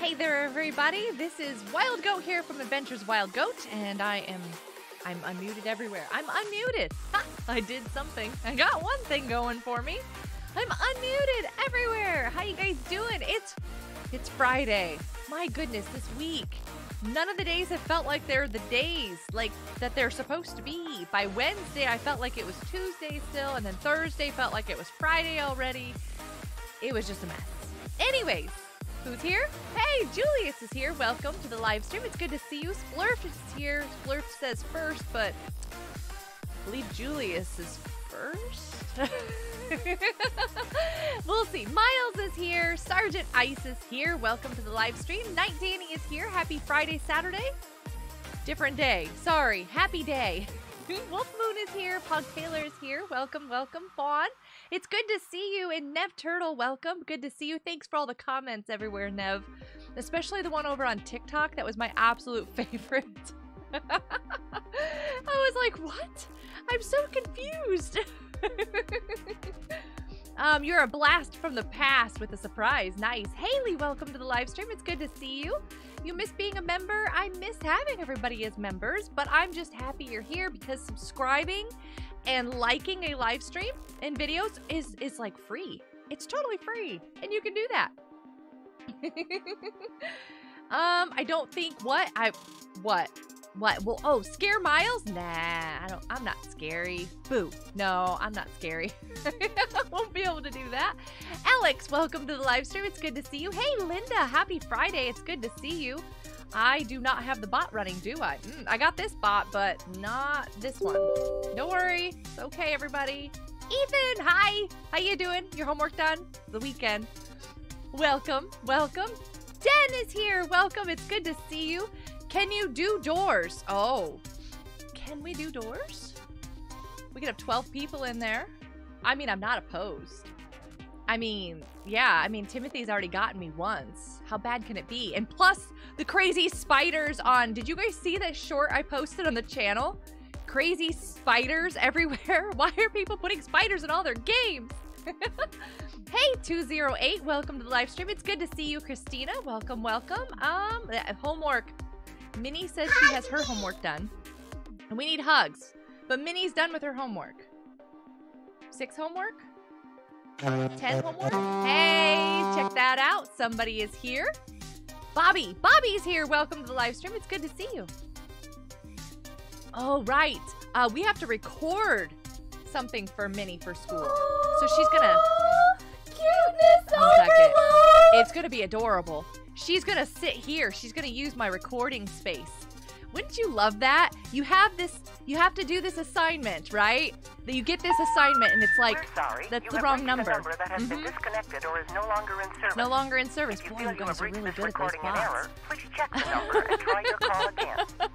Hey there, everybody. This is Wild Goat here from Adventures Wild Goat, and I am. I'm unmuted everywhere. I'm unmuted. Ha! I did something. I got one thing going for me. I'm unmuted everywhere. How you guys doing? It's it's Friday. My goodness, this week. None of the days have felt like they're the days like that they're supposed to be. By Wednesday, I felt like it was Tuesday still, and then Thursday felt like it was Friday already. It was just a mess. Anyways, who's here? Julius is here. Welcome to the live stream. It's good to see you. Splurf is here. Splurf says first, but I believe Julius is first. we'll see. Miles is here. Sergeant Ice is here. Welcome to the live stream. Night Danny is here. Happy Friday, Saturday. Different day. Sorry. Happy day. Wolf Moon is here. Pog Taylor is here. Welcome, welcome, Fawn. It's good to see you. And Nev Turtle, welcome. Good to see you. Thanks for all the comments everywhere, Nev. Especially the one over on TikTok. That was my absolute favorite. I was like, what? I'm so confused. um, you're a blast from the past with a surprise. Nice. Haley, welcome to the live stream. It's good to see you. You miss being a member. I miss having everybody as members, but I'm just happy you're here because subscribing and liking a live stream and videos is is like free. It's totally free, and you can do that. um, I don't think what I what what? Well, oh, scare Miles? Nah, I don't. I'm not scary. Boo. No, I'm not scary. I won't be able to do that. Alex, welcome to the live stream. It's good to see you. Hey, Linda, happy Friday. It's good to see you. I do not have the bot running, do I? Mm, I got this bot, but not this one. Don't worry. It's okay, everybody. Ethan, hi. How you doing? Your homework done? The weekend. Welcome, welcome. Den is here. Welcome. It's good to see you. Can you do doors? Oh. Can we do doors? We could have 12 people in there. I mean, I'm not opposed. I mean, yeah, I mean, Timothy's already gotten me once. How bad can it be? And plus, the crazy spiders on. Did you guys see that short I posted on the channel? Crazy spiders everywhere. Why are people putting spiders in all their games? hey, 208, welcome to the live stream. It's good to see you, Christina. Welcome, welcome. Um, homework. Minnie says she has her homework done. And we need hugs. But Minnie's done with her homework. Six homework? Ten homework? Hey, check that out. Somebody is here. Bobby. Bobby's here. Welcome to the live stream. It's good to see you. Oh, right. Uh, we have to record something for Minnie for school. So she's gonna... Cuteness One second. overload! It's gonna be adorable. She's gonna sit here. She's gonna use my recording space. Wouldn't you love that? You have this, you have to do this assignment, right? That you get this assignment and it's like, We're sorry. that's you the wrong number. Number that has been Mhm. disconnected or is no longer in service. it's no longer in service. If you Boy, feel you you guys are really good at those bots. error, please check the number and try your call again.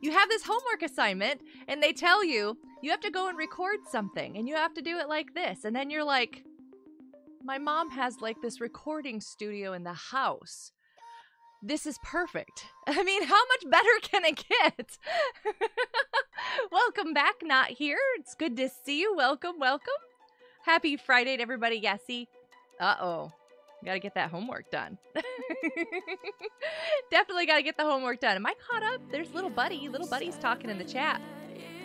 you have this homework assignment and they tell you you have to go and record something and you have to do it like this and then you're like my mom has like this recording studio in the house this is perfect i mean how much better can it get welcome back not here it's good to see you welcome welcome happy friday to everybody yesy uh-oh Gotta get that homework done. Definitely gotta get the homework done. Am I caught up? There's little buddy. Little buddy's talking in the chat.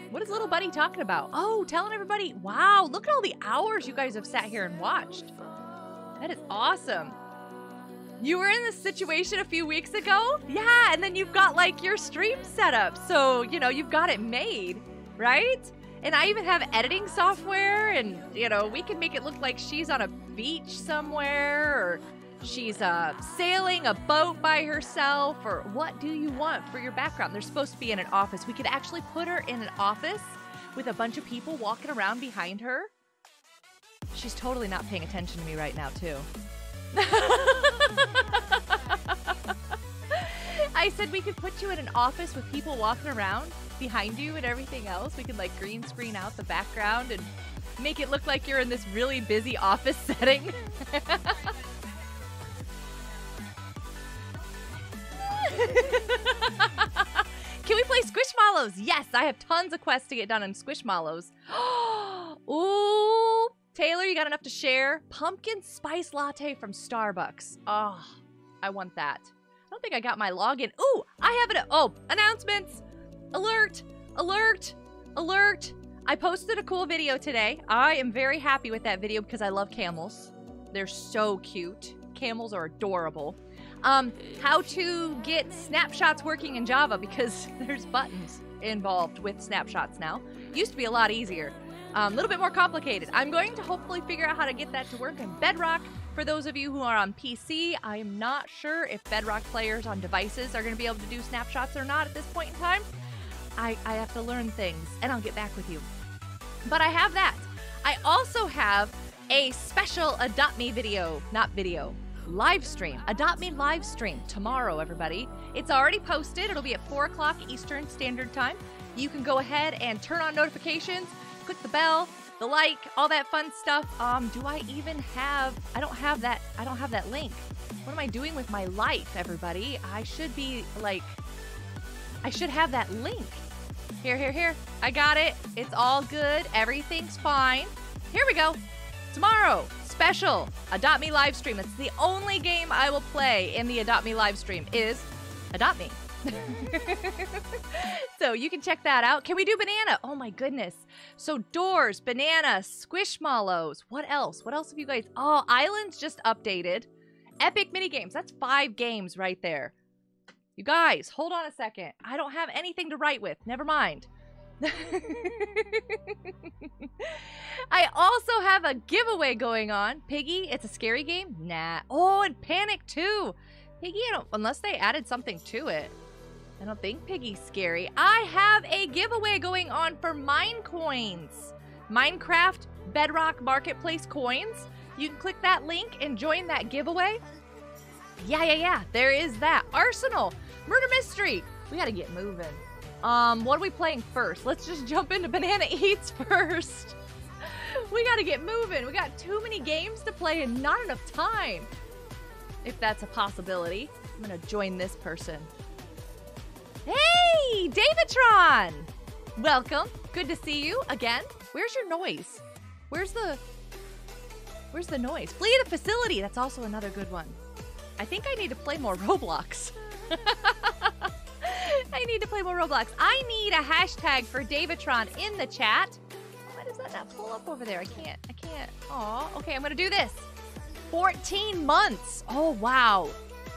What is little buddy talking about? Oh, telling everybody, wow, look at all the hours you guys have sat here and watched. That is awesome. You were in this situation a few weeks ago? Yeah, and then you've got like your stream set up. So, you know, you've got it made, right? And I even have editing software, and you know, we can make it look like she's on a beach somewhere, or she's uh, sailing a boat by herself, or what do you want for your background? They're supposed to be in an office. We could actually put her in an office with a bunch of people walking around behind her. She's totally not paying attention to me right now, too. I said we could put you in an office with people walking around behind you and everything else. We could like green screen out the background and make it look like you're in this really busy office setting. Can we play Squishmallows? Yes, I have tons of quests to get done on Squishmallows. Ooh, Taylor, you got enough to share? Pumpkin spice latte from Starbucks. Oh, I want that. I don't think I got my login. Ooh, I have it. Oh, announcements. Alert, alert, alert. I posted a cool video today. I am very happy with that video because I love camels. They're so cute. Camels are adorable. Um, how to get snapshots working in Java because there's buttons involved with snapshots now. Used to be a lot easier. A um, little bit more complicated. I'm going to hopefully figure out how to get that to work in Bedrock. For those of you who are on PC, I am not sure if Bedrock players on devices are going to be able to do snapshots or not at this point in time. I, I have to learn things, and I'll get back with you. But I have that. I also have a special Adopt Me video, not video, live stream. Adopt Me live stream tomorrow, everybody. It's already posted. It'll be at 4 o'clock Eastern Standard Time. You can go ahead and turn on notifications, click the bell, the like, all that fun stuff. Um, do I even have I don't have that I don't have that link. What am I doing with my life, everybody? I should be like I should have that link. Here, here, here. I got it. It's all good. Everything's fine. Here we go. Tomorrow, special Adopt Me live stream. It's the only game I will play in the Adopt Me live stream is Adopt Me. so you can check that out. Can we do banana? Oh my goodness. So doors, banana, squishmallows. What else? What else have you guys? Oh, islands just updated. Epic mini games. That's five games right there. You guys, hold on a second. I don't have anything to write with. Never mind. I also have a giveaway going on. Piggy, it's a scary game? Nah. Oh, and Panic too. Piggy, unless they added something to it. I don't think Piggy's scary. I have a giveaway going on for Mine Coins. Minecraft Bedrock Marketplace coins. You can click that link and join that giveaway. Yeah, yeah, yeah. There is that. Arsenal. Murder Mystery. We gotta get moving. Um, what are we playing first? Let's just jump into Banana Eats first. we gotta get moving. We got too many games to play and not enough time. If that's a possibility. I'm gonna join this person. Hey, Davidtron! Welcome. Good to see you again. Where's your noise? Where's the Where's the noise? Flee the facility. That's also another good one. I think I need to play more Roblox. I need to play more Roblox. I need a hashtag for Davidtron in the chat. Why does that not pull up over there? I can't. I can't. Aw. Okay, I'm gonna do this. 14 months. Oh wow.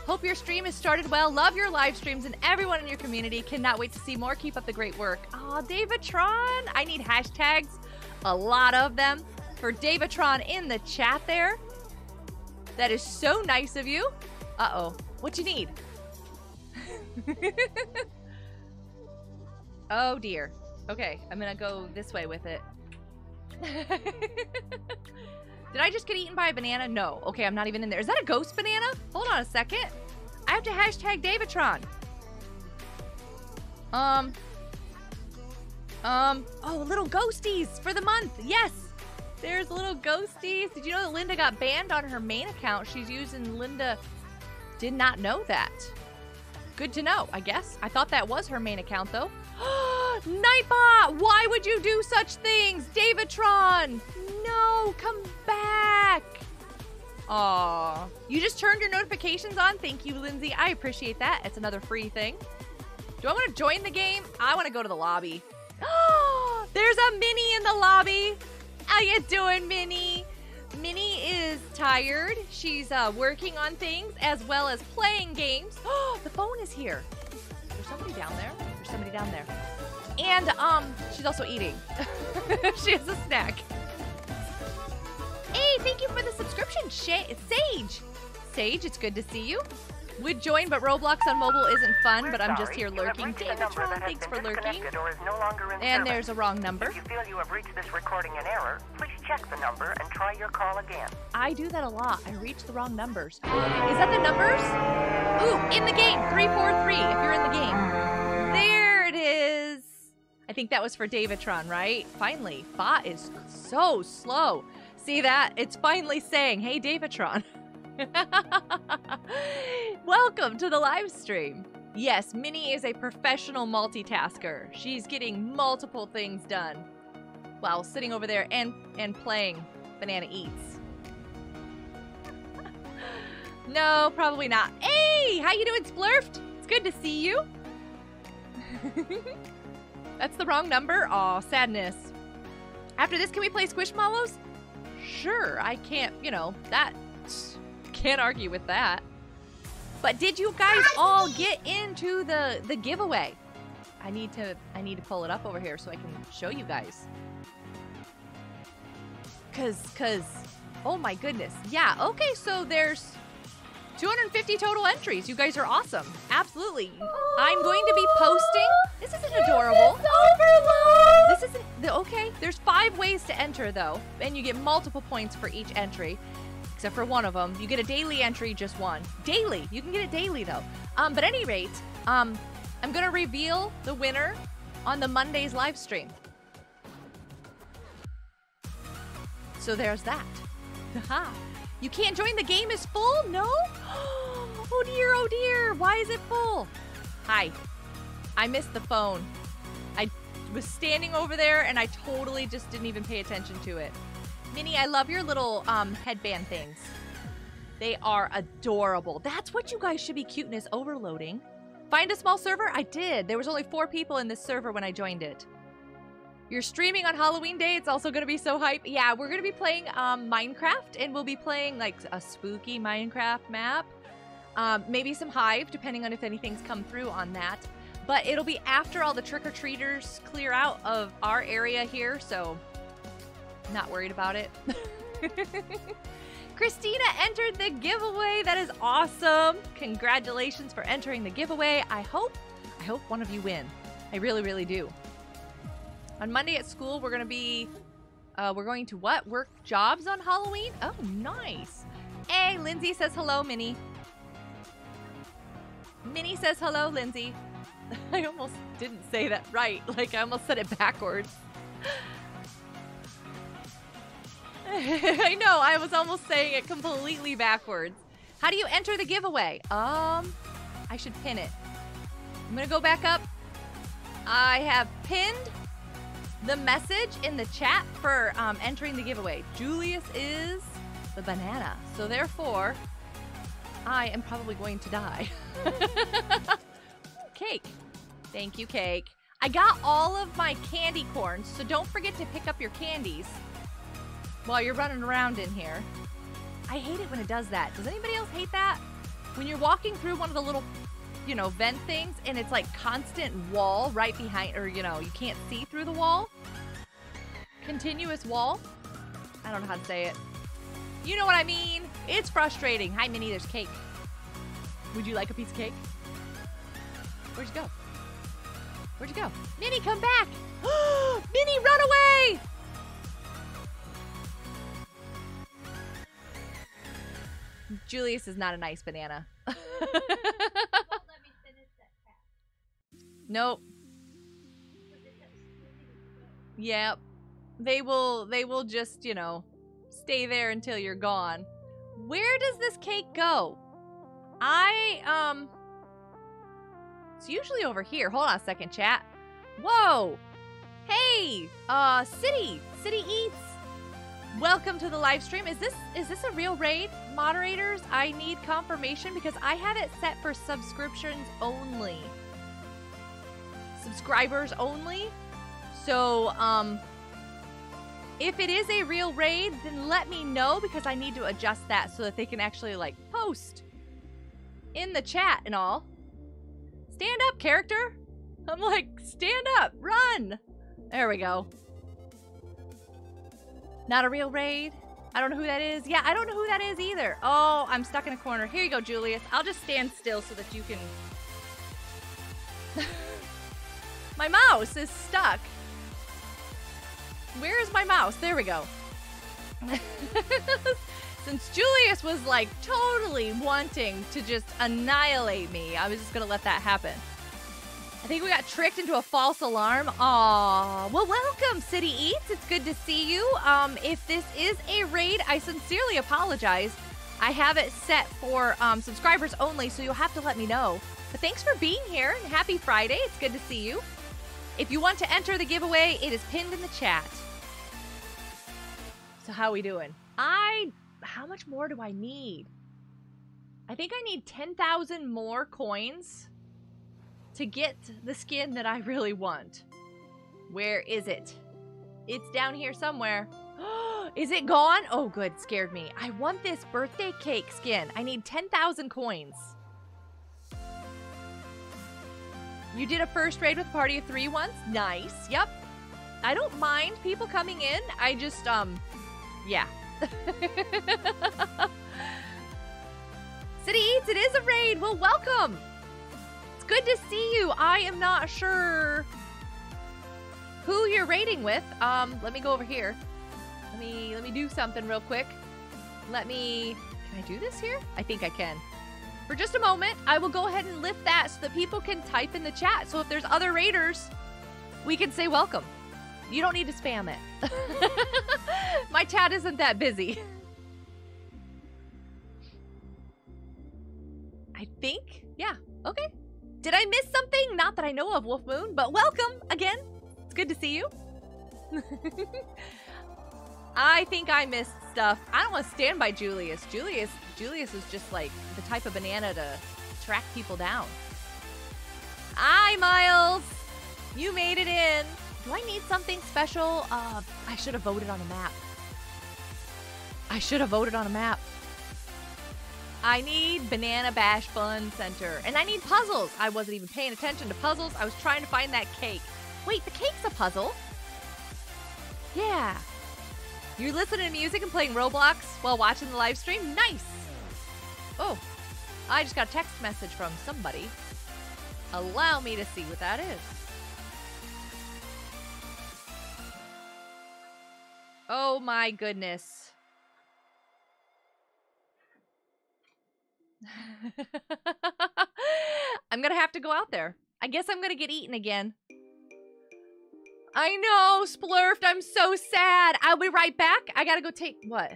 Hope your stream has started well. Love your live streams and everyone in your community. Cannot wait to see more. Keep up the great work. Aw, Davidtron. I need hashtags. A lot of them for Davidtron in the chat there. That is so nice of you. Uh-oh. What you need? oh dear. Okay, I'm gonna go this way with it. Did I just get eaten by a banana? No. Okay, I'm not even in there. Is that a ghost banana? Hold on a second. I have to hashtag Davidtron. Um. Um. Oh, little ghosties for the month. Yes. There's little ghosties. Did you know that Linda got banned on her main account? She's using Linda. Did not know that. Good to know, I guess. I thought that was her main account, though. Nightbot! Why would you do such things? Davidtron! No, come back! Aw. You just turned your notifications on? Thank you, Lindsay. I appreciate that. It's another free thing. Do I want to join the game? I want to go to the lobby. Oh, there's a Minnie in the lobby. How you doing, Minnie? Minnie is tired. She's uh, working on things as well as playing games. the phone is here. There's somebody down there. Somebody down there. And um, she's also eating. she has a snack. Hey, thank you for the subscription, Sage. Sage, it's good to see you. Would join, but Roblox on mobile isn't fun, We're but I'm just here lurking. reached a Davidtron, thanks for lurking. no And service. there's a wrong number. If you feel you have reached this recording in error, please check the number and try your call again. I do that a lot. I reach the wrong numbers. Is that the numbers? Ooh, in the game. 343 if you're in the game. There it is. I think that was for Davidtron, right? Finally. Bot is so slow. See that? It's finally saying, hey, Davidtron. Welcome to the live stream. Yes, Minnie is a professional multitasker. She's getting multiple things done while sitting over there and, and playing Banana Eats. no, probably not. Hey, how you doing, Splurfed? It's good to see you. That's the wrong number. Aw, sadness. After this, can we play Squishmallows? Sure, I can't, you know, that can't argue with that. But did you guys all get into the the giveaway? I need to I need to pull it up over here so I can show you guys. Cause cause oh my goodness. Yeah, okay, so there's 250 total entries. You guys are awesome. Absolutely. I'm going to be posting. This isn't adorable. This isn't the okay. There's five ways to enter though, and you get multiple points for each entry, except for one of them. You get a daily entry, just one. Daily. You can get it daily though. Um, but any rate, um, I'm gonna reveal the winner on the Monday's live stream. So there's that. Haha. You can't join the game is full? No? Oh dear, oh dear. Why is it full? Hi. I missed the phone. I was standing over there and I totally just didn't even pay attention to it. Minnie, I love your little um, headband things. They are adorable. That's what you guys should be cuteness overloading. Find a small server? I did. There was only four people in this server when I joined it. You're streaming on Halloween Day. It's also going to be so hype. Yeah, we're going to be playing um, Minecraft, and we'll be playing like a spooky Minecraft map. Um, maybe some Hive, depending on if anything's come through on that. But it'll be after all the trick-or-treaters clear out of our area here, so not worried about it. Christina entered the giveaway. That is awesome. Congratulations for entering the giveaway. I hope, I hope one of you win. I really, really do. On Monday at school, we're going to be, uh, we're going to what? Work jobs on Halloween? Oh, nice. Hey, Lindsay says hello, Minnie. Minnie says hello, Lindsay. I almost didn't say that right. Like, I almost said it backwards. I know, I was almost saying it completely backwards. How do you enter the giveaway? Um, I should pin it. I'm gonna go back up. I have pinned the message in the chat for um, entering the giveaway. Julius is the banana. So therefore, I am probably going to die. cake. Thank you, cake. I got all of my candy corns, so don't forget to pick up your candies while you're running around in here. I hate it when it does that. Does anybody else hate that? When you're walking through one of the little, you know, vent things and it's like constant wall right behind, or, you know, you can't see through the wall. Continuous wall. I don't know how to say it. You know what I mean? It's frustrating. Hi, Minnie, there's cake. Would you like a piece of cake? Where'd you go? Where'd you go? Minnie, come back! Minnie, run away! Julius is not a nice banana. nope. Yep. They will they will just, you know, stay there until you're gone. Where does this cake go? I um It's usually over here. Hold on a second, chat. Whoa. Hey, uh City. City Eats. Welcome to the live stream. Is this is this a real raid? Moderators, I need confirmation because I have it set for subscriptions only. Subscribers only. So, um if it is a real raid, then let me know because I need to adjust that so that they can actually like post in the chat and all. Stand up, character. I'm like, stand up, run. There we go. Not a real raid. I don't know who that is. Yeah, I don't know who that is either. Oh, I'm stuck in a corner. Here you go, Julius. I'll just stand still so that you can... my mouse is stuck. Where is my mouse? There we go. Since Julius was like totally wanting to just annihilate me, I was just gonna let that happen. I think we got tricked into a false alarm. Aw, well, welcome, City Eats. It's good to see you. Um, if this is a raid, I sincerely apologize. I have it set for um, subscribers only, so you'll have to let me know. But thanks for being here and happy Friday. It's good to see you. If you want to enter the giveaway, it is pinned in the chat. So how we doing? I how much more do I need? I think I need 10,000 more coins to get the skin that I really want. Where is it? It's down here somewhere. is it gone? Oh, good. Scared me. I want this birthday cake skin. I need 10,000 coins. You did a first raid with a party of three once? Nice. Yep. I don't mind people coming in. I just, um, yeah. City Eats, it is a raid. Well, welcome. Good to see you. I am not sure who you're raiding with. Um, let me go over here. Let me let me do something real quick. Let me Can I do this here? I think I can. For just a moment, I will go ahead and lift that so that people can type in the chat. So if there's other raiders, we can say welcome. You don't need to spam it. My chat isn't that busy. I think. Yeah. Okay. Did I miss something? Not that I know of, Wolf Moon, but welcome again. It's good to see you. I think I missed stuff. I don't want to stand by Julius. Julius Julius is just like the type of banana to track people down. Hi, Miles. You made it in. Do I need something special? Uh, I should have voted on a map. I should have voted on a map. I need Banana Bash Fun Center. And I need puzzles. I wasn't even paying attention to puzzles. I was trying to find that cake. Wait, the cake's a puzzle? Yeah. You're listening to music and playing Roblox while watching the live stream? Nice. Oh, I just got a text message from somebody. Allow me to see what that is. Oh my goodness. I'm gonna have to go out there. I guess I'm gonna get eaten again. I know, Splurfed. I'm so sad. I'll be right back. I gotta go take what?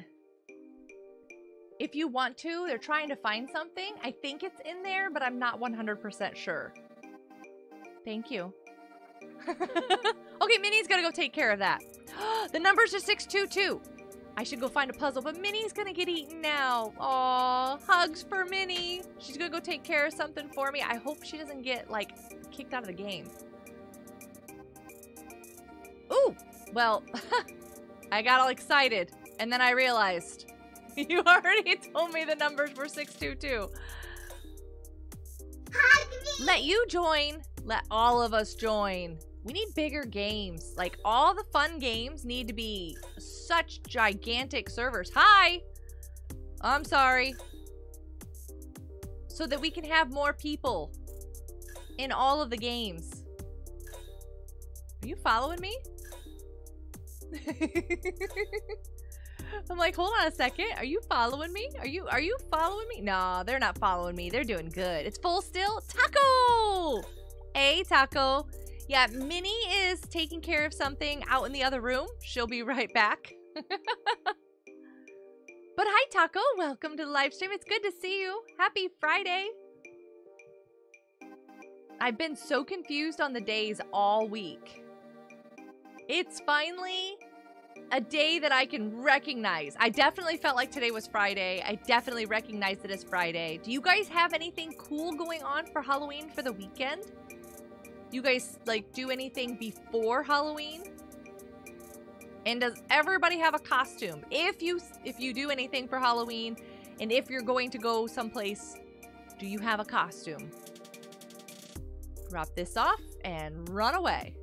If you want to, they're trying to find something. I think it's in there, but I'm not 100% sure. Thank you. okay, Minnie's gonna go take care of that. the number's just 622. I should go find a puzzle, but Minnie's gonna get eaten now. Aw, hugs for Minnie. She's gonna go take care of something for me. I hope she doesn't get, like, kicked out of the game. Ooh, well, I got all excited, and then I realized you already told me the numbers were 622. Hug me. Let you join. Let all of us join. We need bigger games. Like, all the fun games need to be such gigantic servers. Hi! I'm sorry. So that we can have more people in all of the games. Are you following me? I'm like, hold on a second. Are you following me? Are you are you following me? No, they're not following me. They're doing good. It's full still. Taco! Hey, Taco. Yeah, Minnie is taking care of something out in the other room. She'll be right back. but hi, Taco. Welcome to the live stream. It's good to see you. Happy Friday. I've been so confused on the days all week. It's finally a day that I can recognize. I definitely felt like today was Friday. I definitely recognized it as Friday. Do you guys have anything cool going on for Halloween for the weekend? You guys like do anything before Halloween? And does everybody have a costume? If you if you do anything for Halloween and if you're going to go someplace, do you have a costume? Drop this off and run away.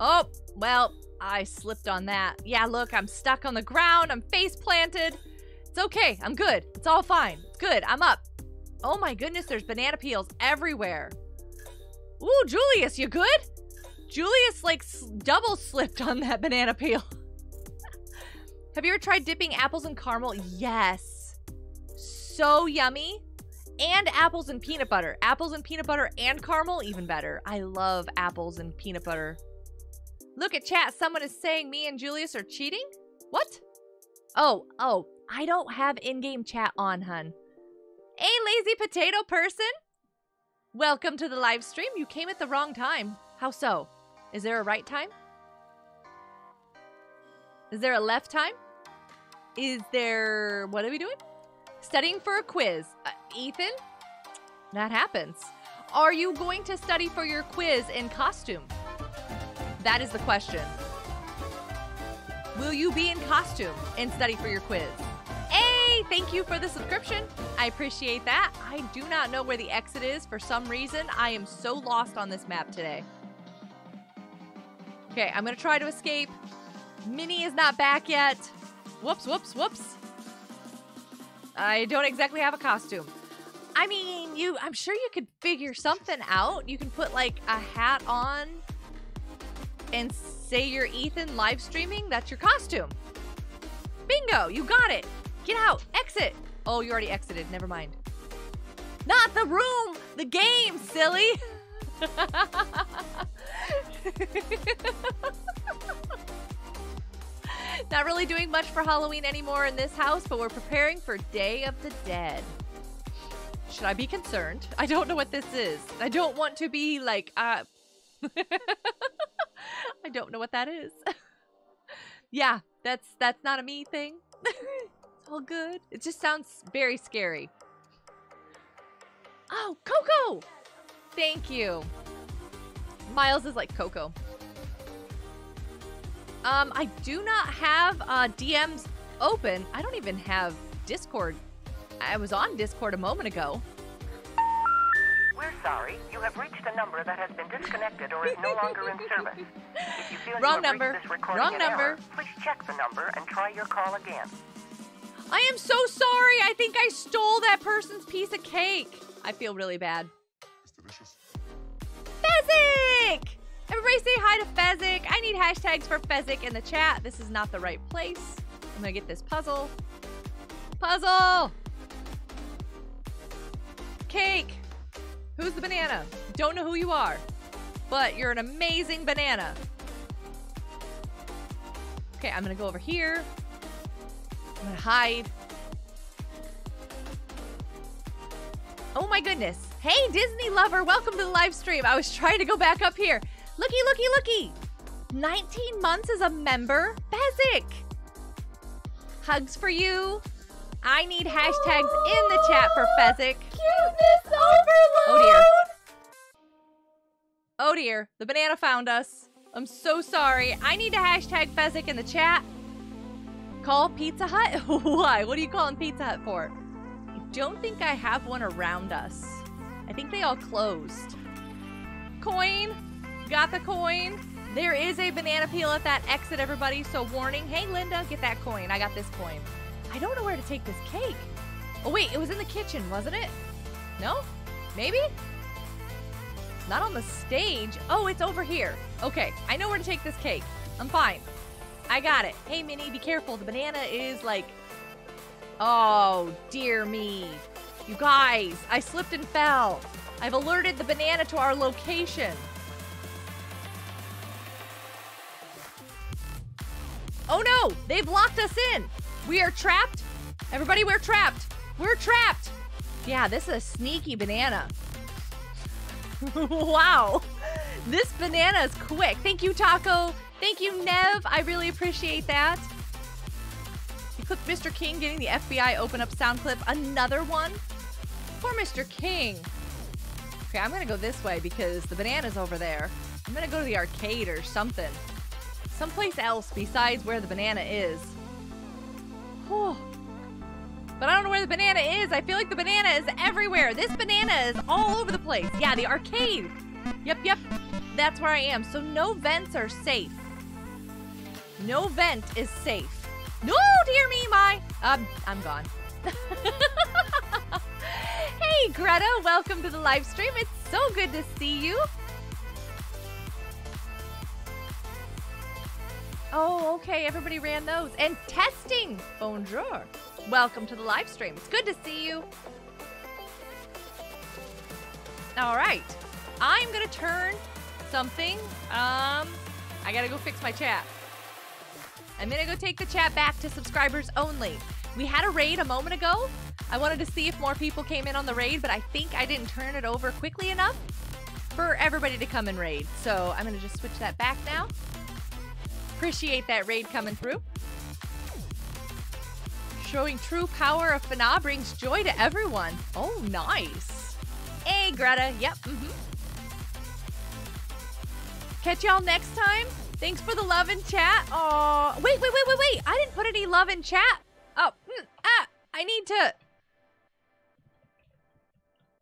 Oh, well, I slipped on that. Yeah, look, I'm stuck on the ground. I'm face planted. It's okay. I'm good. It's all fine. It's good. I'm up. Oh my goodness, there's banana peels everywhere. Ooh, Julius, you good? Julius, like, double slipped on that banana peel. Have you ever tried dipping apples in caramel? Yes. So yummy. And apples and peanut butter. Apples and peanut butter and caramel, even better. I love apples and peanut butter. Look at chat. Someone is saying me and Julius are cheating? What? Oh, oh, I don't have in-game chat on, hun. Hey, lazy potato person. Welcome to the live stream. You came at the wrong time. How so? Is there a right time? Is there a left time? Is there... What are we doing? Studying for a quiz. Uh, Ethan? That happens. Are you going to study for your quiz in costume? That is the question. Will you be in costume and study for your quiz? Hey, thank you for the subscription. I appreciate that. I do not know where the exit is for some reason. I am so lost on this map today. Okay, I'm gonna try to escape. Minnie is not back yet. Whoops, whoops, whoops. I don't exactly have a costume. I mean, you I'm sure you could figure something out. You can put like a hat on and say you're Ethan live streaming. That's your costume. Bingo, you got it. Get out. Exit. Oh, you already exited. Never mind. Not the room, the game, silly. Not really doing much for Halloween anymore in this house, but we're preparing for Day of the Dead. Should I be concerned? I don't know what this is. I don't want to be like, uh. I don't know what that is. yeah, that's that's not a me thing. All good. It just sounds very scary. Oh, Coco! Thank you. Miles is like Coco. Um, I do not have uh, DMs open. I don't even have Discord. I was on Discord a moment ago. We're sorry. You have reached a number that has been disconnected or is no longer in service. If you feel you Wrong have number. reached this recording Wrong number. error, please check the number and try your call again. I am so sorry. I think I stole that person's piece of cake. I feel really bad. It's delicious. Fezzik! Everybody say hi to Fezzik. I need hashtags for Fezzik in the chat. This is not the right place. I'm gonna get this puzzle. Puzzle! Cake! Who's the banana? Don't know who you are, but you're an amazing banana. Okay, I'm gonna go over here. I'm gonna hide. Oh my goodness. Hey, Disney lover, welcome to the live stream. I was trying to go back up here. Looky, looky, looky. 19 months as a member. Fezzik. Hugs for you. I need hashtags in the chat for Fezzik. Cuteness overload! Oh dear. Oh dear. The banana found us. I'm so sorry. I need to hashtag Fezzik in the chat. Call Pizza Hut? Why? What are you calling Pizza Hut for? I don't think I have one around us. I think they all closed. Coin. Got the coin. There is a banana peel at that exit, everybody. So warning. Hey, Linda, get that coin. I got this coin. I don't know where to take this cake. Oh, wait. It was in the kitchen, wasn't it? No? Maybe? Not on the stage. Oh, it's over here. Okay, I know where to take this cake. I'm fine. I got it. Hey, Minnie, be careful. The banana is like. Oh, dear me. You guys, I slipped and fell. I've alerted the banana to our location. Oh no, they've locked us in. We are trapped. Everybody, we're trapped. We're trapped. Yeah, this is a sneaky banana. wow. This banana is quick. Thank you, Taco. Thank you, Nev. I really appreciate that. You clipped Mr. King getting the FBI open up sound clip. Another one? Poor Mr. King. Okay, I'm gonna go this way because the banana's over there. I'm gonna go to the arcade or something. Someplace else besides where the banana is. Whew. But I don't know where the banana is. I feel like the banana is everywhere. This banana is all over the place. Yeah, the arcade. Yep, yep. That's where I am. So no vents are safe. No vent is safe. No, dear me, my. Um, I'm gone. hey, Greta. Welcome to the live stream. It's so good to see you. Oh, okay. Everybody ran those. And testing. Bonjour. Welcome to the live stream. It's good to see you. All right. I'm going to turn something. Um, I got to go fix my chat. I'm to go take the chat back to subscribers only. We had a raid a moment ago. I wanted to see if more people came in on the raid, but I think I didn't turn it over quickly enough for everybody to come and raid. So I'm to just switch that back now. Appreciate that raid coming through. showing true power of Fana brings joy to everyone. Oh, nice. Hey, Greta. Yep. Mm-hmm. Catch y'all next time. Thanks for the love in chat. Oh, wait, wait, wait, wait, wait. I didn't put any love in chat. Oh, mm, ah, I need to.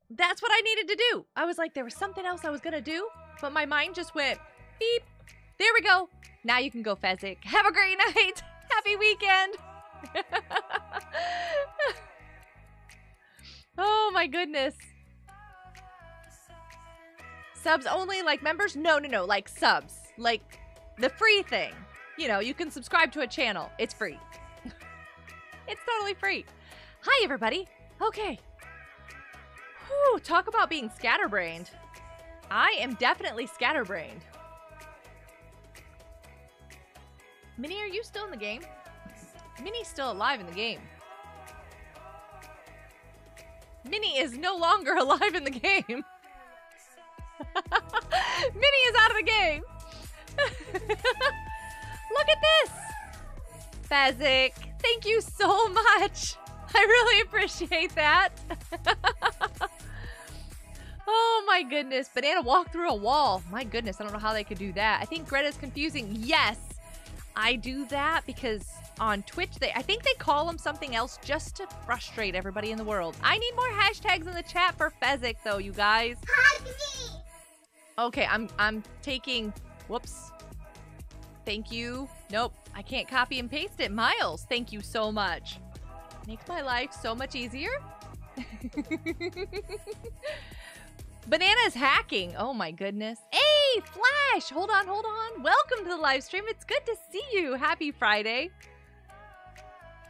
That's what I needed to do. I was like, there was something else I was gonna do, but my mind just went beep. There we go. Now you can go, Fezzik. Have a great night. Happy weekend. oh my goodness. Subs only, like members? No, no, no, like subs. Like the free thing. You know, you can subscribe to a channel. It's free. it's totally free. Hi, everybody. Okay. Whew, talk about being scatterbrained. I am definitely scatterbrained. Minnie, are you still in the game? Minnie's still alive in the game. Minnie is no longer alive in the game. Minnie is out of the game. Look at this. Fezzik, thank you so much. I really appreciate that. oh my goodness. Banana walked through a wall. My goodness, I don't know how they could do that. I think Greta's confusing. Yes, I do that because on Twitch, they I think they call them something else just to frustrate everybody in the world. I need more hashtags in the chat for Fezzik though, you guys. Okay, I'm I'm taking whoops. Thank you. Nope, I can't copy and paste it. Miles, thank you so much. Makes my life so much easier. Banana's hacking. Oh my goodness. Hey, Flash! Hold on, hold on. Welcome to the live stream. It's good to see you. Happy Friday.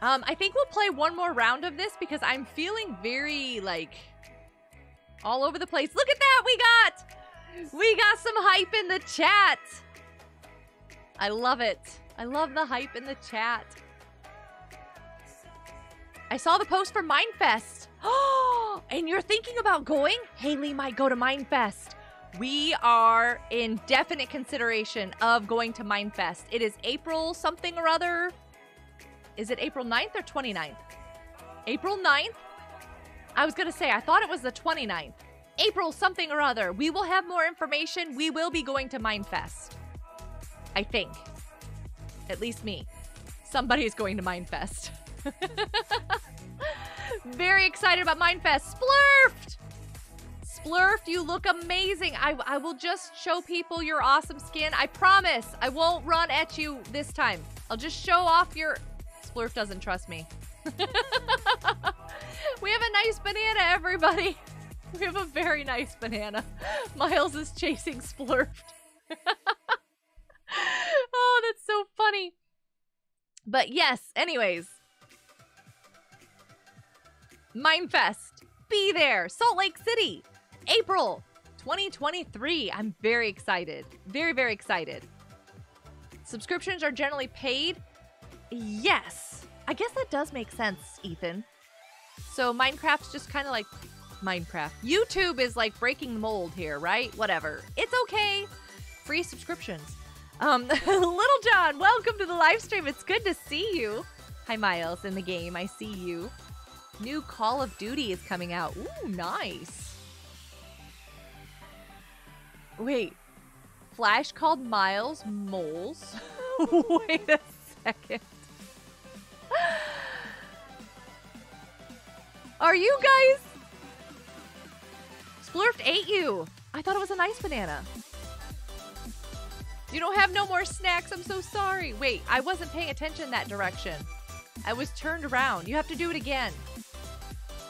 Um, I think we'll play one more round of this because I'm feeling very, like, all over the place. Look at that! We got, we got some hype in the chat. I love it. I love the hype in the chat. I saw the post for Mindfest. Oh, and you're thinking about going? Haley might go to Mindfest. We are in definite consideration of going to Mindfest. It is April something or other. Is it April 9th or 29th? April 9th? I was going to say, I thought it was the 29th. April something or other. We will have more information. We will be going to Mindfest. I think. At least me. Somebody is going to Mindfest. Very excited about Mindfest. Splurfed! Splurfed, you look amazing. I, I will just show people your awesome skin. I promise. I won't run at you this time. I'll just show off your... Splurf doesn't trust me. we have a nice banana, everybody. We have a very nice banana. Miles is chasing Splurfed. oh, that's so funny. But yes, anyways. Mindfest. Be there. Salt Lake City. April 2023. I'm very excited. Very, very excited. Subscriptions are generally paid. Yes. I guess that does make sense, Ethan. So Minecraft's just kind of like Minecraft. YouTube is like breaking the mold here, right? Whatever. It's okay. Free subscriptions. Um, Little John, welcome to the live stream. It's good to see you. Hi, Miles, in the game. I see you. New Call of Duty is coming out. Ooh, nice. Wait. Flash called Miles moles? Wait a second. Are you guys? Splurfed ate you. I thought it was a nice banana. You don't have no more snacks. I'm so sorry. Wait, I wasn't paying attention that direction. I was turned around. You have to do it again.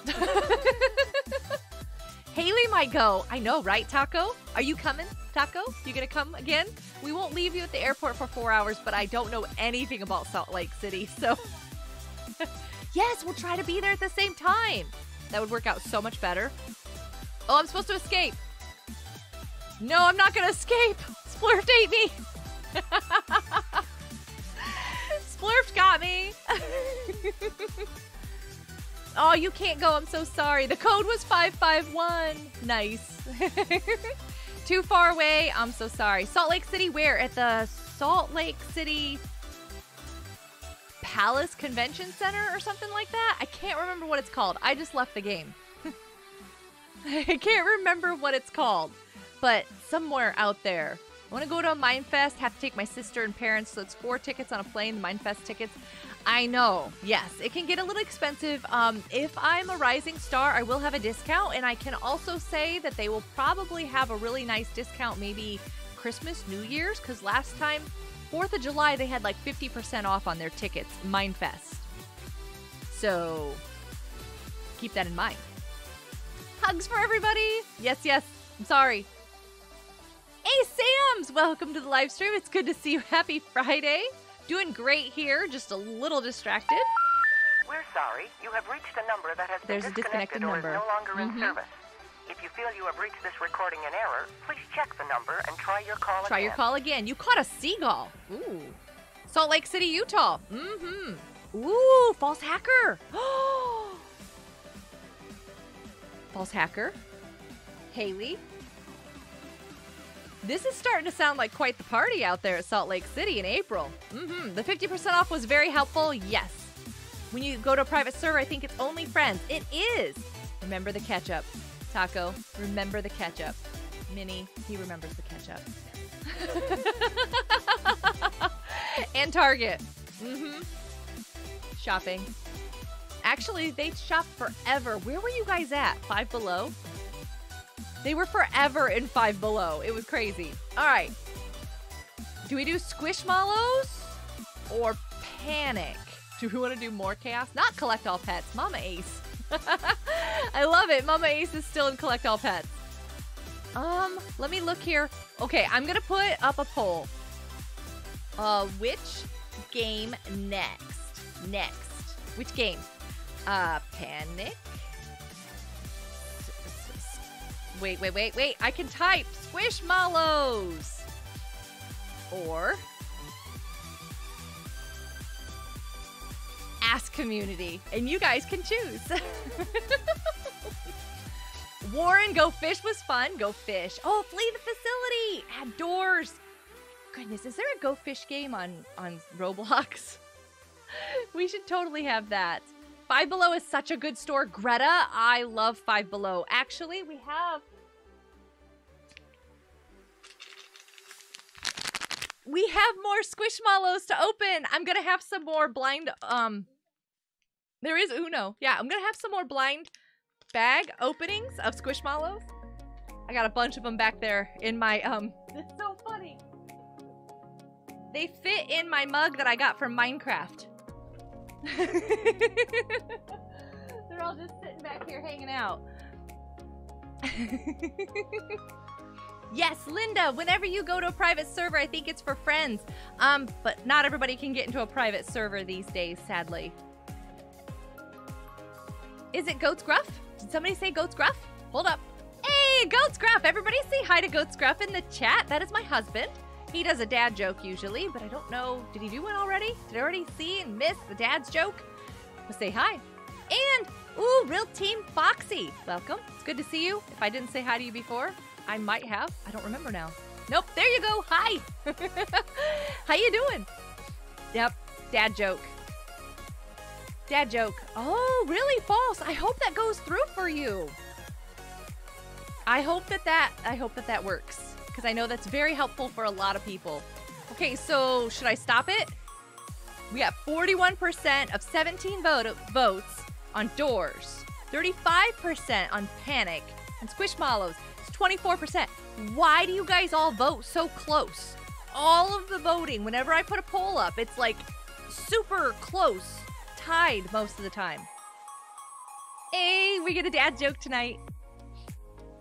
Haley might go. I know, right, Taco? Are you coming, Taco? You gonna come again? We won't leave you at the airport for four hours, but I don't know anything about Salt Lake City, so. yes, we'll try to be there at the same time. That would work out so much better. Oh, I'm supposed to escape. No, I'm not gonna escape. Splurfed ate me. Splurfed got me. oh, you can't go. I'm so sorry. The code was 551. Nice. Too far away. I'm so sorry. Salt Lake City, where? At the Salt Lake City Palace Convention Center or something like that. I can't remember what it's called. I just left the game. I can't remember what it's called, but somewhere out there. I want to go to a Mindfest, have to take my sister and parents, so it's four tickets on a plane, the Mindfest tickets. I know, yes, it can get a little expensive. Um, if I'm a rising star, I will have a discount, and I can also say that they will probably have a really nice discount maybe Christmas, New Year's, because last time, 4th of July, they had like 50% off on their tickets, Mindfest. So keep that in mind. Hugs for everybody. Yes, yes. I'm sorry. Hey, Sam's! Welcome to the live stream. It's good to see you. Happy Friday. Doing great here, just a little distracted. We're sorry. You have reached a number that has been There's a disconnected disconnected or number. is no longer in Mhm. service. If you feel you have reached this recording in error, please check the number and try your call Try again. your call again. You caught a seagull. Ooh. Salt Lake City, Utah. Mm-hmm. Ooh, false hacker. hacker. Haley. This is starting to sound like quite the party out there at Salt Lake City in April. Mm-hmm. The 50% off was very helpful. Yes. When you go to a private server, I think it's only friends. It is. Remember the ketchup. Taco, remember the ketchup. Minnie, he remembers the ketchup. and Target. Mm-hmm. Shopping. Actually, they shopped forever. Where were you guys at? Five Below? They were forever in Five Below. It was crazy. All right. Do we do Squishmallows or Panic? Do we want to do more chaos? Not collect all pets. Mama Ace. I love it. Mama Ace is still in collect all pets. Um, let me look here. Okay, I'm gonna put up a poll. Uh, which game next? Next. Which game? Uh, Panic. Wait, wait, wait, wait. I can type Squishmallows. Or Ask Community. And you guys can choose. Warren, go fish was fun. Go fish. Oh, flee the facility. Add doors. Goodness, is there a go fish game on on Roblox? we should totally have that. Five Below is such a good store. Greta, I love Five Below. Actually, we have we have more Squishmallows to open. I'm gonna have some more blind. Um, there is Uno. Yeah, I'm gonna have some more blind bag openings of Squishmallows. I got a bunch of them back there in my um. It's so funny. They fit in my mug that I got from Minecraft. They're all just sitting back here hanging out. yes, Linda, whenever you go to a private server, I think it's for friends. Um, but not everybody can get into a private server these days, sadly. Is it Goat's Gruff? Did somebody say Goat's Gruff? Hold up. Hey, Goat's Gruff! Everybody say hi to Goat's Gruff in the chat. That is my husband. He does a dad joke usually, but I don't know. Did he do one already? Did I already see and miss the dad's joke? Say hi. And, ooh, Real Team Foxy. Welcome. It's good to see you. If I didn't say hi to you before, I might have. I don't remember now. Nope, there you go. Hi. How you doing? Yep, dad joke. Dad joke. Oh, really false. I hope that goes through for you. I hope that that I hope that that works because I know that's very helpful for a lot of people. Okay, so should I stop it? We got 41% of 17 vote, votes on doors, 35% on panic, and squishmallows. It's 24%. Why do you guys all vote so close? All of the voting, whenever I put a poll up, it's like super close, tied most of the time. Hey, we get a dad joke tonight.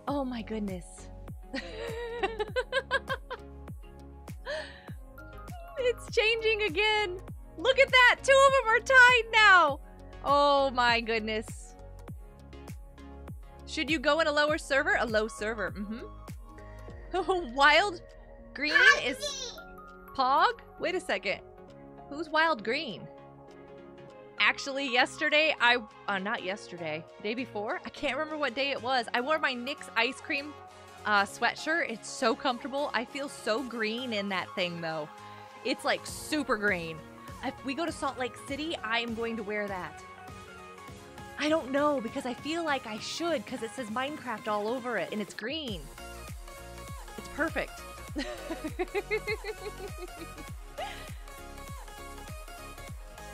Oh my goodness. it's changing again. Look at that. Two of them are tied now. Oh my goodness. Should you go in a lower server? A low server. Mm-hmm. Wild Green is Pog? Wait a second. Who's Wild Green? Actually, yesterday, I, uh, not yesterday, day before, I can't remember what day it was. I wore my NYX ice cream uh, sweatshirt. It's so comfortable. I feel so green in that thing, though. It's like super green. If we go to Salt Lake City, I am going to wear that. I don't know because I feel like I should because it says Minecraft all over it and it's green. It's perfect.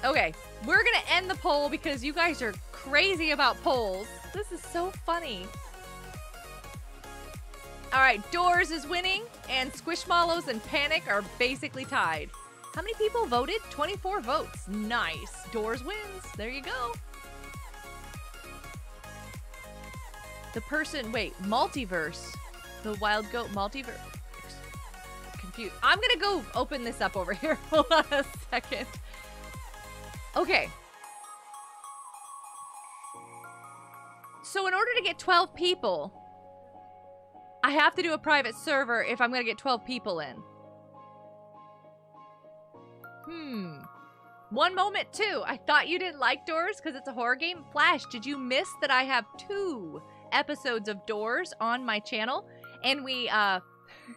okay, we're gonna end the poll because you guys are crazy about polls. This is so funny. All right, Doors is winning, and Squishmallows and Panic are basically tied. How many people voted? 24 votes. Nice. Doors wins. There you go. The person, wait, multiverse. The wild goat multiverse. Confused. I'm gonna go open this up over here. Hold on a second. Okay. So in order to get 12 people, I have to do a private server if I'm gonna get 12 people in. Hmm. One moment too. I thought you didn't like Doors because it's a horror game. Flash, did you miss that I have two episodes of Doors on my channel? And we, uh,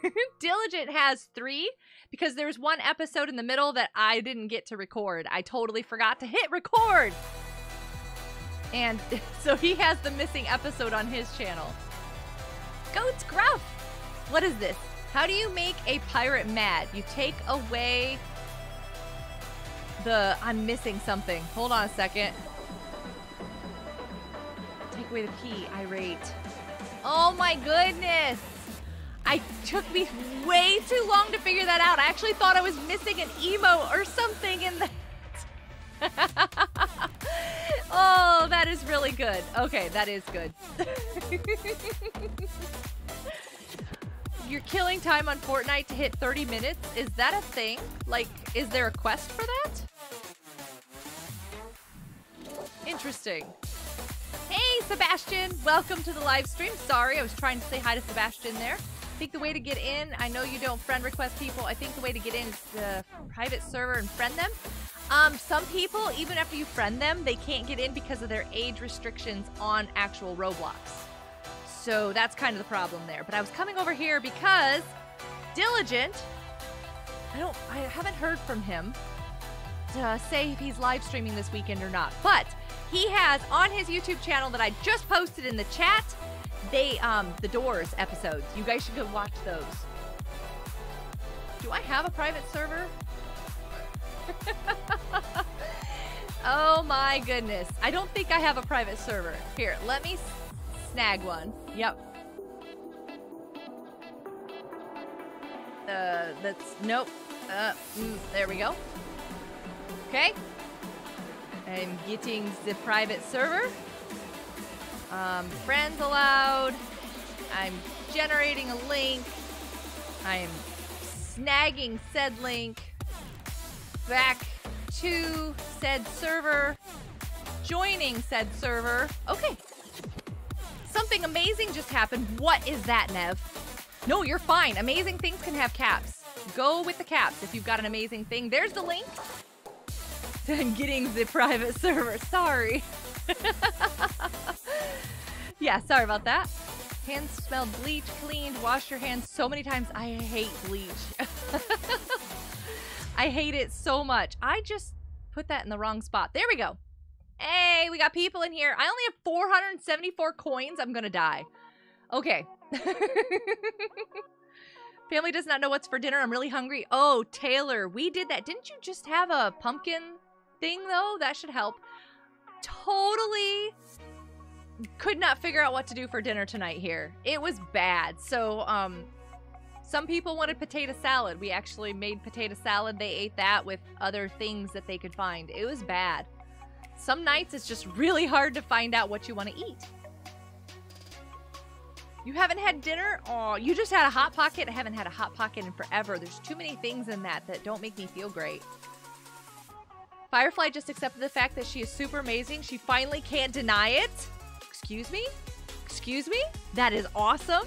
Diligent has three because there's one episode in the middle that I didn't get to record. I totally forgot to hit record. And so he has the missing episode on his channel. Goats Gruff! What is this? How do you make a pirate mad? You take away the. I'm missing something. Hold on a second. Take away the P. Irate. Oh my goodness! I took me way too long to figure that out. I actually thought I was missing an emo or something in that. oh, that is really good. Okay, that is good. You're killing time on Fortnite to hit 30 minutes? Is that a thing? Like, is there a quest for that? Interesting. Hey, Sebastian! Welcome to the live stream. Sorry, I was trying to say hi to Sebastian there. I think the way to get in, I know you don't friend request people. I think the way to get in is the private server and friend them. Um, some people, even after you friend them, they can't get in because of their age restrictions on actual Roblox. So that's kind of the problem there. But I was coming over here because Diligent, I don't, I haven't heard from him to say if he's live streaming this weekend or not. But he has on his YouTube channel that I just posted in the chat, they, um, the Doors episodes. You guys should go watch those. Do I have a private server? oh my goodness. I don't think I have a private server. Here, let me snag one. Yep. Uh, that's, nope. Uh, mm, there we go. Okay. I'm getting the private server. Um, friends allowed. I'm generating a link. I'm snagging said link back to said server, joining said server. Okay. Something amazing just happened. What is that, Nev? No, you're fine. Amazing things can have caps. Go with the caps if you've got an amazing thing. There's the link. I'm getting the private server. Sorry. yeah, sorry about that. Hands smelled bleach, cleaned, washed your hands so many times. I hate bleach. I hate it so much. I just put that in the wrong spot. There we go. Hey, we got people in here. I only have 474 coins. I'm gonna die. Okay. Family does not know what's for dinner. I'm really hungry. Oh, Taylor, we did that. Didn't you just have a pumpkin thing, though? That should help. Totally could not figure out what to do for dinner tonight here. It was bad. So, um, some people wanted potato salad. We actually made potato salad. They ate that with other things that they could find. It was bad. Some nights it's just really hard to find out what you want to eat. You haven't had dinner? Oh, you just had a Hot Pocket? I haven't had a Hot Pocket in forever. There's too many things in that that don't make me feel great. Firefly just accepted the fact that she is super amazing. She finally can't deny it. Excuse me? Excuse me? That is awesome.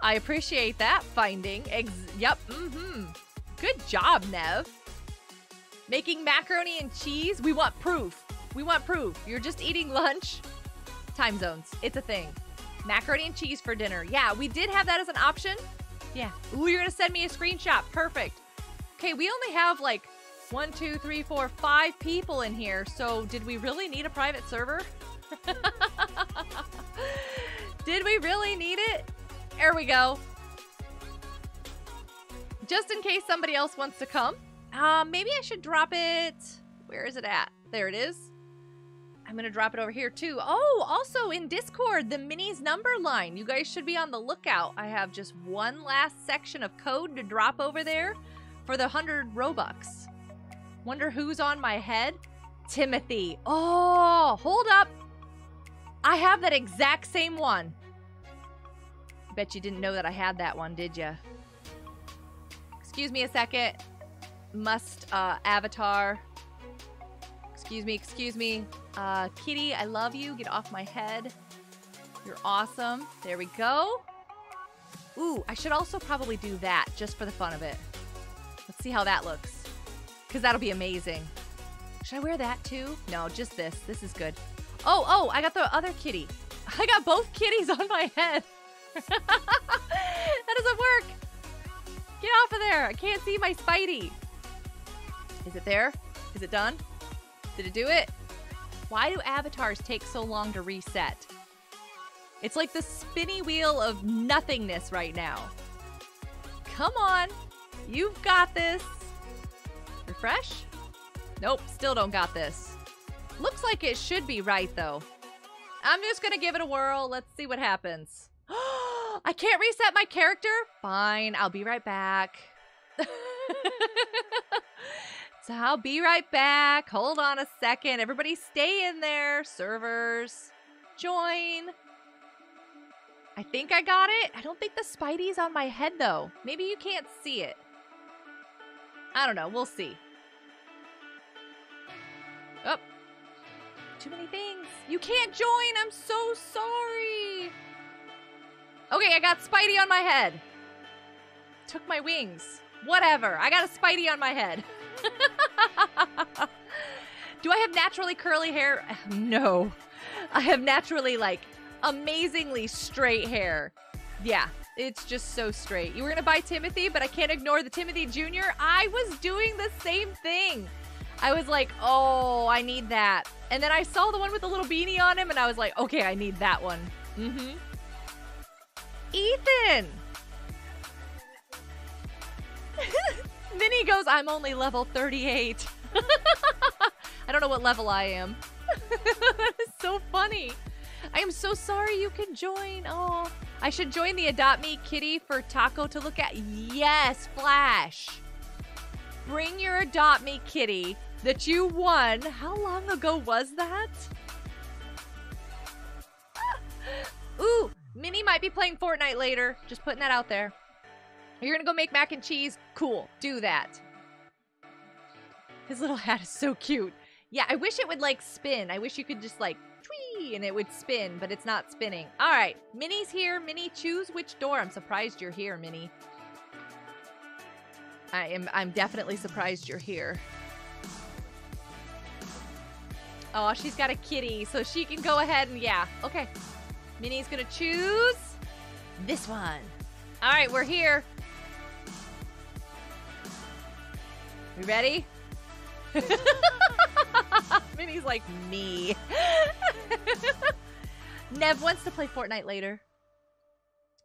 I appreciate that finding. Ex yep, mm-hmm. Good job, Nev. Making macaroni and cheese? We want proof. We want proof. You're just eating lunch. Time zones. It's a thing. Macaroni and cheese for dinner. Yeah, we did have that as an option. Yeah. Ooh, you're gonna send me a screenshot. Perfect. Okay, we only have like One, two, three, four, five people in here. So did we really need a private server? did we really need it? There we go. Just in case somebody else wants to come. Um, maybe I should drop it. Where is it at? There it is. I'm gonna drop it over here too. Oh, also in Discord, the minis number line. You guys should be on the lookout. I have just one last section of code to drop over there for the 100 Robux. Wonder who's on my head? Timothy. Oh, hold up. I have that exact same one. Bet you didn't know that I had that one, did you? Excuse me a second. Must uh, avatar. Excuse me, excuse me. Uh, Kitty, I love you. Get off my head. You're awesome. There we go. Ooh, I should also probably do that just for the fun of it. Let's see how that looks. Because that'll be amazing. Should I wear that too? No, just this. This is good. Oh, oh, I got the other kitty. I got both kitties on my head. that doesn't work. Get off of there. I can't see my Spidey. Is it there? Is it done? Did it do it? Why do avatars take so long to reset? It's like the spinny wheel of nothingness right now. Come on. You've got this. Refresh? Nope, still don't got this. Looks like it should be right, though. I'm just gonna give it a whirl. Let's see what happens. I can't reset my character? Fine, I'll be right back. So I'll be right back. Hold on a second. Everybody stay in there. Servers, join. I think I got it. I don't think the Spidey's on my head though. Maybe you can't see it. I don't know. We'll see. Oh. Too many things. You can't join. I'm so sorry. Okay, I got Spidey on my head. Took my wings. Whatever. I got a Spidey on my head. Do I have naturally curly hair? No. I have naturally, like, amazingly straight hair. Yeah, it's just so straight. You were going to buy Timothy, but I can't ignore the Timothy Jr. I was doing the same thing. I was like, oh, I need that. And then I saw the one with the little beanie on him, and I was like, okay, I need that one. Mm hmm. Ethan! Minnie goes, I'm only level 38. I don't know what level I am. that is so funny. I am so sorry you can join. Oh, I should join the Adopt Me Kitty for Taco to look at. Yes, Flash. Bring your Adopt Me Kitty that you won. How long ago was that? Ooh, Minnie might be playing Fortnite later. Just putting that out there. You're gonna go make mac and cheese? Cool, do that. His little hat is so cute. Yeah, I wish it would like spin. I wish you could just like twee and it would spin, but it's not spinning. All right, Minnie's here. Minnie, choose which door. I'm surprised you're here, Minnie. I am. I'm definitely surprised you're here. Oh, she's got a kitty, so she can go ahead and yeah. Okay, Minnie's gonna choose this one. All right, we're here. We ready? Minnie's like me. Nev wants to play Fortnite later.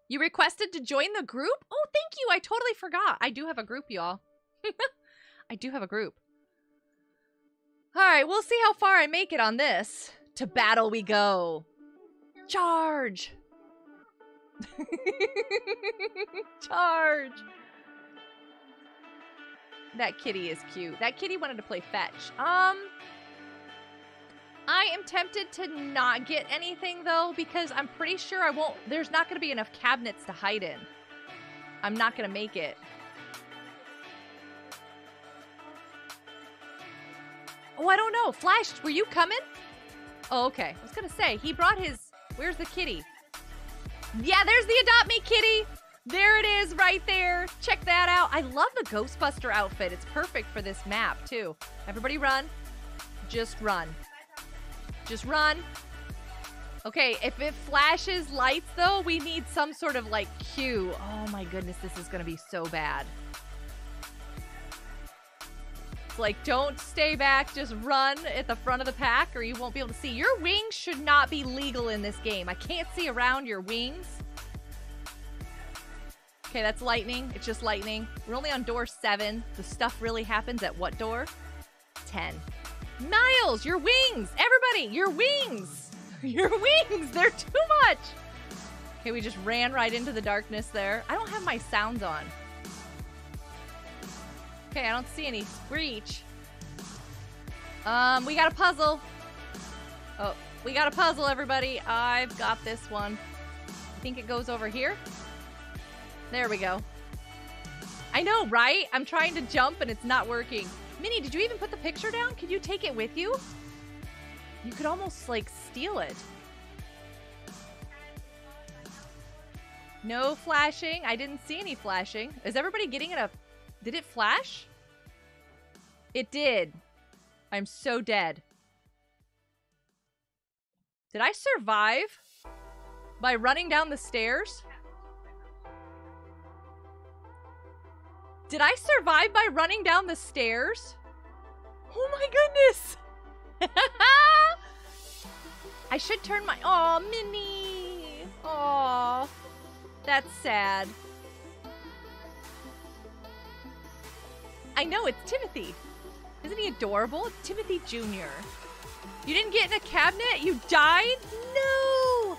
You requested to join the group? Oh, thank you. I totally forgot. I do have a group, y'all. I do have a group. All right, we'll see how far I make it on this. To battle we go. Charge. Charge. That kitty is cute. That kitty wanted to play fetch. Um, I am tempted to not get anything though because I'm pretty sure I won't. There's not going to be enough cabinets to hide in. I'm not going to make it. Oh, I don't know. Flash, were you coming? Oh, okay. I was going to say, he brought his. Where's the kitty? Yeah, there's the Adopt Me kitty. There it is right there. Check that out. I love the Ghostbuster outfit. It's perfect for this map, too. Everybody run. Just run. Just run. Okay, if it flashes lights, though, we need some sort of, like, cue. Oh, my goodness, this is to be so bad. Like, don't stay back. Just run at the front of the pack or you won't be able to see. Your wings should not be legal in this game. I can't see around your wings. Okay, that's lightning. It's just lightning. We're only on door seven. The stuff really happens at what door? 10. Miles, your wings! Everybody, your wings! Your wings! They're too much! Okay, we just ran right into the darkness there. I don't have my sounds on. Okay, I don't see any screech. Um, we got a puzzle. Oh, we got a puzzle, everybody. I've got this one. I think it goes over here. There we go. I know, right? I'm trying to jump and it's not working. Minnie, did you even put the picture down? Could you take it with you? You could almost, like, steal it. No flashing. I didn't see any flashing. Is everybody getting it up? Did it flash? It did. I'm so dead. Did I survive by running down the stairs? Did I survive by running down the stairs? Oh my goodness! I should turn my. Oh, Minnie. Oh, that's sad. I know it's Timothy. Isn't he adorable? It's Timothy Jr. You didn't get in a cabinet? You died? No.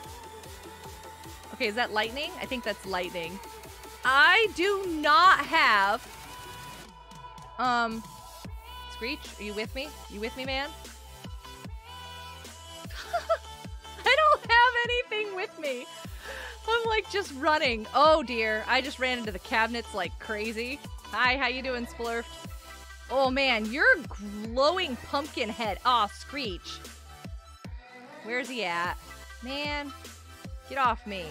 Okay, is that lightning? I think that's lightning. I do not have. Um, Screech, are you with me? You with me, man? I don't have anything with me. I'm like just running. Oh dear, I just ran into the cabinets like crazy. Hi, how you doing, Splurfed? Oh man, you're glowing pumpkin head. Aw, oh, Screech. Where's he at? Man, get off me.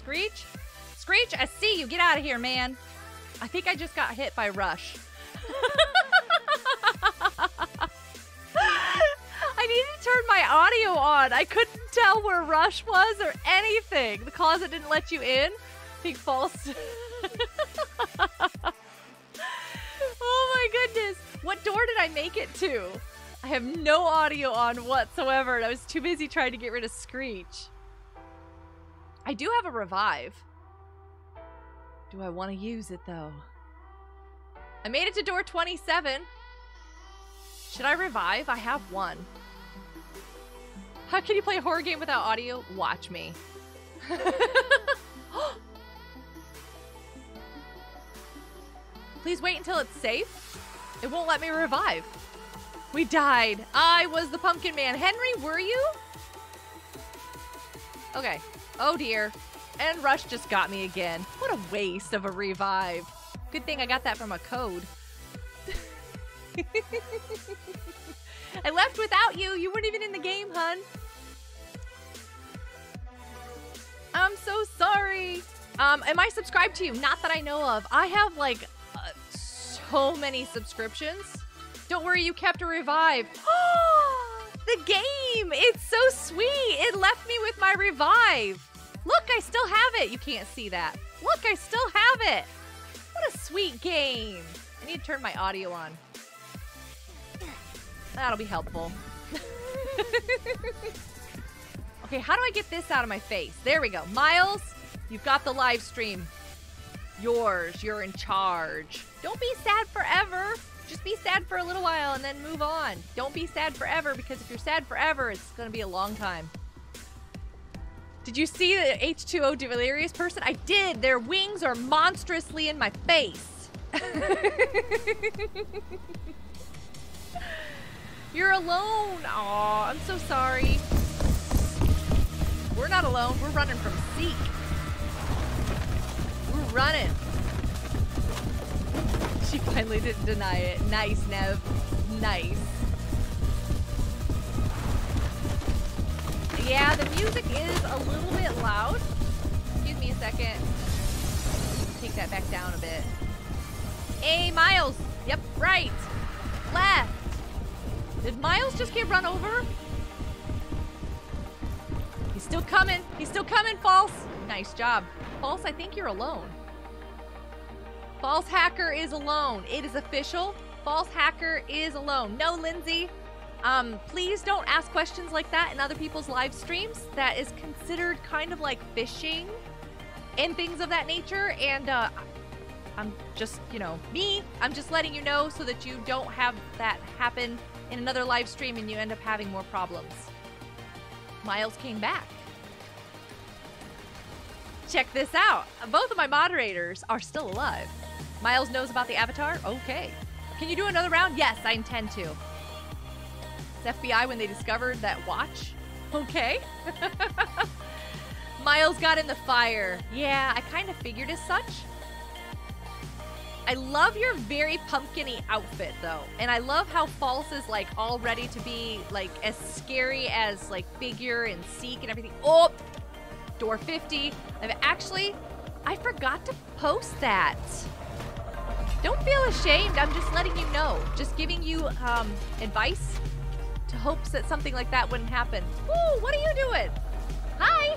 Screech? Screech, I see you. Get out of here, man. I think I just got hit by Rush. I needed to turn my audio on. I couldn't tell where Rush was or anything. The closet didn't let you in. Big false. oh my goodness. What door did I make it to? I have no audio on whatsoever, and I was too busy trying to get rid of Screech. I do have a revive. Do I want to use it, though? I made it to door 27. Should I revive? I have one. How can you play a horror game without audio? Watch me. Please wait until it's safe. It won't let me revive. We died. I was the pumpkin man. Henry, were you? Okay. Oh dear. And Rush just got me again. What a waste of a revive. Good thing I got that from a code. I left without you. You weren't even in the game, hun. I'm so sorry. Um, am I subscribed to you? Not that I know of. I have like uh, so many subscriptions. Don't worry, you kept a revive. the game! It's so sweet. It left me with my revive. Look, I still have it. You can't see that. Look, I still have it. What a sweet game. I need to turn my audio on. That'll be helpful. okay, how do I get this out of my face? There we go. Miles, you've got the live stream. Yours. You're in charge. Don't be sad forever. Just be sad for a little while and then move on. Don't be sad forever because if you're sad forever, it's going to be a long time. Did you see the H2O delirious person? I did. Their wings are monstrously in my face. You're alone. Aw, I'm so sorry. We're not alone. We're running from Seek. We're running. She finally didn't deny it. Nice, Nev. Nice. Yeah, the music is a little bit loud. Excuse me a second. Take that back down a bit. A Miles. Yep, right. Left. Did Miles just get run over? He's still coming. He's still coming, False. Nice job. False, I think you're alone. False Hacker is alone. It is official. False Hacker is alone. No, Lindsay. Um, please don't ask questions like that in other people's live streams. That is considered kind of like phishing and things of that nature. And uh, I'm just, you know, me. I'm just letting you know so that you don't have that happen in another live stream and you end up having more problems. Miles came back. Check this out. Both of my moderators are still alive. Miles knows about the avatar? Okay. Can you do another round? Yes, I intend to. It's FBI when they discovered that watch? Okay. Miles got in the fire. Yeah, I kind of figured as such. I love your very pumpkiny outfit though. And I love how False is like all ready to be like as scary as like Figure and Seek and everything. Oh, door 50. I've actually, I forgot to post that. Don't feel ashamed. I'm just letting you know. Just giving you um, advice to hopes that something like that wouldn't happen. Woo, what are you doing? Hi.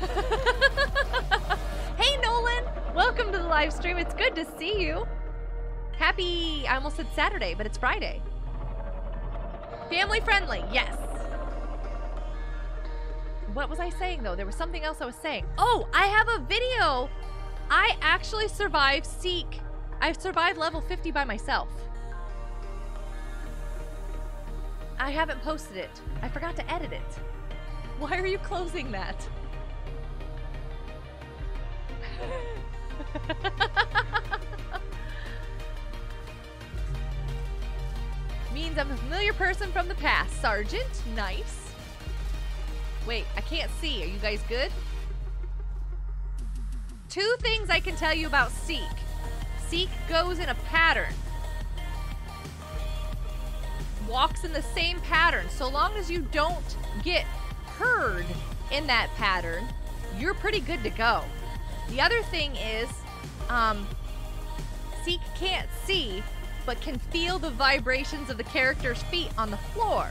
hey, Nolan. Welcome to the live stream. It's good to see you. Happy, I almost said Saturday, but it's Friday. Family friendly, yes. What was I saying though? There was something else I was saying. Oh, I have a video. I actually survived Seek. I've survived level 50 by myself. I haven't posted it. I forgot to edit it. Why are you closing that? Means I'm a familiar person from the past. Sergeant, nice. Wait, I can't see. Are you guys good? Two things I can tell you about Seek. Seek goes in a pattern. Walks in the same pattern. So long as you don't get heard in that pattern, you're pretty good to go. The other thing is, um, Seek can't see, but can feel the vibrations of the character's feet on the floor.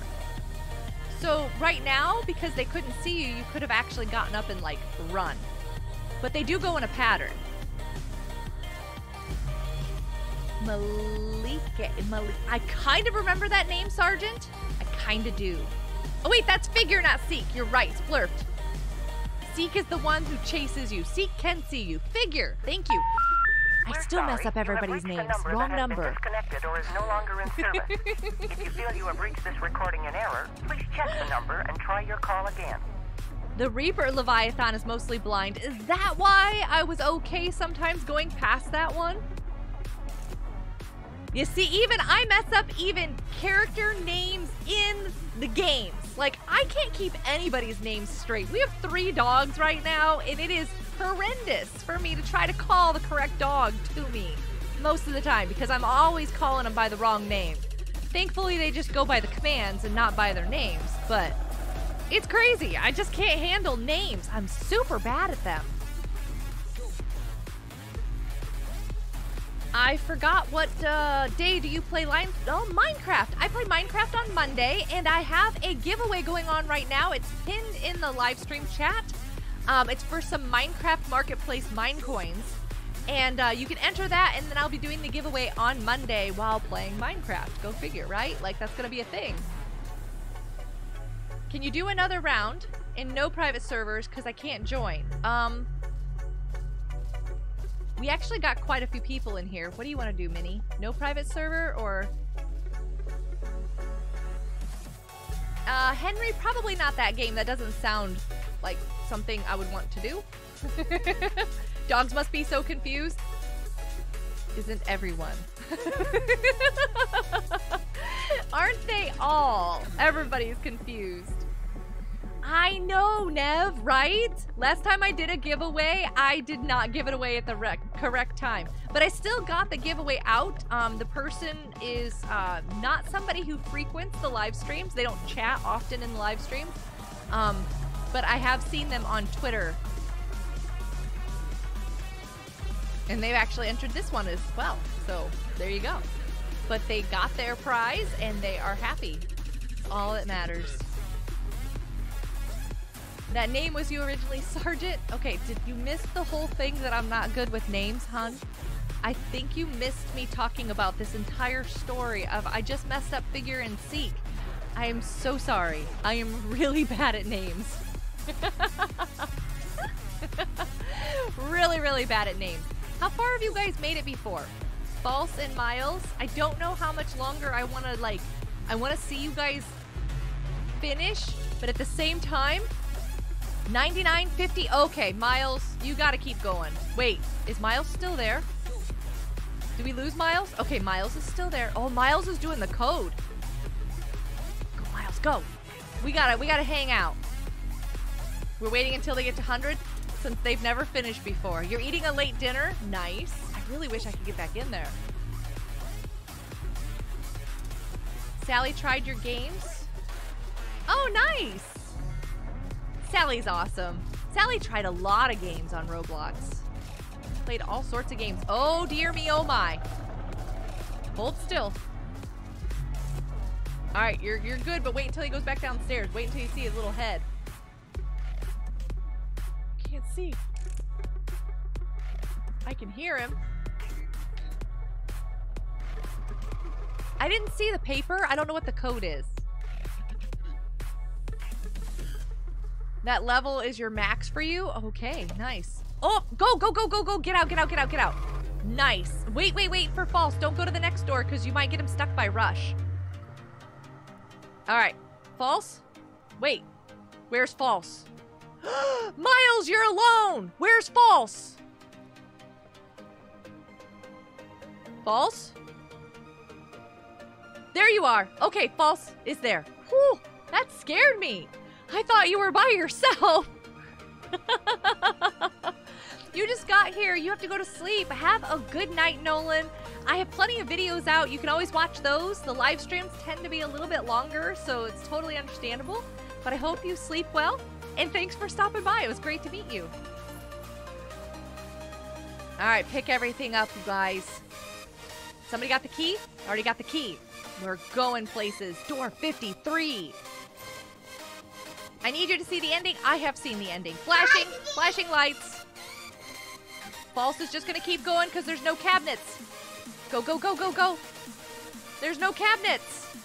So right now, because they couldn't see you, you could have actually gotten up and like run. But they do go in a pattern. Malika, Malik. I kind of remember that name, Sergeant. I kind of do. Oh wait, that's Figure, not Seek. You're right, Splurfed. Seek is the one who chases you. Seek can see you. Figure. Thank you. I We're still sorry. mess up everybody's names. number Wrong that has been number. disconnected or is no longer in service. if you feel you have reached this recording in error, please check the number and try your call again. The Reaper Leviathan is mostly blind. Is that why I was okay sometimes going past that one? You see, even I mess up even character names in the games. Like, I can't keep anybody's names straight. We have three dogs right now, and it is horrendous for me to try to call the correct dog to me most of the time because I'm always calling them by the wrong name. Thankfully, they just go by the commands and not by their names, but it's crazy. I just can't handle names. I'm super bad at them. I forgot what uh, day do you play? Oh, Minecraft. I play Minecraft on Monday, and I have a giveaway going on right now. It's pinned in the live stream chat. Um, it's for some Minecraft Marketplace mine coins. And uh, you can enter that, and then I'll be doing the giveaway on Monday while playing Minecraft. Go figure, right? Like, that's to be a thing. Can you do another round in no private servers because I can't join? Um, we actually got quite a few people in here. What do you want to do, Minnie? No private server or? Uh, Henry, probably not that game. That doesn't sound like something I would want to do. Dogs must be so confused. Isn't everyone? Aren't they all? Everybody's confused. I know, Nev, right? Last time I did a giveaway, I did not give it away at the rec- correct time. But I still got the giveaway out. Um, the person is uh, not somebody who frequents the live streams. They don't chat often in the live streams. Um, but I have seen them on Twitter. And they've actually entered this one as well. So there you go. But they got their prize and they are happy. All that matters. That name was you originally, Sergeant? Okay, did you miss the whole thing that I'm not good with names, hon? I think you missed me talking about this entire story of I just messed up figure and seek. I am so sorry. I am really bad at names. really, really bad at names. How far have you guys made it before? False and Miles? I don't know how much longer I want to, like, I want to see you guys finish, but at the same time, 99.50. Okay, Miles, you got to keep going. Wait, is Miles still there? Do we lose Miles? Okay, Miles is still there. Oh, Miles is doing the code. Go, Miles, go. We gotta, we gotta hang out. We're waiting until they get to 100 since they've never finished before. You're eating a late dinner? Nice. I really wish I could get back in there. Sally tried your games? Oh, nice. Sally's awesome. Sally tried a lot of games on Roblox. Played all sorts of games. Oh, dear me, oh my. Hold still. All right, you're, you're good, but wait until he goes back downstairs. Wait until you see his little head. Can't see. I can hear him. I didn't see the paper. I don't know what the code is. That level is your max for you? Okay, nice. Oh, go, go, go, go, go. Get out, get out, get out, get out. Nice. Wait, wait, wait for false. Don't go to the next door because you might get him stuck by rush. All right. False? Wait. Where's false? Miles, you're alone. Where's false? False? There you are. Okay, false is there. Whew, that scared me. I thought you were by yourself. you just got here. You have to go to sleep. Have a good night, Nolan. I have plenty of videos out. You can always watch those. The live streams tend to be a little bit longer, so it's totally understandable. But I hope you sleep well. And thanks for stopping by. It was great to meet you. All right, pick everything up, you guys. Somebody got the key? Already got the key. We're going places. Door 53. I need you to see the ending. I have seen the ending. Flashing, flashing lights. False is just gonna keep going because there's no cabinets. Go, go, go, go, go. There's no cabinets.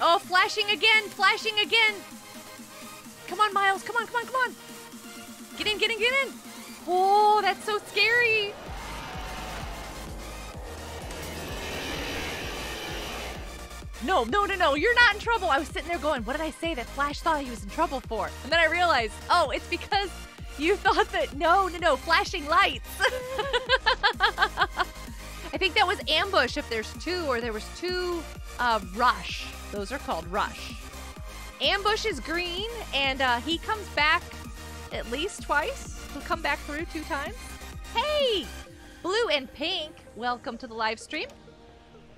Oh, flashing again, flashing again. Come on, Miles. Come on, come on, come on. Get in, get in, get in. Oh, that's so scary. No, no, no, no, you're not in trouble. I was sitting there going, what did I say that Flash thought he was in trouble for? And then I realized, oh, it's because you thought that, no, no, no, flashing lights. I think that was ambush if there's two, or there was two uh, rush. Those are called rush. Ambush is green, and uh, he comes back at least twice. He'll come back through two times. Hey! Blue and pink, welcome to the live stream.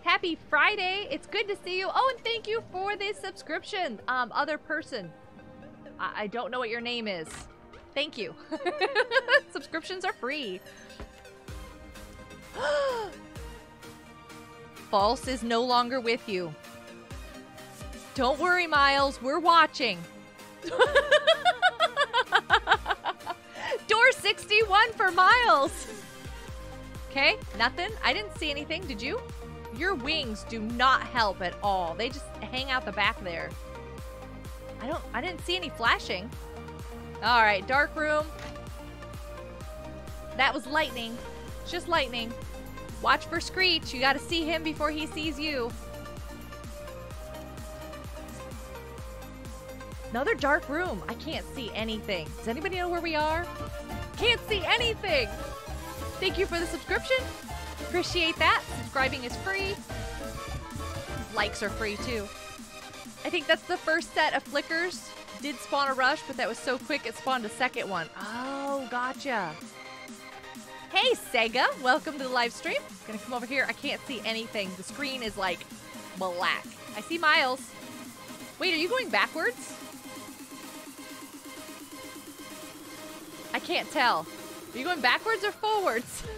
Happy Friday. It's good to see you. Oh, and thank you for this subscription. Um, other person. I, I don't know what your name is. Thank you. Subscriptions are free. False is no longer with you. Don't worry, Miles. We're watching. Door 61 for Miles. Okay, nothing. I didn't see anything. Did you? Your wings do not help at all. They just hang out the back there. I don't I didn't see any flashing. All right, dark room. That was lightning. Just lightning. Watch for Screech. You got to see him before he sees you. Another dark room. I can't see anything. Does anybody know where we are? Can't see anything. Thank you for the subscription. Appreciate that. Subscribing is free. Likes are free too. I think that's the first set of flickers. Did spawn a rush, but that was so quick it spawned a second one. Oh, gotcha. Hey, Sega. Welcome to the live stream. Gonna come over here. I can't see anything. The screen is like black. I see Miles. Wait, are you going backwards? I can't tell. Are you going backwards or forwards?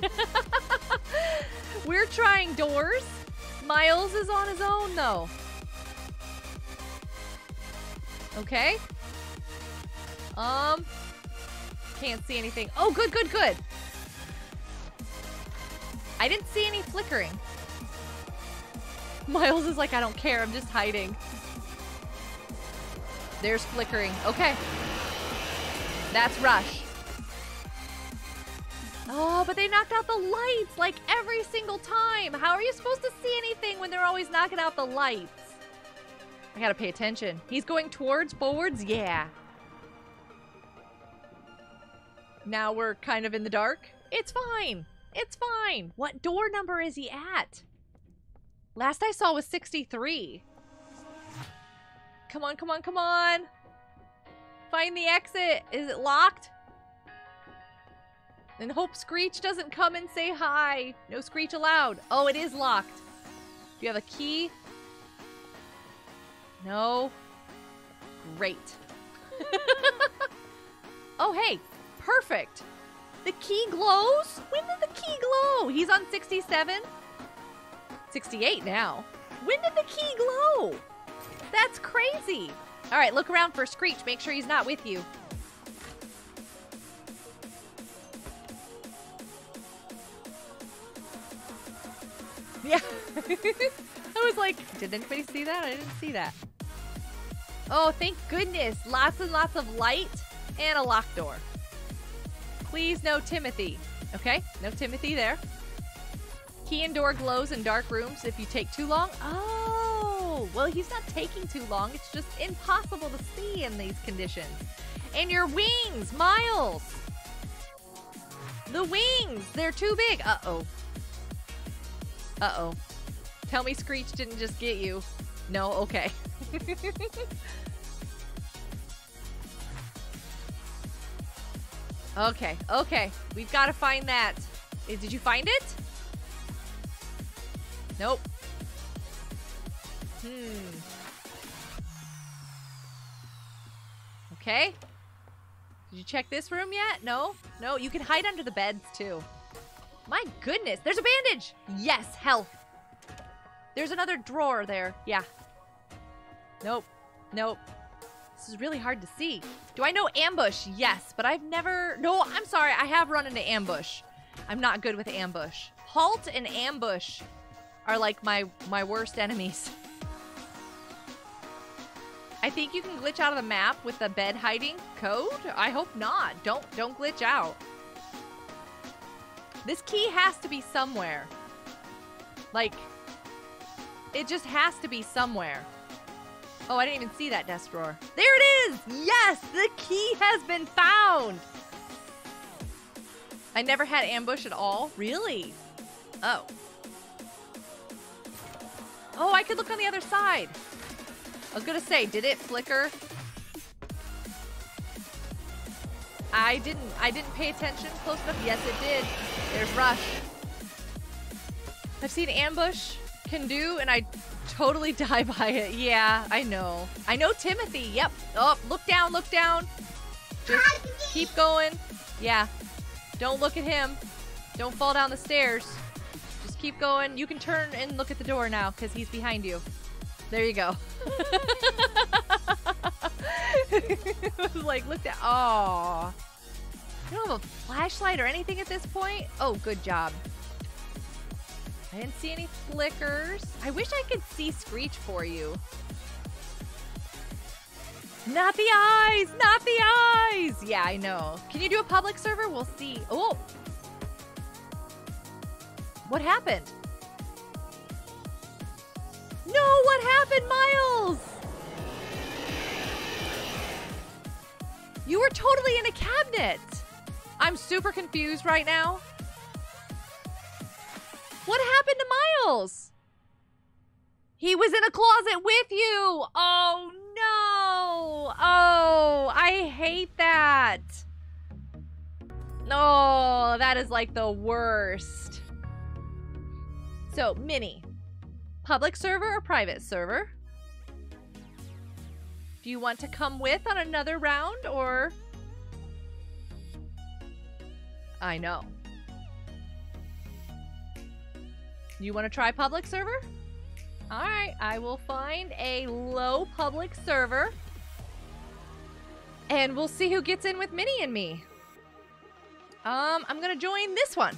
We're trying doors. Miles is on his own, though. Okay. Um, can't see anything. Oh, good, good, good. I didn't see any flickering. Miles is like, I don't care. I'm just hiding. There's flickering. Okay. That's Rush. Oh, but they knocked out the lights like every single time. How are you supposed to see anything when they're always knocking out the lights? I gotta pay attention. He's going towards, forwards? Yeah. Now we're kind of in the dark. It's fine. It's fine. What door number is he at? Last I saw was 63. Come on, come on, come on. Find the exit. Is it locked? And hope Screech doesn't come and say hi. No Screech allowed. Oh, it is locked. Do you have a key? No. Great. oh, hey. Perfect. The key glows? When did the key glow? He's on 67? 68 now. When did the key glow? That's crazy. All right, look around for Screech. Make sure he's not with you. Yeah. I was like, did anybody see that? I didn't see that. Oh, thank goodness. Lots and lots of light and a locked door. Please no Timothy. Okay, no Timothy there. Key and door glows in dark rooms if you take too long. Oh, well, he's not taking too long. It's just impossible to see in these conditions. And your wings, Miles. The wings, they're too big. Uh-oh. Uh-oh. Tell me Screech didn't just get you. No, okay. okay, okay. We've got to find that. Eh, Did you find it? Nope. Hmm. Okay. Did you check this room yet? No? No, you can hide under the beds too. My goodness, there's a bandage! Yes, health. There's another drawer there. Yeah. Nope. Nope. This is really hard to see. Do I know ambush? Yes, but I've never... No, I'm sorry. I have run into ambush. I'm not good with ambush. Halt and ambush are like my, my worst enemies. I think you can glitch out of the map with the bed hiding code. I hope not. Don't don't glitch out. This key has to be somewhere. Like, it just has to be somewhere. Oh, I didn't even see that desk drawer. There it is! Yes, the key has been found! I never had ambush at all. Really? Oh. Oh, I could look on the other side. I was gonna say, did it flicker? I didn't. I didn't pay attention close enough. Yes, it did. There's Rush. I've seen Ambush can do, and I totally die by it. Yeah, I know. I know Timothy. Yep. Oh, look down, look down. Just keep going. Yeah. Don't look at him. Don't fall down the stairs. Just keep going. You can turn and look at the door now because he's behind you. There you go. it was like, looked at. Oh. You don't have a flashlight or anything at this point? Oh, good job. I didn't see any flickers. I wish I could see Screech for you. Not the eyes! Not the eyes! Yeah, I know. Can you do a public server? We'll see. Oh! What happened? No, what happened, Miles? You were totally in a cabinet. I'm super confused right now. What happened to Miles? He was in a closet with you. Oh no. Oh, I hate that. Oh, that is like the worst. So, Minnie, public server or private server? Do you want to come with on another round or? I know. You want to try public server? All right, I will find a low public server. And we'll see who gets in with Minnie and me. Um, I'm gonna join this one.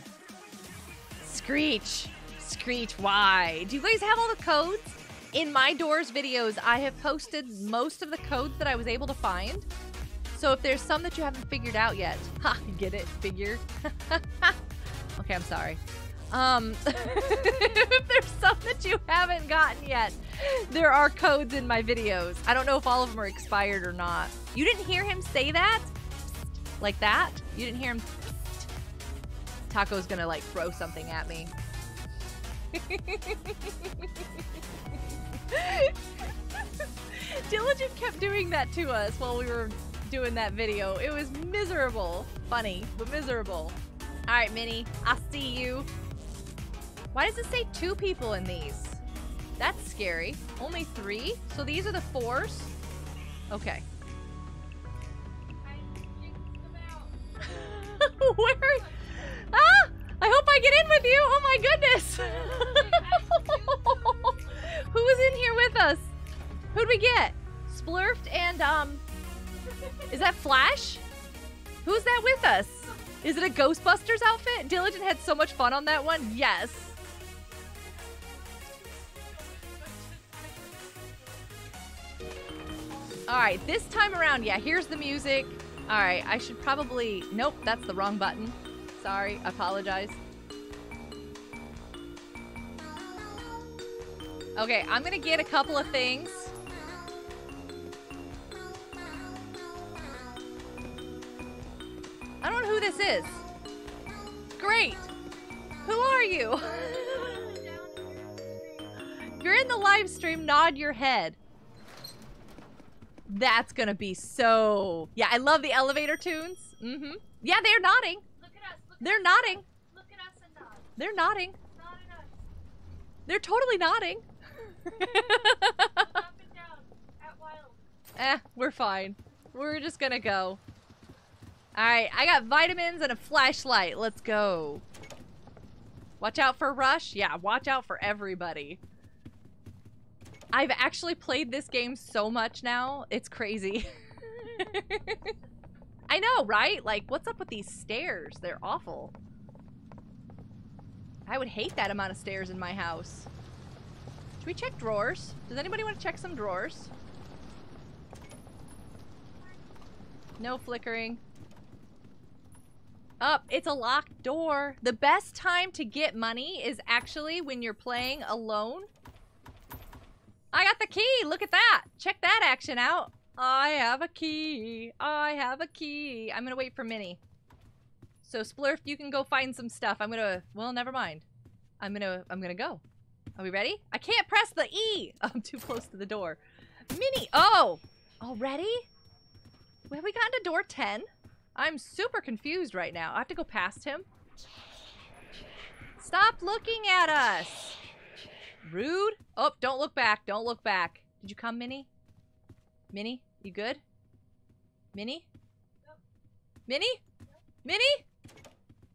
Screech. Screech, why? Do you guys have all the codes? In my doors videos, I have posted most of the codes that I was able to find. So if there's some that you haven't figured out yet, ha, get it, figure. okay, I'm sorry. Um, if there's some that you haven't gotten yet, there are codes in my videos. I don't know if all of them are expired or not. You didn't hear him say that? Like that? You didn't hear him? Taco's gonna like throw something at me. Diligent kept doing that to us while we were doing that video. It was miserable. Funny, but miserable. All right, Minnie, I'll see you. Why does it say two people in these? That's scary. Only three? So these are the fours? Okay. Where? Ah! I hope I get in with you! Oh my goodness! Who was in here with us? Who'd we get? Splurfed and, um... Is that Flash? Who's that with us? Is it a Ghostbusters outfit? Diligent had so much fun on that one. Yes. All right, this time around, yeah, here's the music. All right, I should probably... Nope, that's the wrong button. Sorry, apologize. Okay, I'm gonna get a couple of things. I don't know who this is. Great. Who are you? You're in the live stream, nod your head. That's gonna be so... Yeah, I love the elevator tunes. Mm-hmm. Yeah, they're nodding. Look at us. Look They're nodding. Look at us and nod. They're nodding. Nod. They're totally nodding. Eh, we're fine. We're just gonna go. Alright, I got vitamins and a flashlight. Let's go. Watch out for Rush? Yeah, watch out for everybody. I've actually played this game so much now. It's crazy. I know, right? Like, what's up with these stairs? They're awful. I would hate that amount of stairs in my house. We check drawers? Does anybody want to check some drawers? No flickering. Up, it's a locked door. The best time to get money is actually when you're playing alone. I got the key. Look at that. Check that action out. I have a key. I have a key. I'm gonna wait for Minnie. So Splurf, you can go find some stuff. I'm gonna. Well, never mind. I'm gonna. I'm gonna go. Are we ready? I can't press the E. I'm too close to the door. Minnie. Oh, already? Have we gotten to door 10? I'm super confused right now. I have to go past him. Stop looking at us. Rude. Oh, don't look back. Don't look back. Did you come, Minnie? Minnie, you good? Minnie? Minnie? Minnie?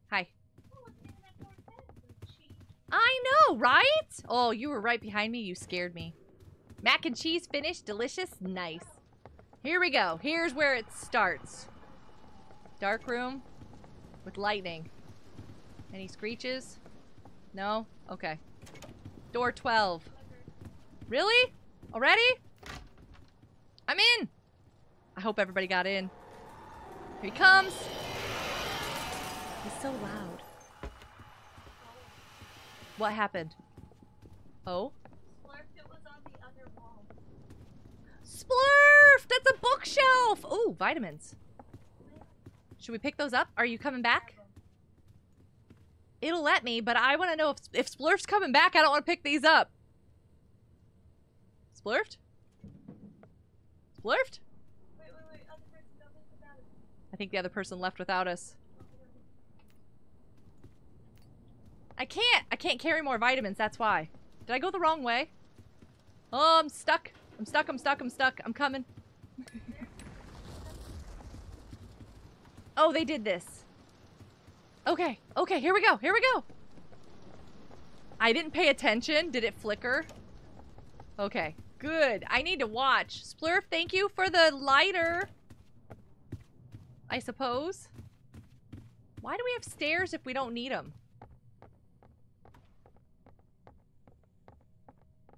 Hi. I know, right? Oh, you were right behind me. You scared me. Mac and cheese finished. Delicious. Nice. Here we go. Here's where it starts. Dark room with lightning. Any screeches? No? Okay. Door 12. Really? Already? I'm in! I hope everybody got in. Here he comes! He's so loud. What happened? Oh? Splurfed, it was on the other wall. Splurf! That's a bookshelf! Ooh, vitamins. Should we pick those up? Are you coming back? It'll let me, but I want to know if, if Splurf's coming back. I don't want to pick these up. Splurfed? Splurfed? Wait, wait, wait. Other person, don't think. I think the other person left without us. I can't. I can't carry more vitamins. That's why. Did I go the wrong way? Oh, I'm stuck. I'm stuck. I'm stuck. I'm stuck. I'm coming. oh, they did this. Okay. Okay. Here we go. Here we go. I didn't pay attention. Did it flicker? Okay. Good. I need to watch. Splurf, thank you for the lighter. I suppose. Why do we have stairs if we don't need them?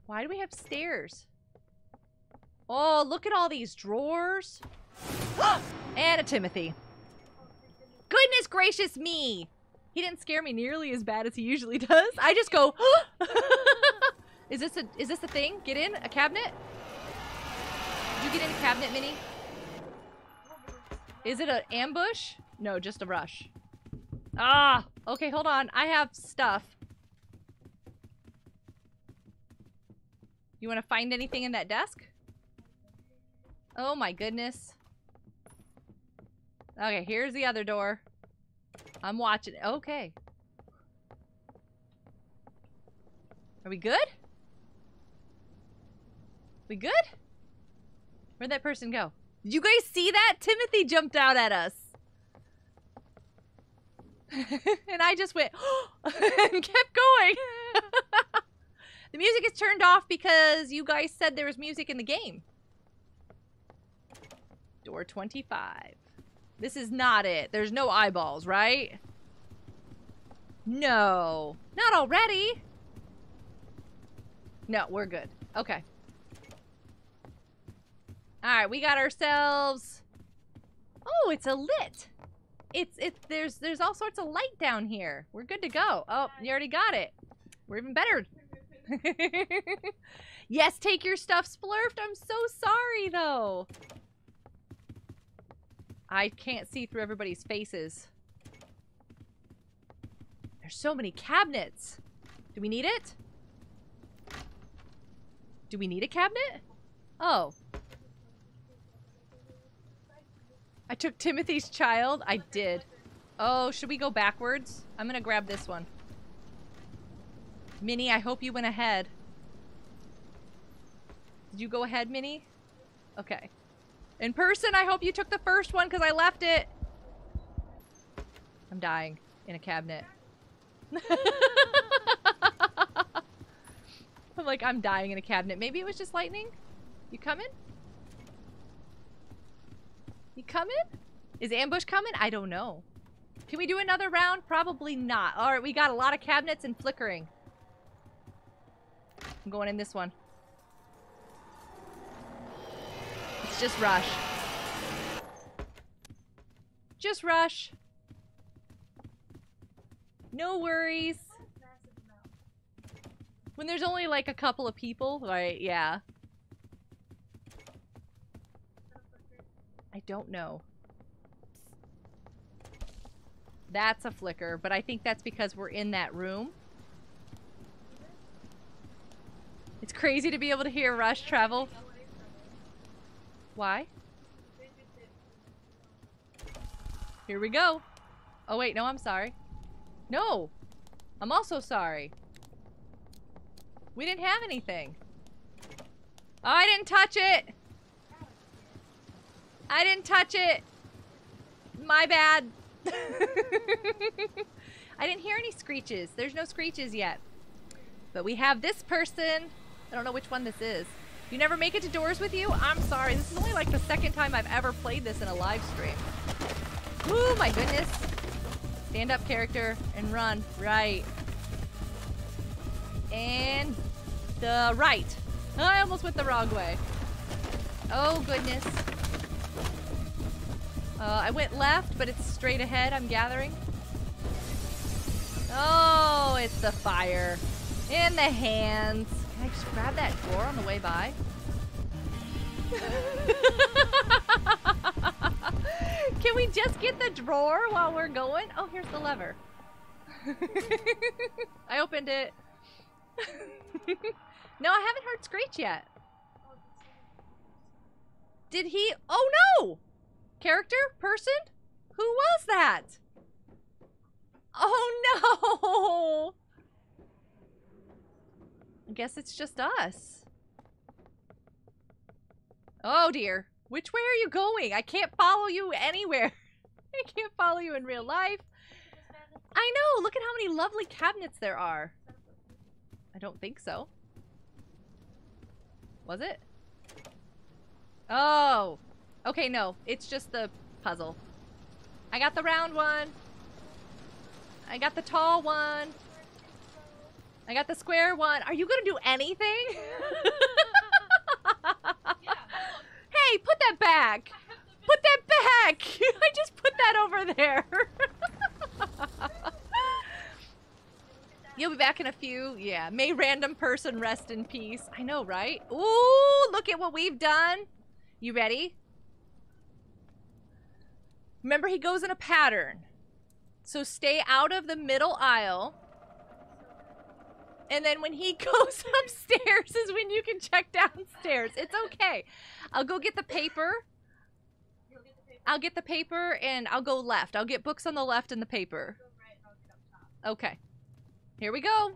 Why do we have stairs? Oh, look at all these drawers. and a Timothy. Goodness gracious me! He didn't scare me nearly as bad as he usually does. I just go, Is this a is this a thing? Get in? A cabinet? Did you get in a cabinet, Minnie? Is it an ambush? No, just a rush. Ah! Okay, hold on. I have stuff. You want to find anything in that desk? Oh my goodness. Okay, here's the other door. I'm watching. Okay. Are we good? We good? Where'd that person go? Did you guys see that? Timothy jumped out at us. and I just went and kept going. the music is turned off because you guys said there was music in the game. Door 25. This is not it. There's no eyeballs, right? No. Not already. No, we're good. Okay. Alright, we got ourselves... Oh, it's a lit. It's, it's, there's, there's all sorts of light down here. We're good to go. Oh, you already got it. We're even better. yes, take your stuff, Splurfed. I'm so sorry, though. I can't see through everybody's faces. There's so many cabinets. Do we need it? Do we need a cabinet? Oh. I took Timothy's child? I did. Oh, should we go backwards? I'm gonna grab this one. Minnie, I hope you went ahead. Did you go ahead, Minnie? Okay. In person, I hope you took the first one because I left it. I'm dying in a cabinet. I'm like, I'm dying in a cabinet. Maybe it was just lightning? You coming? You coming? Is ambush coming? I don't know. Can we do another round? Probably not. Alright, we got a lot of cabinets and flickering. I'm going in this one. It's just rush. Just rush. No worries. When there's only like a couple of people, right? Yeah. I don't know. That's a flicker, but I think that's because we're in that room. It's crazy to be able to hear Rush travel. Why? Here we go. Oh wait, no, I'm sorry. No! I'm also sorry. We didn't have anything. Oh, I didn't touch it! I didn't touch it! My bad. I didn't hear any screeches. There's no screeches yet. But we have this person. I don't know which one this is. You never make it to doors with you? I'm sorry. This is only like the second time I've ever played this in a live stream. Ooh, my goodness. Stand up character and run. Right. And the right. I almost went the wrong way. Oh, goodness. Uh, I went left, but it's straight ahead, I'm gathering. Oh, it's the fire. In the hands. Just grab that drawer on the way by? Can we just get the drawer while we're going? Oh, here's the lever. I opened it. no, I haven't heard Screech yet. Did he? Oh no! Character? Person? Who was that? Oh no! Guess it's just us. Oh dear. Which way are you going? I can't follow you anywhere. I can't follow you in real life. I know! Look at how many lovely cabinets there are. I don't think so. Was it? Oh! Okay, no. It's just the puzzle. I got the round one. I got the tall one. I got the square one. Are you gonna do anything? Yeah, hey, put that back. Put that back. I just put that over there. You'll be back in a few. Yeah. May random person rest in peace. I know, right? Ooh, look at what we've done. You ready? Remember, he goes in a pattern. So stay out of the middle aisle. And then when he goes upstairs is when you can check downstairs. It's okay. I'll go get the paper. I'll get the paper and I'll go left. I'll get books on the left and the paper. Okay. Here we go.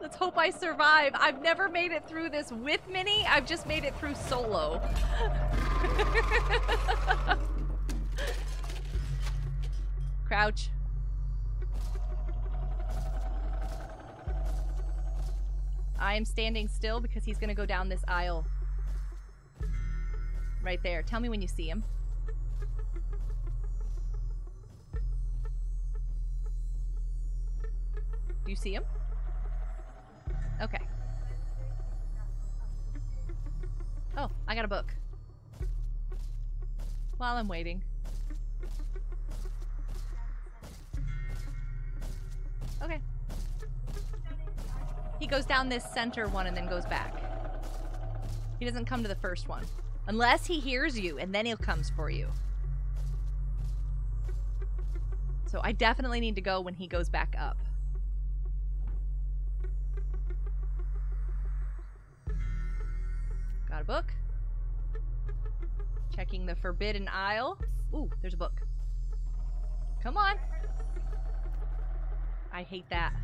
Let's hope I survive. I've never made it through this with Minnie. I've just made it through solo. Crouch. I am standing still because he's going to go down this aisle. Right there. Tell me when you see him. Do you see him? Okay. Oh, I got a book. While I'm waiting. Okay. He goes down this center one and then goes back. He doesn't come to the first one. Unless he hears you, and then he comes for you. So I definitely need to go when he goes back up. Got a book. Checking the forbidden aisle. Ooh, there's a book. Come on. I hate that.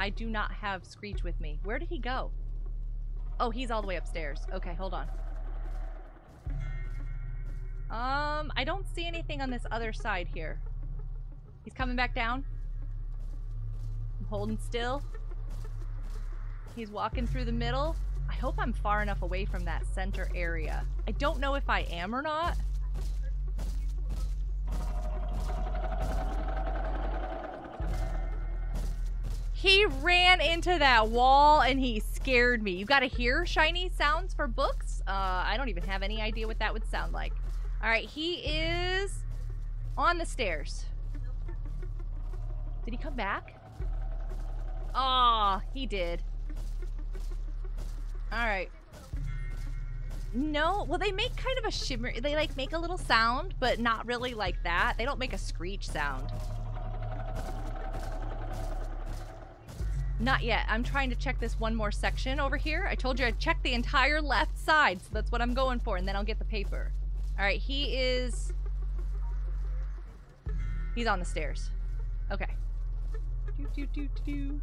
I do not have Screech with me. Where did he go? Oh, he's all the way upstairs. Okay, hold on. Um, I don't see anything on this other side here. He's coming back down. I'm holding still. He's walking through the middle. I hope I'm far enough away from that center area. I don't know if I am or not. He ran into that wall and he scared me. You gotta hear shiny sounds for books? Uh, I don't even have any idea what that would sound like. Alright, he is on the stairs. Did he come back? Aw, he did. Alright. No, well they make kind of a shimmer. They like make a little sound, but not really like that. They don't make a screech sound. Not yet. I'm trying to check this one more section over here. I told you I'd check the entire left side, so that's what I'm going for, and then I'll get the paper. Alright, he is... He's on the stairs. Okay. Do, do, do.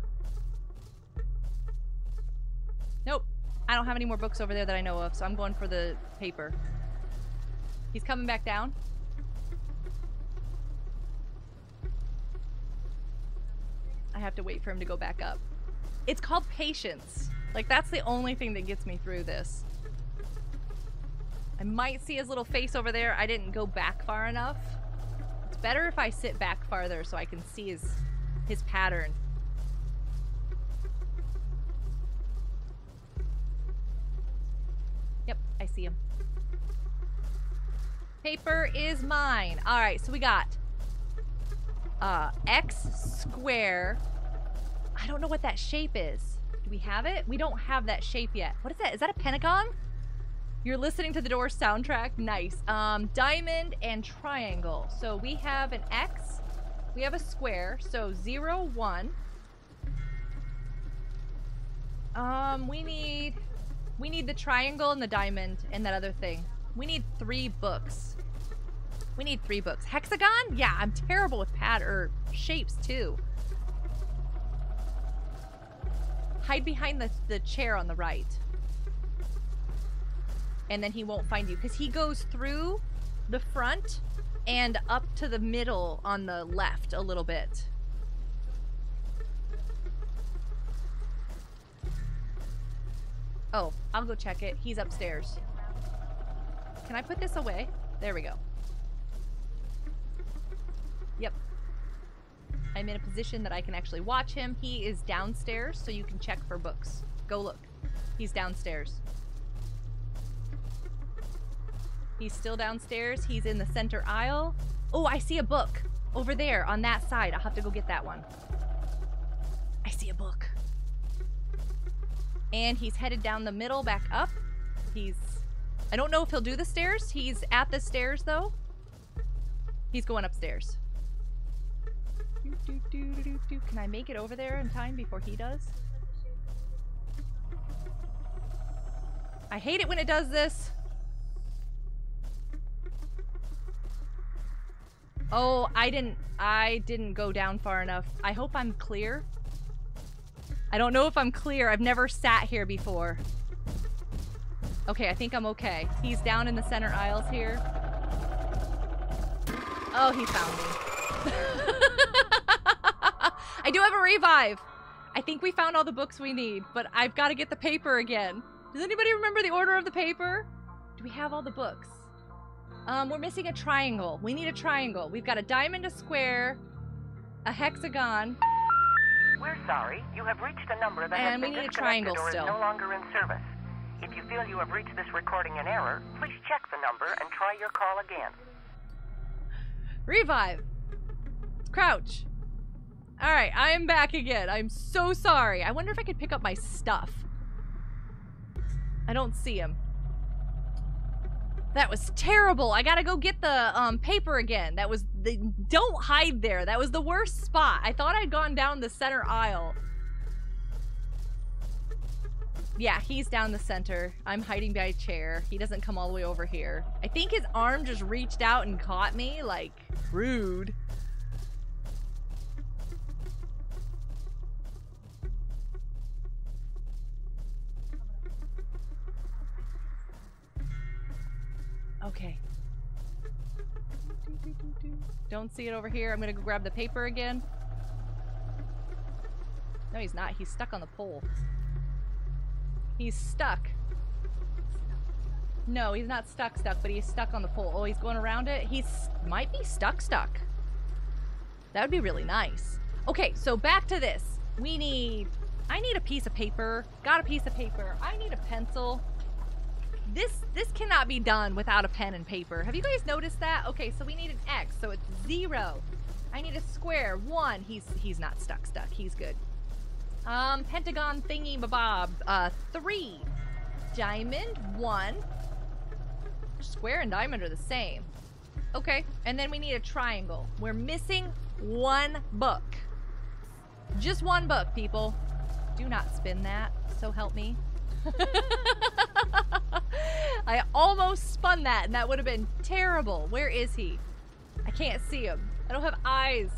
Nope. I don't have any more books over there that I know of, so I'm going for the paper. He's coming back down. I have to wait for him to go back up. It's called patience. Like, that's the only thing that gets me through this. I might see his little face over there. I didn't go back far enough. It's better if I sit back farther so I can see his his pattern. Yep, I see him. Paper is mine. All right, so we got uh, X square. I don't know what that shape is. Do we have it? We don't have that shape yet. What is that? Is that a pentagon? You're listening to the Doors soundtrack. Nice. Um, diamond and triangle. So we have an X. We have a square. So zero, one. Um, we need we need the triangle and the diamond and that other thing. We need three books. We need three books. Hexagon? Yeah, I'm terrible with pad or shapes too. Hide behind the, the chair on the right. And then he won't find you because he goes through the front and up to the middle on the left a little bit. Oh, I'll go check it. He's upstairs. Can I put this away? There we go. Yep. I'm in a position that I can actually watch him. He is downstairs, so you can check for books. Go look. He's downstairs. He's still downstairs. He's in the center aisle. Oh, I see a book over there on that side. I'll have to go get that one. I see a book. And he's headed down the middle back up. He's. I don't know if he'll do the stairs. He's at the stairs though. He's going upstairs. Can I make it over there in time before he does? I hate it when it does this. Oh, I didn't I didn't go down far enough. I hope I'm clear. I don't know if I'm clear. I've never sat here before. Okay, I think I'm okay. He's down in the center aisles here. Oh, he found me. I do have a revive. I think we found all the books we need, but I've got to get the paper again. Does anybody remember the order of the paper? Do we have all the books? Um, we're missing a triangle. We need a triangle. We've got a diamond, a square, a hexagon. We're sorry. You have reached a number that And has we been need a disconnected triangle or still. is no longer in service. If you feel you have reached this recording in error, please check the number and try your call again. Revive. Crouch. All right, I am back again. I'm so sorry. I wonder if I could pick up my stuff. I don't see him. That was terrible. I gotta go get the um, paper again. That was the. Don't hide there. That was the worst spot. I thought I'd gone down the center aisle. Yeah, he's down the center. I'm hiding by a chair. He doesn't come all the way over here. I think his arm just reached out and caught me. Like, rude. Okay. Don't see it over here. I'm gonna go grab the paper again. No, he's not. He's stuck on the pole. He's stuck. No, he's not stuck stuck, but he's stuck on the pole. Oh, he's going around it. He might be stuck stuck. That would be really nice. Okay, so back to this. We need I need a piece of paper. Got a piece of paper. I need a pencil. This this cannot be done without a pen and paper. Have you guys noticed that? Okay, so we need an X, so it's zero. I need a square. One. He's he's not stuck stuck. He's good. Um, pentagon thingy bob. Uh, three. Diamond, one. Square and diamond are the same. Okay, and then we need a triangle. We're missing one book. Just one book, people. Do not spin that. So help me. I almost spun that, and that would have been terrible. Where is he? I can't see him. I don't have eyes.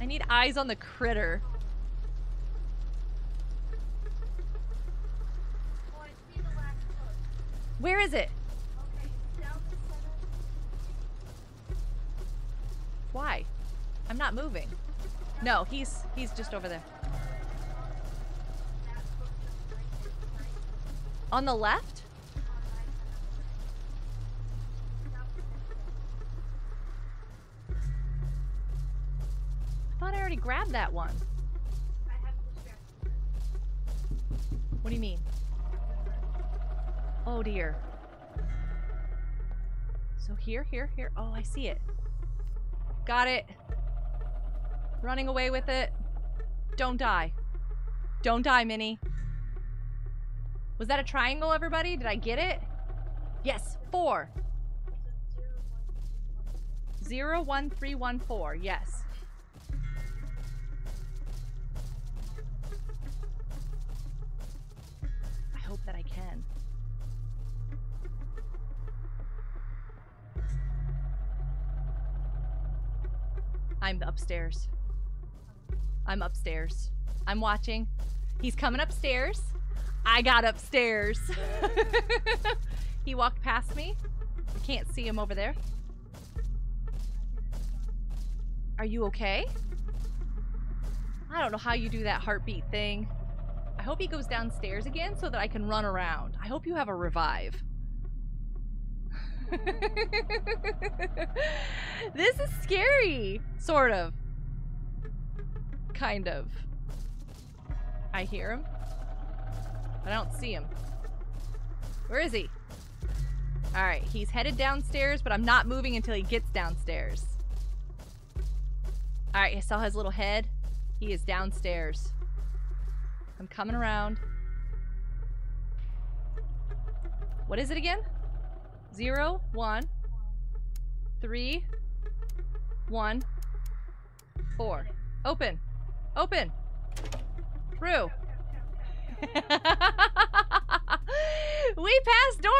I need eyes on the critter. Where is it? Why? I'm not moving. No, he's he's just over there. That book just right there. Right On the left? I thought I already grabbed that one. What do you mean? Oh dear. So here, here, here. Oh, I see it. Got it. Running away with it. Don't die. Don't die, Minnie. Was that a triangle, everybody? Did I get it? Yes, four. Zero, one, three, one, four. Yes. I hope that I can. I'm upstairs. I'm upstairs. I'm watching. He's coming upstairs. I got upstairs. he walked past me. I can't see him over there. Are you okay? I don't know how you do that heartbeat thing. I hope he goes downstairs again so that I can run around. I hope you have a revive. this is scary. Sort of. Kind of. I hear him. I don't see him. Where is he? Alright, he's headed downstairs, but I'm not moving until he gets downstairs. Alright, I saw his little head. He is downstairs. I'm coming around. What is it again? Zero, one, three, one, four. Open. Open. Through. we passed door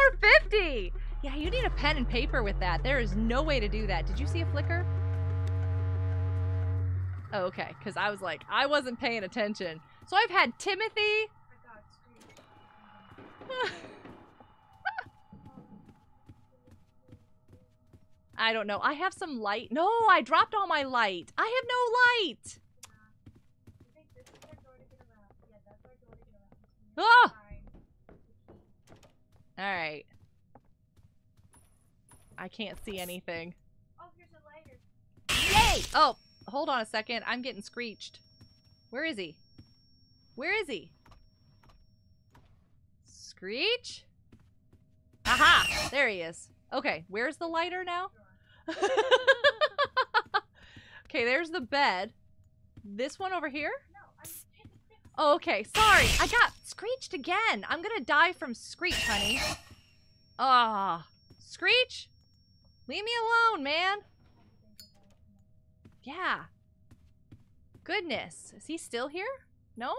50! Yeah, you need a pen and paper with that. There is no way to do that. Did you see a flicker? Oh, okay, because I was like, I wasn't paying attention. So I've had Timothy. I. I don't know. I have some light. No, I dropped all my light. I have no light. I think this is our door to get around. Yeah, that's our door to get around. Ah! Fine. All right. I can't see anything. Oh, here's a lighter. Yay! Oh, hold on a second. I'm getting screeched. Where is he? Where is he? Screech? Aha! There he is. Okay, where's the lighter now? okay, there's the bed. This one over here? No, I'm trying to fix Oh, okay. Sorry. I got screeched again. I'm gonna die from screech, honey. Ah. Screech? Leave me alone, man. Yeah. Goodness. Is he still here? No?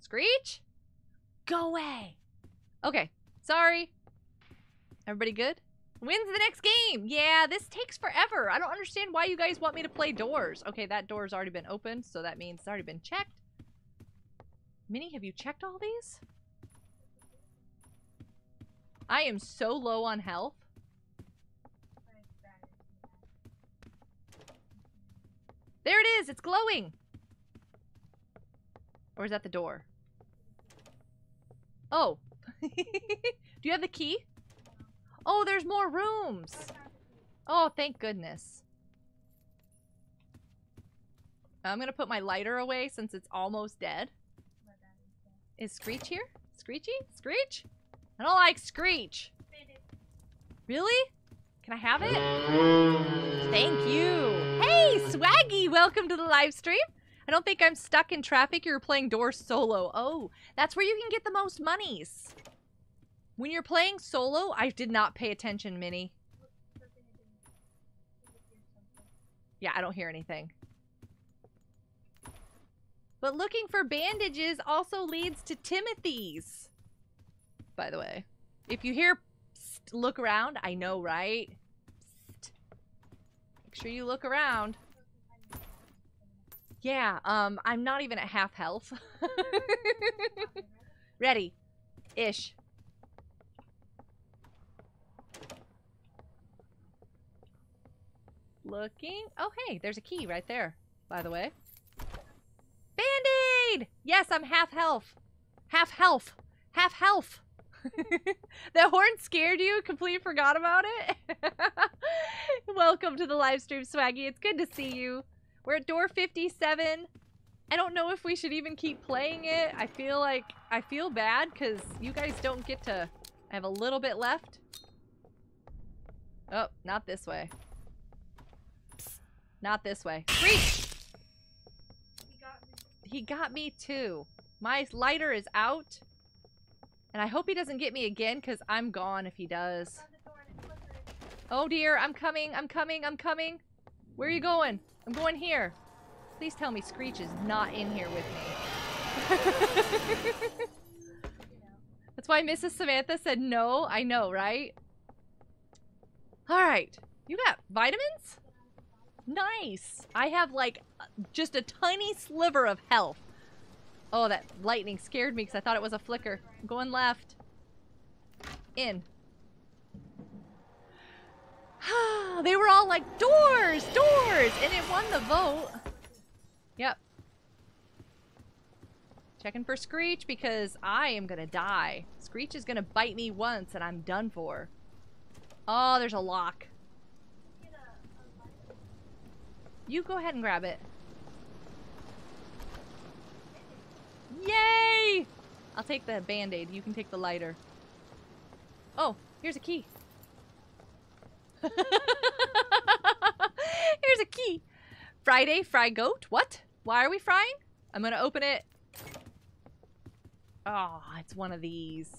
Screech? Go away. Okay. Sorry. Everybody good? Wins the next game. Yeah, this takes forever. I don't understand why you guys want me to play doors. Okay, that door's already been opened, so that means it's already been checked. Minnie, have you checked all these? I am so low on health. There it is. It's glowing. Or is that the door? Oh. Do you have the key? Oh, there's more rooms. Oh, thank goodness. I'm gonna put my lighter away since it's almost dead. Is Screech here? Screechy? Screech? I don't like Screech. Really? Can I have it? Thank you. Hey, Swaggy, welcome to the live stream. I don't think I'm stuck in traffic. You're playing Doors solo. Oh, that's where you can get the most monies. When you're playing solo, I did not pay attention, Minnie. Yeah, I don't hear anything. But looking for bandages also leads to Timothy's. By the way, if you hear look around, I know, right? Psst. Make sure you look around. Yeah, um, I'm not even at half health. Ready. Ish. Looking. Oh, hey, there's a key right there, by the way. Band-Aid! Yes, I'm half health. Half health. Half health. that horn scared you? Completely forgot about it? Welcome to the live stream, Swaggy. It's good to see you. We're at door 57. I don't know if we should even keep playing it. I feel like I feel bad because you guys don't get to. I have a little bit left. Oh, not this way. Not this way. Reach! He got me. Too. My lighter is out. And I hope he doesn't get me again because I'm gone if he does. Oh dear, I'm coming, I'm coming, I'm coming. Where are you going? I'm going here. Please tell me Screech is not in here with me. That's why Mrs. Samantha said no. I know, right? Alright. You got vitamins? Nice. I have like just a tiny sliver of health. Oh, that lightning scared me because I thought it was a flicker. I'm going left. In. they were all like, doors, doors, and it won the vote. Yep. Checking for Screech because I am gonna die. Screech is gonna bite me once and I'm done for. Oh, there's a lock. Get a, a light. You go ahead and grab it. Yay! I'll take the band-aid. You can take the lighter. Oh, here's a key. here's a key. Friday, fry goat. What? Why are we frying? I'm gonna open it. Oh, it's one of these.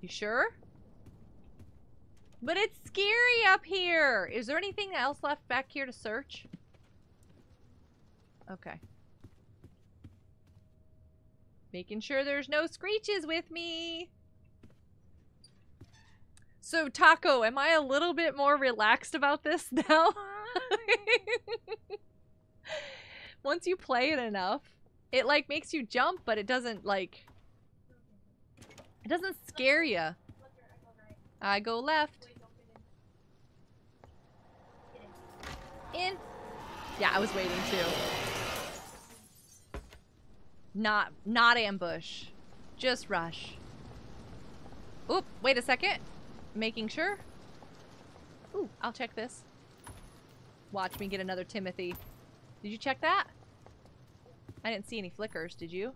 You sure? But it's scary up here. Is there anything else left back here to search? Okay. Making sure there's no screeches with me. So, Taco, am I a little bit more relaxed about this now? Once you play it enough, it like makes you jump, but it doesn't like it doesn't scare you. I go left. Wait, don't get in. Yeah, I was waiting too. Not not ambush. Just rush. Oop, wait a second. Making sure. Ooh, I'll check this. Watch me get another Timothy. Did you check that? I didn't see any flickers, did you?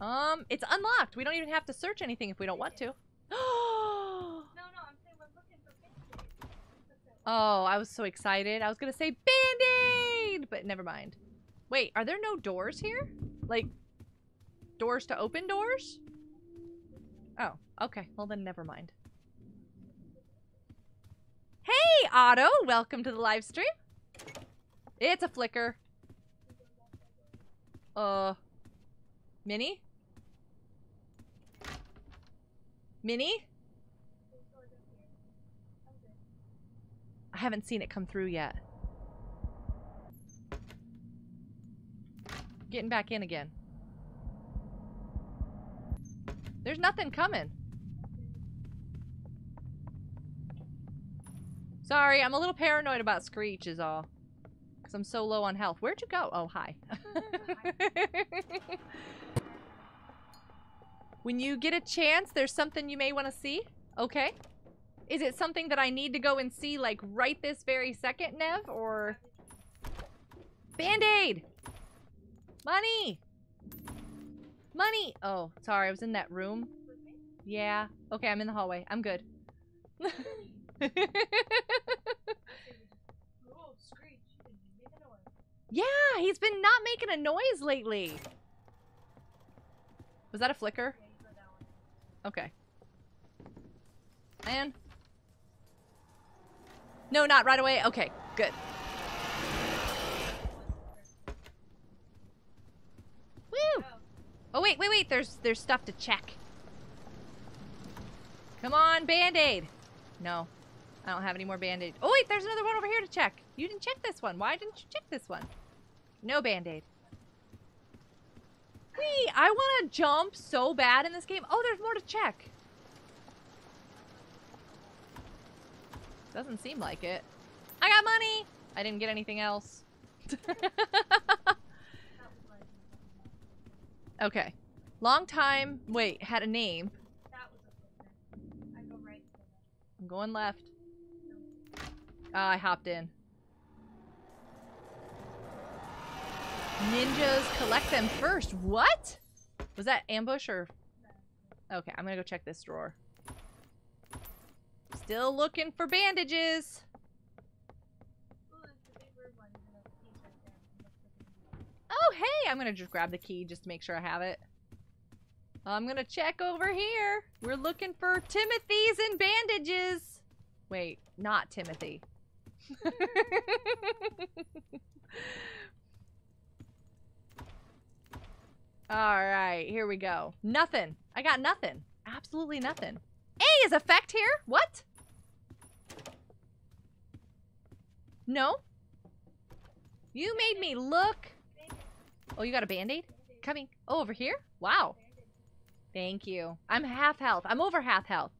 Um, it's unlocked. We don't even have to search anything if we don't want to. No, no, I'm saying we're looking for band-aids. Oh, I was so excited. I was gonna say band-aid, but never mind. Wait, are there no doors here? Like, doors to open doors? Oh, okay. Well then, never mind. Hey, Otto! Welcome to the live stream. It's a flicker. Uh, Minnie? Minnie? I haven't seen it come through yet. Getting back in again. There's nothing coming. Sorry, I'm a little paranoid about Screech is all. Because I'm so low on health. Where'd you go? Oh, hi. when you get a chance, there's something you may want to see. Okay. Is it something that I need to go and see, like, right this very second, Nev? Or... Band-Aid! Money! Money! Oh, sorry, I was in that room. Yeah. Okay, I'm in the hallway. I'm good. Yeah, he's been not making a noise lately. Was that a flicker? Okay. And... No, not right away. Okay, good. Woo! Oh, wait, wait, wait. There's there's stuff to check. Come on, band-aid. No. I don't have any more band-aid. Oh wait, there's another one over here to check. You didn't check this one. Why didn't you check this one? No band-aid. Wee, I want to jump so bad in this game. Oh, there's more to check. Doesn't seem like it. I got money. I didn't get anything else. okay. Long time. Wait, had a name. I'm going left. Oh, I hopped in. Ninjas collect them first. What? Was that ambush or? Okay, I'm gonna go check this drawer. Still looking for bandages. Oh, hey, I'm gonna just grab the key just to make sure I have it. I'm gonna check over here. We're looking for Timothy's and bandages. Wait, not Timothy. All right, here we go. Nothing. I got nothing. Absolutely nothing. A is effect here? What? No? You made me look. Oh, you got a band-aid? Coming. Oh, over here? Wow. Thank you. I'm half health. I'm over half health.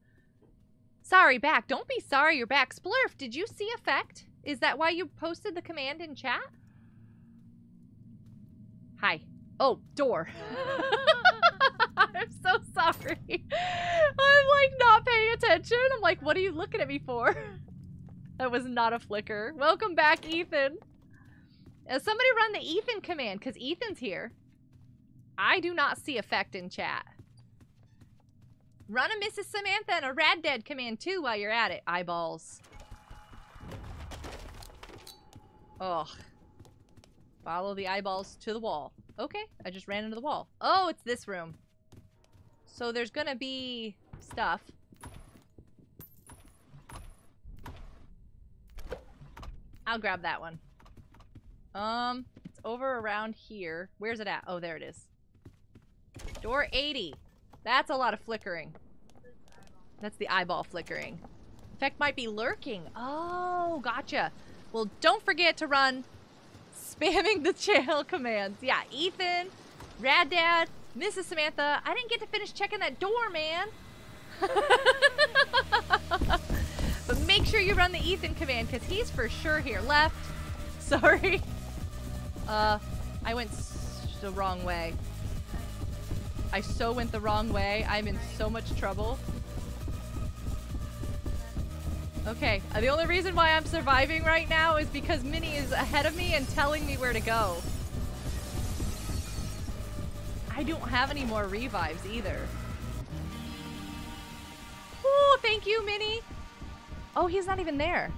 Sorry, back. Don't be sorry you're back. Splurf, did you see effect? Is that why you posted the command in chat? Hi. Oh, door. I'm so sorry. I'm like not paying attention. I'm like, what are you looking at me for? That was not a flicker. Welcome back, Ethan. Uh, somebody run the Ethan command, because Ethan's here. I do not see effect in chat. Run a Mrs. Samantha and a Rad Dead command too while you're at it. Eyeballs. Ugh. Follow the eyeballs to the wall. Okay, I just ran into the wall. Oh, it's this room. So there's gonna be stuff. I'll grab that one. Um, it's over around here. Where's it at? Oh, there it is. Door 80. That's a lot of flickering. That's the eyeball flickering. Effect might be lurking. Oh, gotcha. Well, don't forget to run spamming the channel commands. Yeah, Ethan, Rad Dad, Mrs. Samantha. I didn't get to finish checking that door, man. but make sure you run the Ethan command because he's for sure here. Left. Sorry. Uh, I went the wrong way. I so went the wrong way. I'm in so much trouble. Okay, uh, the only reason why I'm surviving right now is because Minnie is ahead of me and telling me where to go. I don't have any more revives either. Oh, thank you, Minnie. Oh, he's not even there.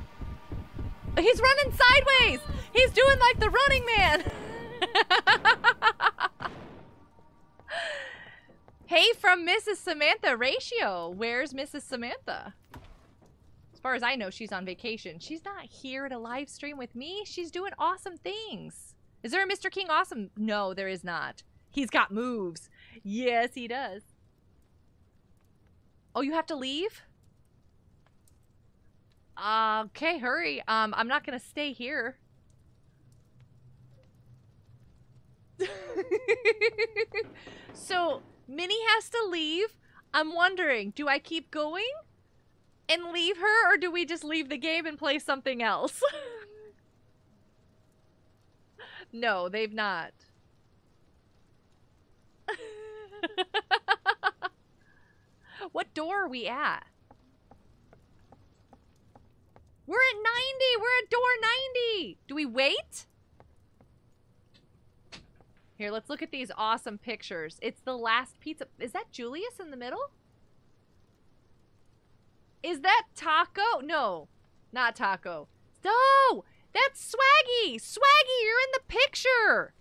He's running sideways. He's doing like the running man. hey, from Mrs. Samantha Ratio. Where's Mrs. Samantha? As far as I know, she's on vacation. She's not here to live stream with me. She's doing awesome things. Is there a Mr. King Awesome? No, there is not. He's got moves. Yes, he does. Oh, you have to leave? Okay, hurry. Um, I'm not gonna stay here. so, Minnie has to leave. I'm wondering, do I keep going and leave her, or do we just leave the game and play something else? no, they've not. what door are we at? We're at 90! We're at door 90! Do we wait? Here, let's look at these awesome pictures. It's the last pizza. Is that Julius in the middle? Is that Taco? No, not Taco. No, that's Swaggy. Swaggy, you're in the picture.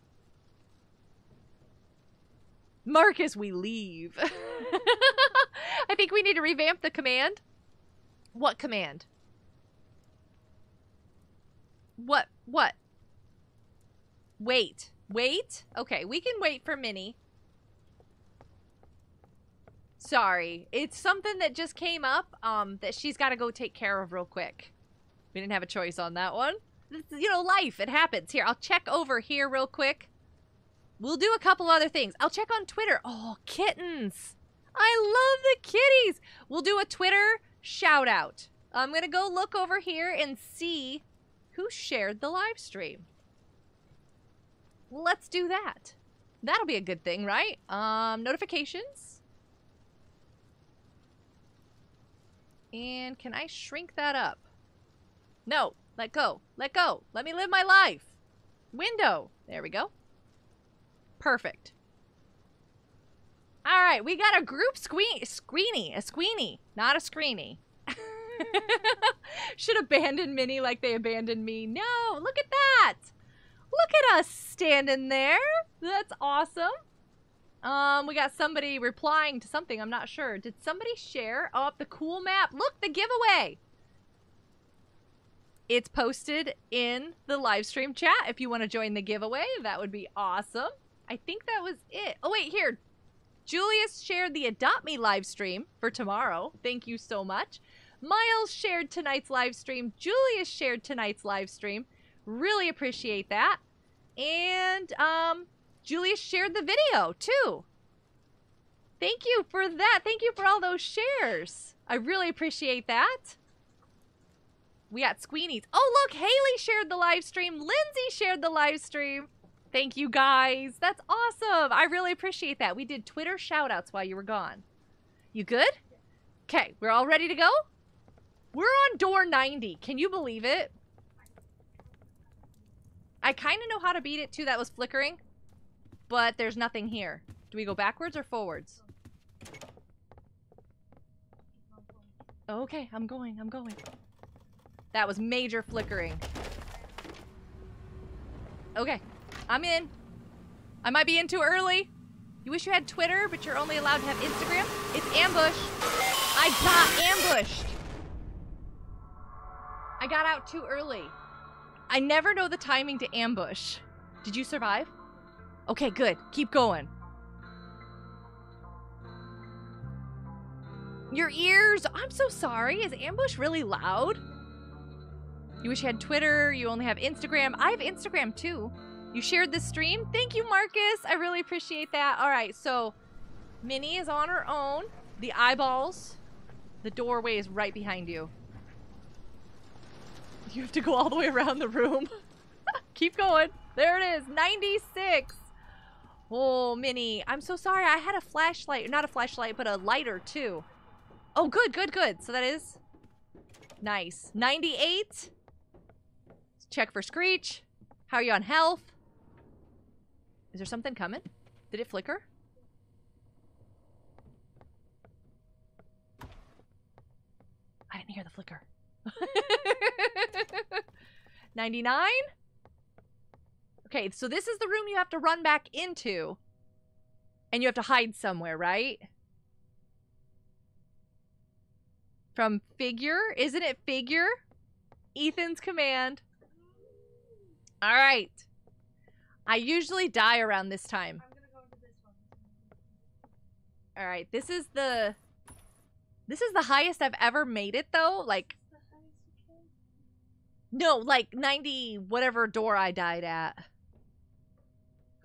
Marcus, we leave. I think we need to revamp the command. What command? What? What? Wait. Wait? Okay, we can wait for Minnie. Sorry. It's something that just came up um, that she's got to go take care of real quick. We didn't have a choice on that one. you know, life. It happens. Here, I'll check over here real quick. We'll do a couple other things. I'll check on Twitter. Oh, kittens. I love the kitties. We'll do a Twitter shout out. I'm going to go look over here and see who shared the live stream. Let's do that. That'll be a good thing, right? Um, notifications. And can I shrink that up? No, let go, let go. Let me live my life. Window. There we go. Perfect. All right, we got a group squee screeny, a squeeny, not a screeny. Should abandon Minnie like they abandoned me. No, look at that. Look at us standing there. That's awesome. Um, we got somebody replying to something. I'm not sure. Did somebody share? Oh, the cool map. Look, the giveaway. It's posted in the live stream chat. If you want to join the giveaway, that would be awesome. I think that was it. Oh, wait, here. Julius shared the Adopt Me live stream for tomorrow. Thank you so much. Miles shared tonight's live stream. Julius shared tonight's live stream. Really appreciate that. And um, Julius shared the video too. Thank you for that. Thank you for all those shares. I really appreciate that. We got Squeenies. Oh, look, Haley shared the live stream. Lindsay shared the live stream. Thank you guys. That's awesome. I really appreciate that. We did Twitter shout outs while you were gone. You good? Okay, we're all ready to go? We're on door 90. Can you believe it? I kind of know how to beat it too. That was flickering. But there's nothing here. Do we go backwards or forwards? Okay, I'm going. I'm going. That was major flickering. Okay, I'm in. I might be in too early. You wish you had Twitter, but you're only allowed to have Instagram? It's ambush. I got ambushed. I got out too early. I never know the timing to ambush. Did you survive? Okay, good. Keep going. Your ears. I'm so sorry. Is ambush really loud? You wish you had Twitter. You only have Instagram. I have Instagram too. You shared the stream. Thank you, Marcus. I really appreciate that. All right, so Minnie is on her own. The eyeballs. The doorway is right behind you. You have to go all the way around the room. Keep going. There it is. 96. Oh, Minnie. I'm so sorry. I had a flashlight. Not a flashlight, but a lighter, too. Oh, good, good, good. So that is nice. 98. Check for Screech. How are you on health? Is there something coming? Did it flicker? I didn't hear the flicker. 99? Okay, so this is the room you have to run back into. And you have to hide somewhere, right? From figure? Isn't it figure? Ethan's command. All right. I usually die around this time. I'm gonna go into this one. All right, this is the This is the highest I've ever made it though. Like It's the highest you can. no, like 90 whatever door I died at.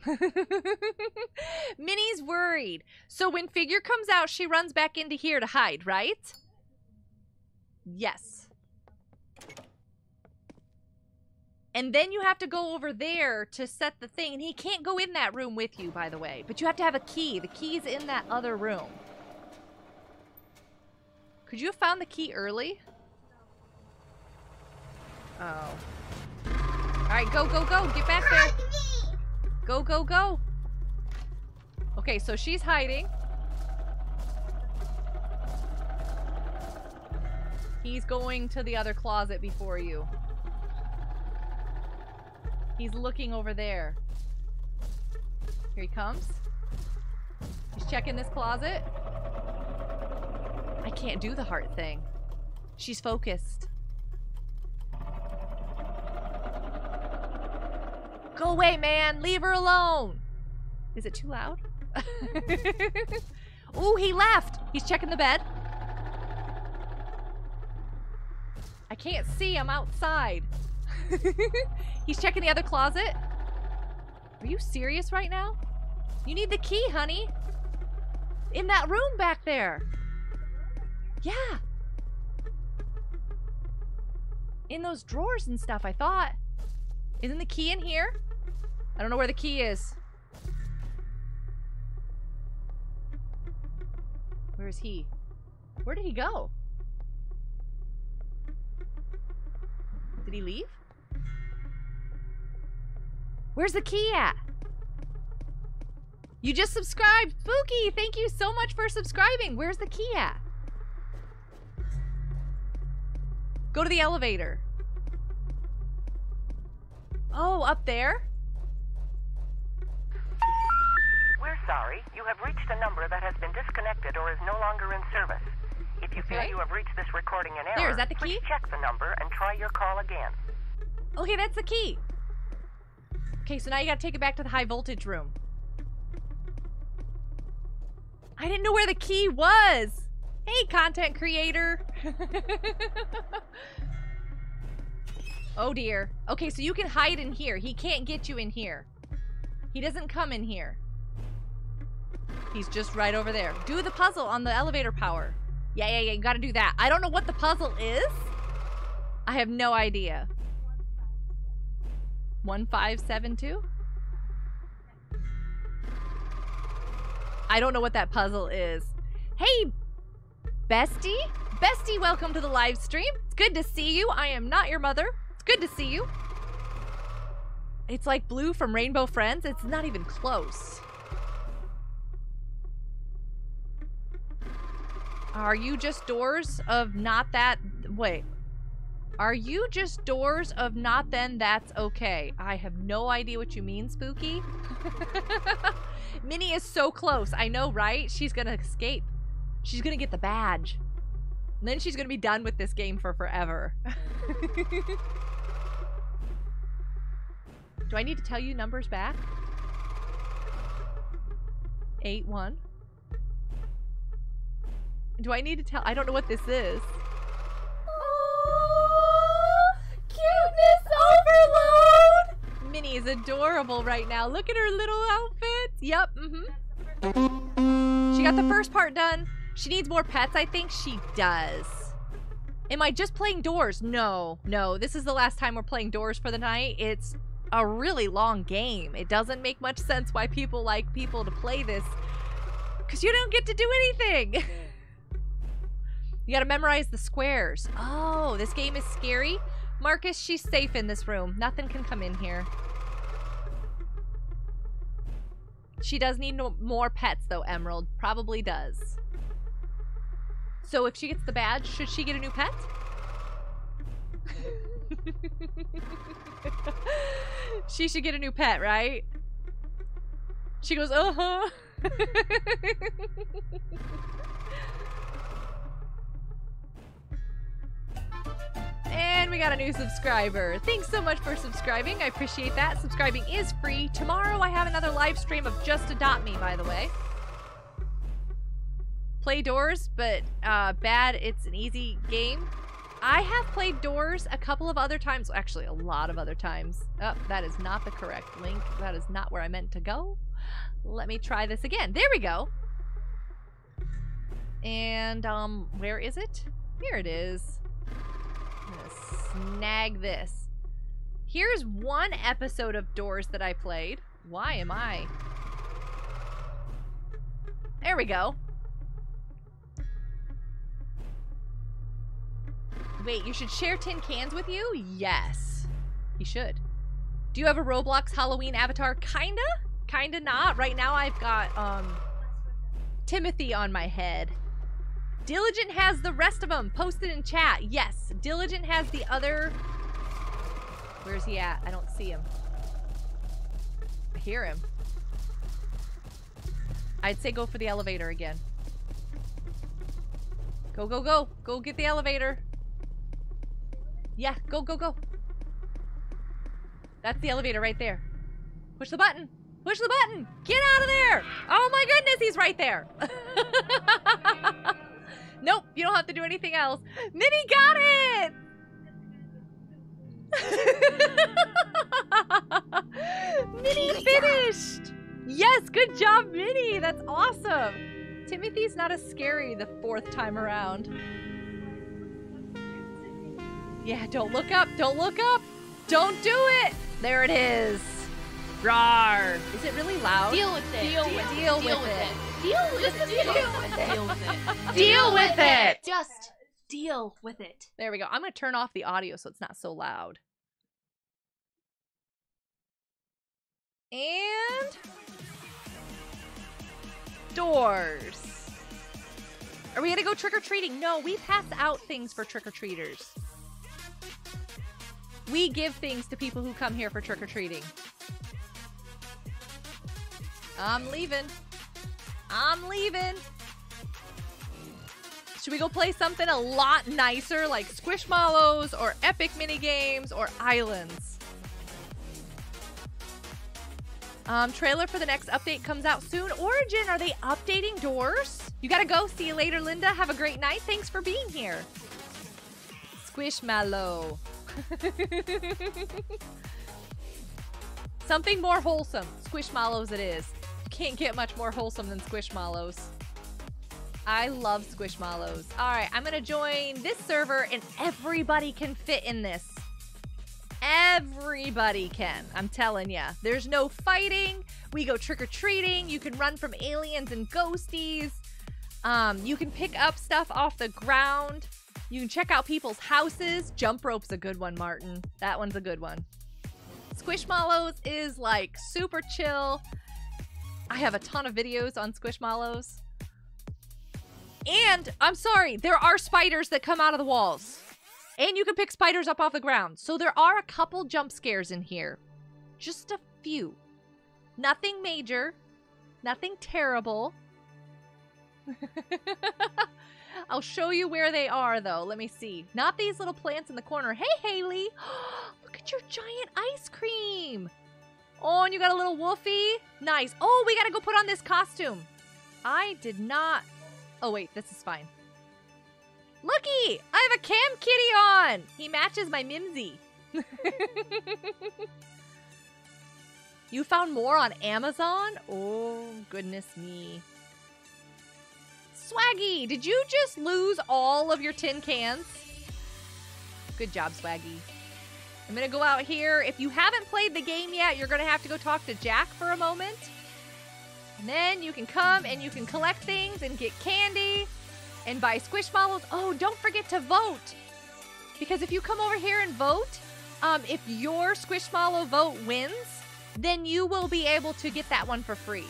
Minnie's worried. So when figure comes out, she runs back into here to hide, right? Yes. And then you have to go over there to set the thing. And he can't go in that room with you, by the way. But you have to have a key. The key's in that other room. Could you have found the key early? Oh. Alright, go, go, go. Get back there. Go, go, go. Okay, so she's hiding. He's going to the other closet before you. He's looking over there. Here he comes. He's checking this closet. I can't do the heart thing. She's focused. Go away, man. Leave her alone. Is it too loud? Ooh, he left. He's checking the bed. I can't see. I'm outside. He's checking the other closet. Are you serious right now? You need the key, honey. In that room back there. Yeah. In those drawers and stuff, I thought. Isn't the key in here? I don't know where the key is. Where is he? Where did he go? Did he leave? Where's the key at? You just subscribed. Spooky, thank you so much for subscribing. Where's the key at? Go to the elevator. Oh, up there? We're sorry. You have reached a number that has been disconnected or is no longer in service. If you feel you have reached this recording in error, There, is that the key? please key? check the number and try your call again. Okay, that's the key. Okay, so now you gotta take it back to the high voltage room. I didn't know where the key was. Hey, content creator. oh dear. Okay, so you can hide in here. He can't get you in here. He doesn't come in here. He's just right over there. Do the puzzle on the elevator power. Yeah, yeah, yeah. You gotta do that. I don't know what the puzzle is. I have no idea. 1572? I don't know what that puzzle is. Hey, Bestie? Bestie, welcome to the live stream. It's good to see you. I am not your mother. It's good to see you. It's like Blue from Rainbow Friends. It's not even close. Are you just doors of not that? Wait. Are you just doors of not then that's okay? I have no idea what you mean, Spooky. Minnie is so close. I know, right? She's gonna escape. She's gonna get the badge. And then she's gonna be done with this game for forever. Do I need to tell you numbers back? 8 1. Do I need to tell? I don't know what this is. Oh, cuteness overload! Minnie is adorable right now. Look at her little outfits. Yep. Mm-hmm. She got the first part done. She needs more pets. I think she does. Am I just playing doors? No, no. This is the last time we're playing doors for the night. It's a really long game. It doesn't make much sense why people like people to play this because you don't get to do anything. you got to memorize the squares. Oh, this game is scary. Marcus, she's safe in this room. Nothing can come in here. She does need no more pets, though, Emerald. Probably does. So if she gets the badge, should she get a new pet? she should get a new pet, right? She goes, uh-huh. and we got a new subscriber. Thanks so much for subscribing. I appreciate that. Subscribing is free. Tomorrow I have another live stream of Just Adopt Me, by the way. Play doors, but uh, bad. It's an easy game. I have played Doors a couple of other times. Actually, a lot of other times. Oh, that is not the correct link. That is not where I meant to go. Let me try this again. There we go. And, um, where is it? Here it is. Snag this. Here's one episode of Doors that I played. Why am I? There we go. Wait, you should share tin cans with you? Yes. You should. Do you have a Roblox Halloween avatar? Kinda? Kinda not. Right now I've got, um, Timothy on my head. Diligent has the rest of them. Posted in chat. Yes. Diligent has the other... Where's he at? I don't see him. I hear him. I'd say go for the elevator again. Go, go, go. Go get the elevator. Yeah, go, go, go. That's the elevator right there. Push the button. Push the button. Get out of there. Oh my goodness, he's right there. nope, you don't have to do anything else. Minnie got it. Minnie finished. Yes, good job, Minnie. That's awesome. Timothy's not as scary the fourth time around. Yeah, don't look up. Don't look up. Don't do it. There it is. Rar. Is it really loud? Deal with it. Deal, with, deal, with, it. Deal with Just it. deal Deal with it. Deal with it. Deal with it. Just deal with it. There we go. I'm going to turn off the audio so it's not so loud. And doors. Are we going to go trick or treating? No, we pass out things for trick or treaters. We give things to people who come here for trick or treating. I'm leaving. I'm leaving. Should we go play something a lot nicer like Squishmallows or Epic mini games or Islands? Um, trailer for the next update comes out soon. Origin, are they updating doors? You gotta go. See you later, Linda. Have a great night. Thanks for being here. Squishmallow. Something more wholesome. Squishmallows it is. Can't get much more wholesome than Squishmallows. I love Squishmallows. All right, I'm gonna join this server and everybody can fit in this. Everybody can. I'm telling ya. There's no fighting. We go trick or treating. You can run from aliens and ghosties. Um, you can pick up stuff off the ground. You can check out people's houses. Jump rope's a good one, Martin. That one's a good one. Squishmallows is like super chill. I have a ton of videos on Squishmallows. And I'm sorry, there are spiders that come out of the walls. And you can pick spiders up off the ground. So there are a couple jump scares in here. Just a few. Nothing major. Nothing terrible. I'll show you where they are, though. Let me see. Not these little plants in the corner. Hey, Haley. Look at your giant ice cream. Oh, and you got a little wolfie. Nice. Oh, we got to go put on this costume. I did not. Oh, wait. This is fine. Looky! I have a cam kitty on. He matches my Mimsy. you found more on Amazon? Oh, goodness me. Swaggy, did you just lose all of your tin cans? Good job, Swaggy. I'm gonna go out here. If you haven't played the game yet, you're gonna have to go talk to Jack for a moment. And then you can come and you can collect things and get candy and buy Squishmallows. Oh, don't forget to vote. Because if you come over here and vote, um, if your Squishmallow vote wins, then you will be able to get that one for free.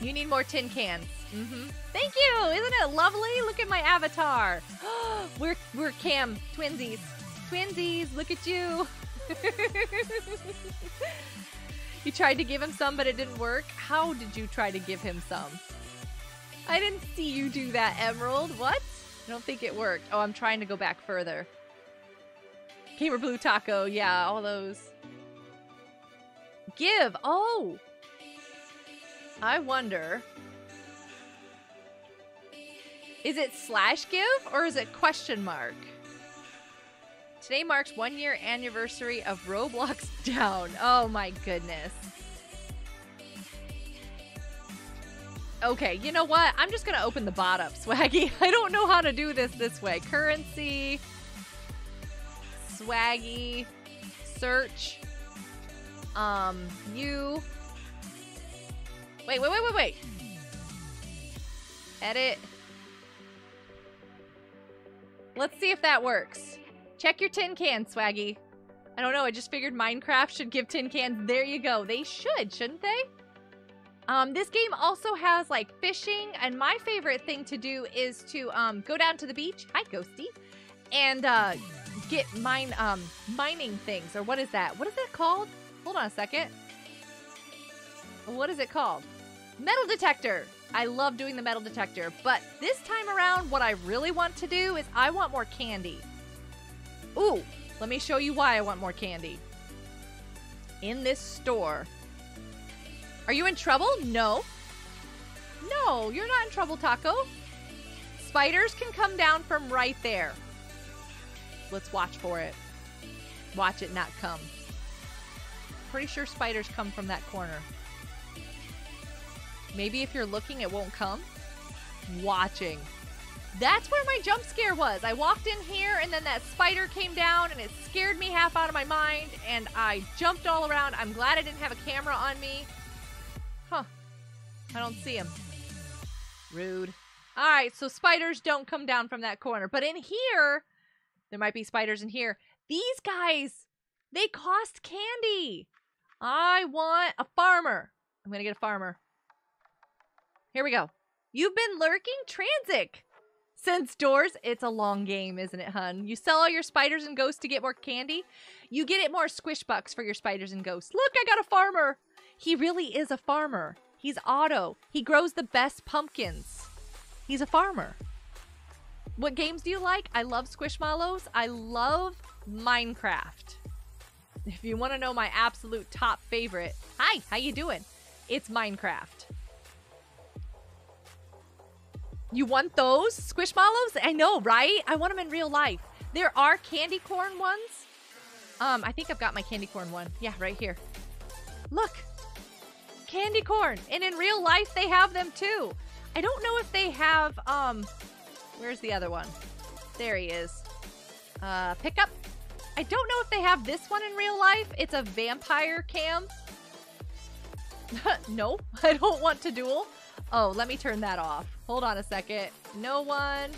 You need more tin cans. Mm-hmm. Thank you. Isn't it lovely? Look at my avatar. we're we're Cam twinsies. Twinsies. Look at you. you tried to give him some, but it didn't work. How did you try to give him some? I didn't see you do that, Emerald. What? I don't think it worked. Oh, I'm trying to go back further. Gamer Blue Taco. Yeah, all those. Give. Oh. I wonder. Is it slash give or is it question mark? Today marks one year anniversary of Roblox down. Oh my goodness. Okay, you know what? I'm just gonna open the bot up, Swaggy. I don't know how to do this this way. Currency, Swaggy, search, um, you. Wait, wait, wait, wait, wait. Edit. Let's see if that works. Check your tin cans, Swaggy. I don't know, I just figured Minecraft should give tin cans. There you go. They should, shouldn't they? Um, this game also has like fishing, and my favorite thing to do is to um, go down to the beach. Hi, Ghosty, and uh, get mine um, mining things. Or what is that? What is that called? Hold on a second. What is it called? Metal detector. I love doing the metal detector, but this time around, what I really want to do is I want more candy. Ooh, let me show you why I want more candy. In this store. Are you in trouble? No. No, you're not in trouble, Taco. Spiders can come down from right there. Let's watch for it. Watch it not come. Pretty sure spiders come from that corner. Maybe if you're looking, it won't come. Watching. That's where my jump scare was. I walked in here and then that spider came down and it scared me half out of my mind and I jumped all around. I'm glad I didn't have a camera on me. Huh. I don't see him. Rude. All right, so spiders don't come down from that corner. But in here, there might be spiders in here. These guys, they cost candy. I want a farmer. I'm going to get a farmer. Here we go. You've been lurking Transic. Since doors, it's a long game, isn't it, hun? You sell all your spiders and ghosts to get more candy. You get it more squish bucks for your spiders and ghosts. Look, I got a farmer. He really is a farmer. He's Otto. He grows the best pumpkins. He's a farmer. What games do you like? I love Squishmallows. I love Minecraft. If you want to know my absolute top favorite, hi, how you doing? It's Minecraft. You want those Squishmallows? I know, right? I want them in real life. There are candy corn ones. Um, I think I've got my candy corn one. Yeah, right here. Look, candy corn. And in real life, they have them too. I don't know if they have, um, where's the other one? There he is. Uh, pickup. I don't know if they have this one in real life. It's a vampire cam. no, I don't want to duel. Oh, let me turn that off. Hold on a second. No one,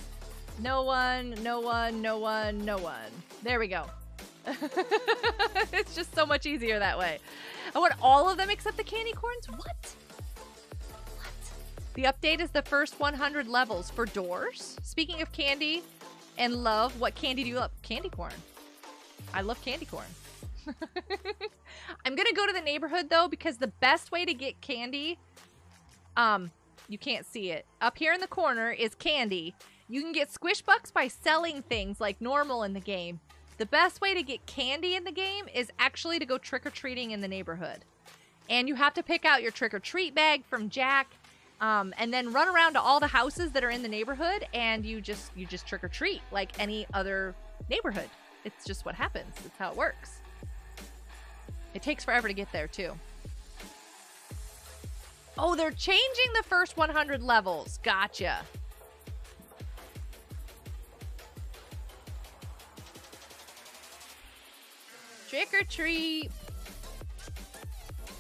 no one, no one, no one, no one. There we go. it's just so much easier that way. I want all of them except the candy corns? What? What? The update is the first 100 levels for doors. Speaking of candy and love, what candy do you love? Candy corn. I love candy corn. I'm gonna go to the neighborhood though because the best way to get candy, um, you can't see it. Up here in the corner is candy. You can get squish bucks by selling things like normal in the game. The best way to get candy in the game is actually to go trick or treating in the neighborhood. And you have to pick out your trick or treat bag from Jack. Um, and then run around to all the houses that are in the neighborhood and you just you just trick or treat like any other neighborhood. It's just what happens. It's how it works. It takes forever to get there too. Oh, they're changing the first 100 levels. Gotcha. Trick or treat.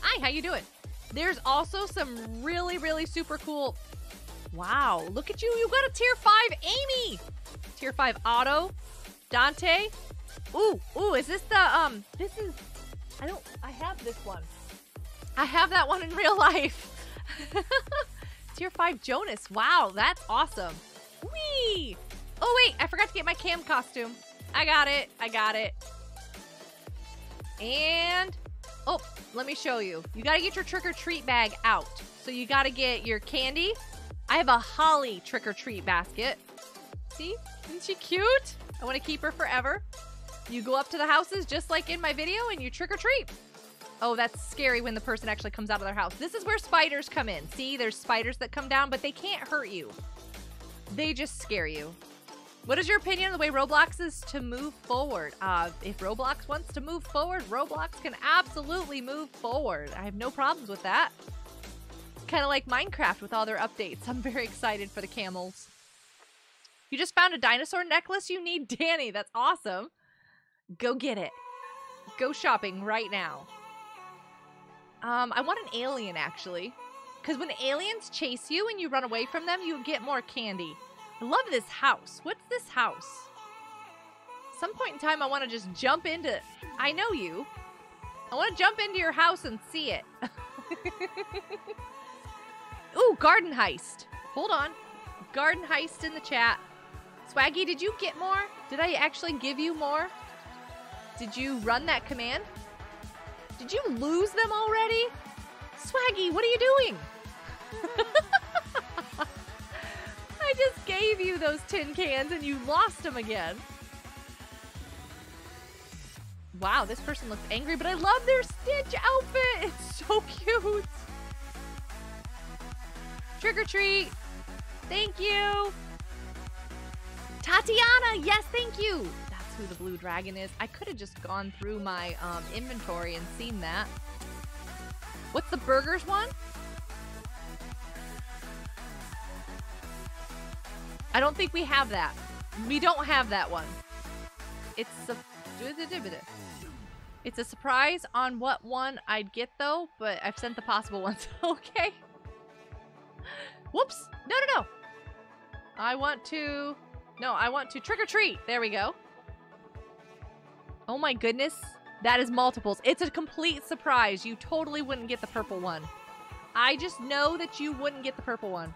Hi, how you doing? There's also some really, really super cool. Wow, look at you. You got a tier 5 Amy. Tier 5 Otto. Dante. Ooh, ooh, is this the, um, this is, I don't, I have this one. I have that one in real life. tier 5 Jonas. Wow, that's awesome. Whee! Oh, wait, I forgot to get my cam costume. I got it. I got it. And oh, let me show you. You got to get your trick or treat bag out. So you got to get your candy. I have a Holly trick or treat basket. See? Isn't she cute? I want to keep her forever. You go up to the houses just like in my video and you trick or treat. Oh, that's scary when the person actually comes out of their house. This is where spiders come in. See, there's spiders that come down, but they can't hurt you. They just scare you. What is your opinion on the way Roblox is to move forward? Uh, if Roblox wants to move forward, Roblox can absolutely move forward. I have no problems with that. Kind of like Minecraft with all their updates. I'm very excited for the camels. You just found a dinosaur necklace you need? Danny, that's awesome. Go get it. Go shopping right now. Um, I want an alien, actually. Because when aliens chase you and you run away from them, you get more candy. I love this house. What's this house? Some point in time, I want to just jump into. I know you. I want to jump into your house and see it. Ooh, garden heist. Hold on. Garden heist in the chat. Swaggy, did you get more? Did I actually give you more? Did you run that command? Did you lose them already? Swaggy, what are you doing? I just gave you those tin cans and you lost them again. Wow, this person looks angry, but I love their Stitch outfit. It's so cute. Trick or treat. Thank you. Tatiana, yes, thank you. Who the blue dragon is. I could have just gone through my um, inventory and seen that. What's the burgers one? I don't think we have that. We don't have that one. It's a it's a surprise on what one I'd get though, but I've sent the possible ones. okay. Whoops. No, no, no. I want to No, I want to trick or treat. There we go. Oh my goodness. That is multiples. It's a complete surprise. You totally wouldn't get the purple one. I just know that you wouldn't get the purple one.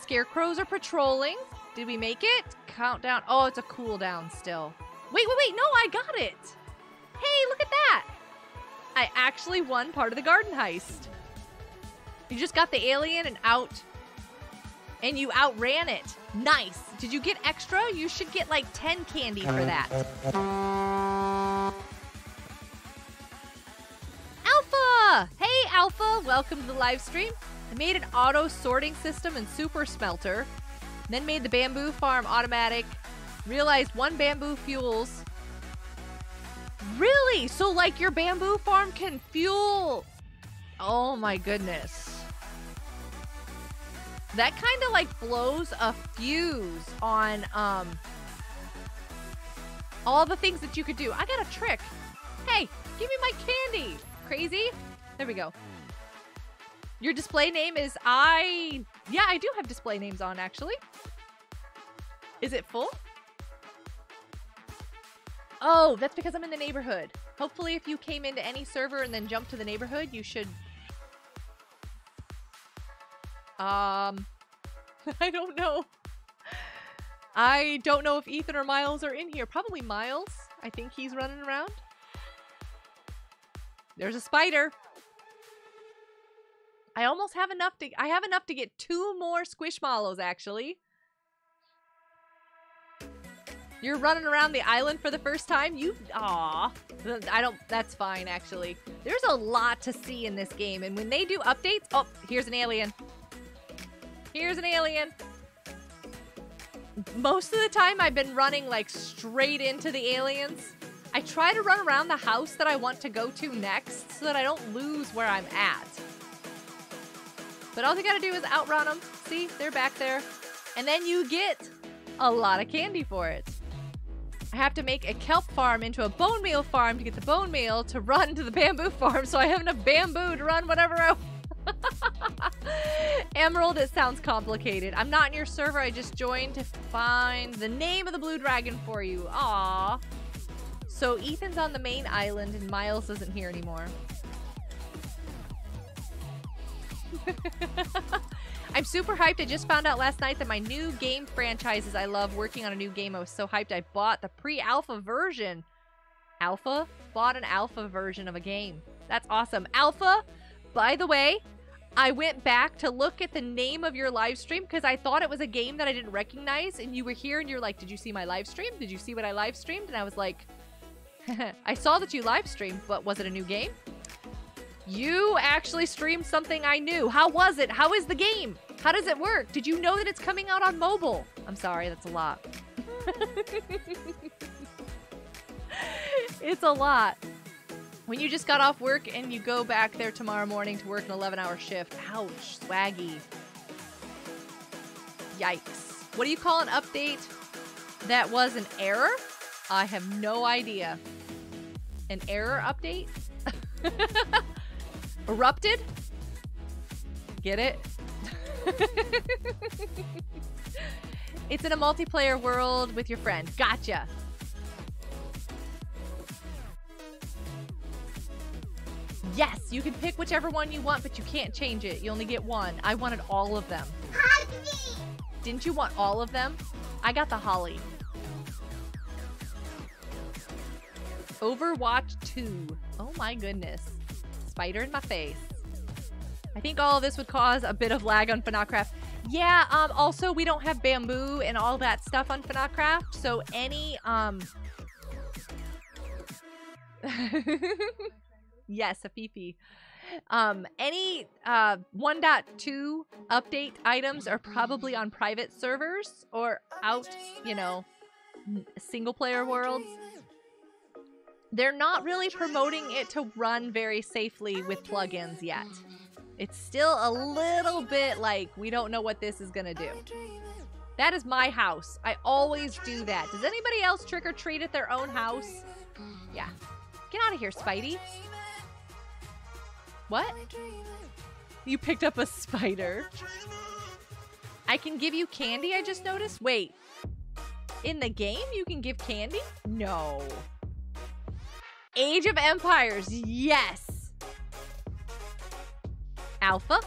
Scarecrows are patrolling. Did we make it? Countdown. Oh, it's a cooldown still. Wait, wait, wait. No, I got it. Hey, look at that. I actually won part of the garden heist. You just got the alien and out. And you outran it. Nice. Did you get extra? You should get like 10 candy for uh, that. Uh, uh. Alpha! Hey, Alpha. Welcome to the live stream. I made an auto sorting system and Super Smelter. Then made the bamboo farm automatic. Realized one bamboo fuels. Really? So, like, your bamboo farm can fuel. Oh my goodness. That kind of like blows a fuse on um all the things that you could do. I got a trick. Hey, give me my candy. Crazy? There we go. Your display name is I. Yeah, I do have display names on actually. Is it full? Oh, that's because I'm in the neighborhood. Hopefully, if you came into any server and then jumped to the neighborhood, you should. Um, I don't know. I don't know if Ethan or Miles are in here. Probably Miles. I think he's running around. There's a spider. I almost have enough to I have enough to get two more squishmallows actually. You're running around the island for the first time? You aw. I don't that's fine actually. There's a lot to see in this game and when they do updates, oh, here's an alien. Here's an alien. Most of the time I've been running like straight into the aliens. I try to run around the house that I want to go to next so that I don't lose where I'm at. But all you gotta do is outrun them. See, they're back there. And then you get a lot of candy for it. I have to make a kelp farm into a bone meal farm to get the bone meal to run to the bamboo farm so I have enough bamboo to run whatever I Emerald, it sounds complicated. I'm not in your server. I just joined to find the name of the blue dragon for you. Aw. So Ethan's on the main island and Miles isn't here anymore. I'm super hyped. I just found out last night that my new game franchises I love working on a new game. I was so hyped I bought the pre-alpha version. Alpha? Bought an alpha version of a game. That's awesome. Alpha, by the way, I went back to look at the name of your live stream because I thought it was a game that I didn't recognize. And you were here and you're like, Did you see my live stream? Did you see what I live streamed? And I was like, I saw that you live streamed, but was it a new game? You actually streamed something I knew. How was it? How is the game? How does it work? Did you know that it's coming out on mobile? I'm sorry, that's a lot. it's a lot. When you just got off work and you go back there tomorrow morning to work an 11 hour shift. Ouch, swaggy. Yikes. What do you call an update that was an error? I have no idea. An error update? Erupted? Get it? it's in a multiplayer world with your friend. Gotcha. Yes, you can pick whichever one you want, but you can't change it. You only get one. I wanted all of them. Didn't you want all of them? I got the holly. Overwatch 2. Oh my goodness. Spider in my face. I think all of this would cause a bit of lag on FNAFcraft. Yeah, um, also we don't have bamboo and all that stuff on FNAFcraft, so any, um... yes, a fifi. Um, any uh, 1.2 update items are probably on private servers or out, you know, single player worlds. They're not really promoting it to run very safely with plugins yet. It's still a little bit like we don't know what this is gonna do. That is my house. I always do that. Does anybody else trick or treat at their own house? Yeah. Get out of here, Spidey. What? You picked up a spider. I can give you candy, I just noticed? Wait. In the game, you can give candy? No. Age of Empires, yes. Alpha.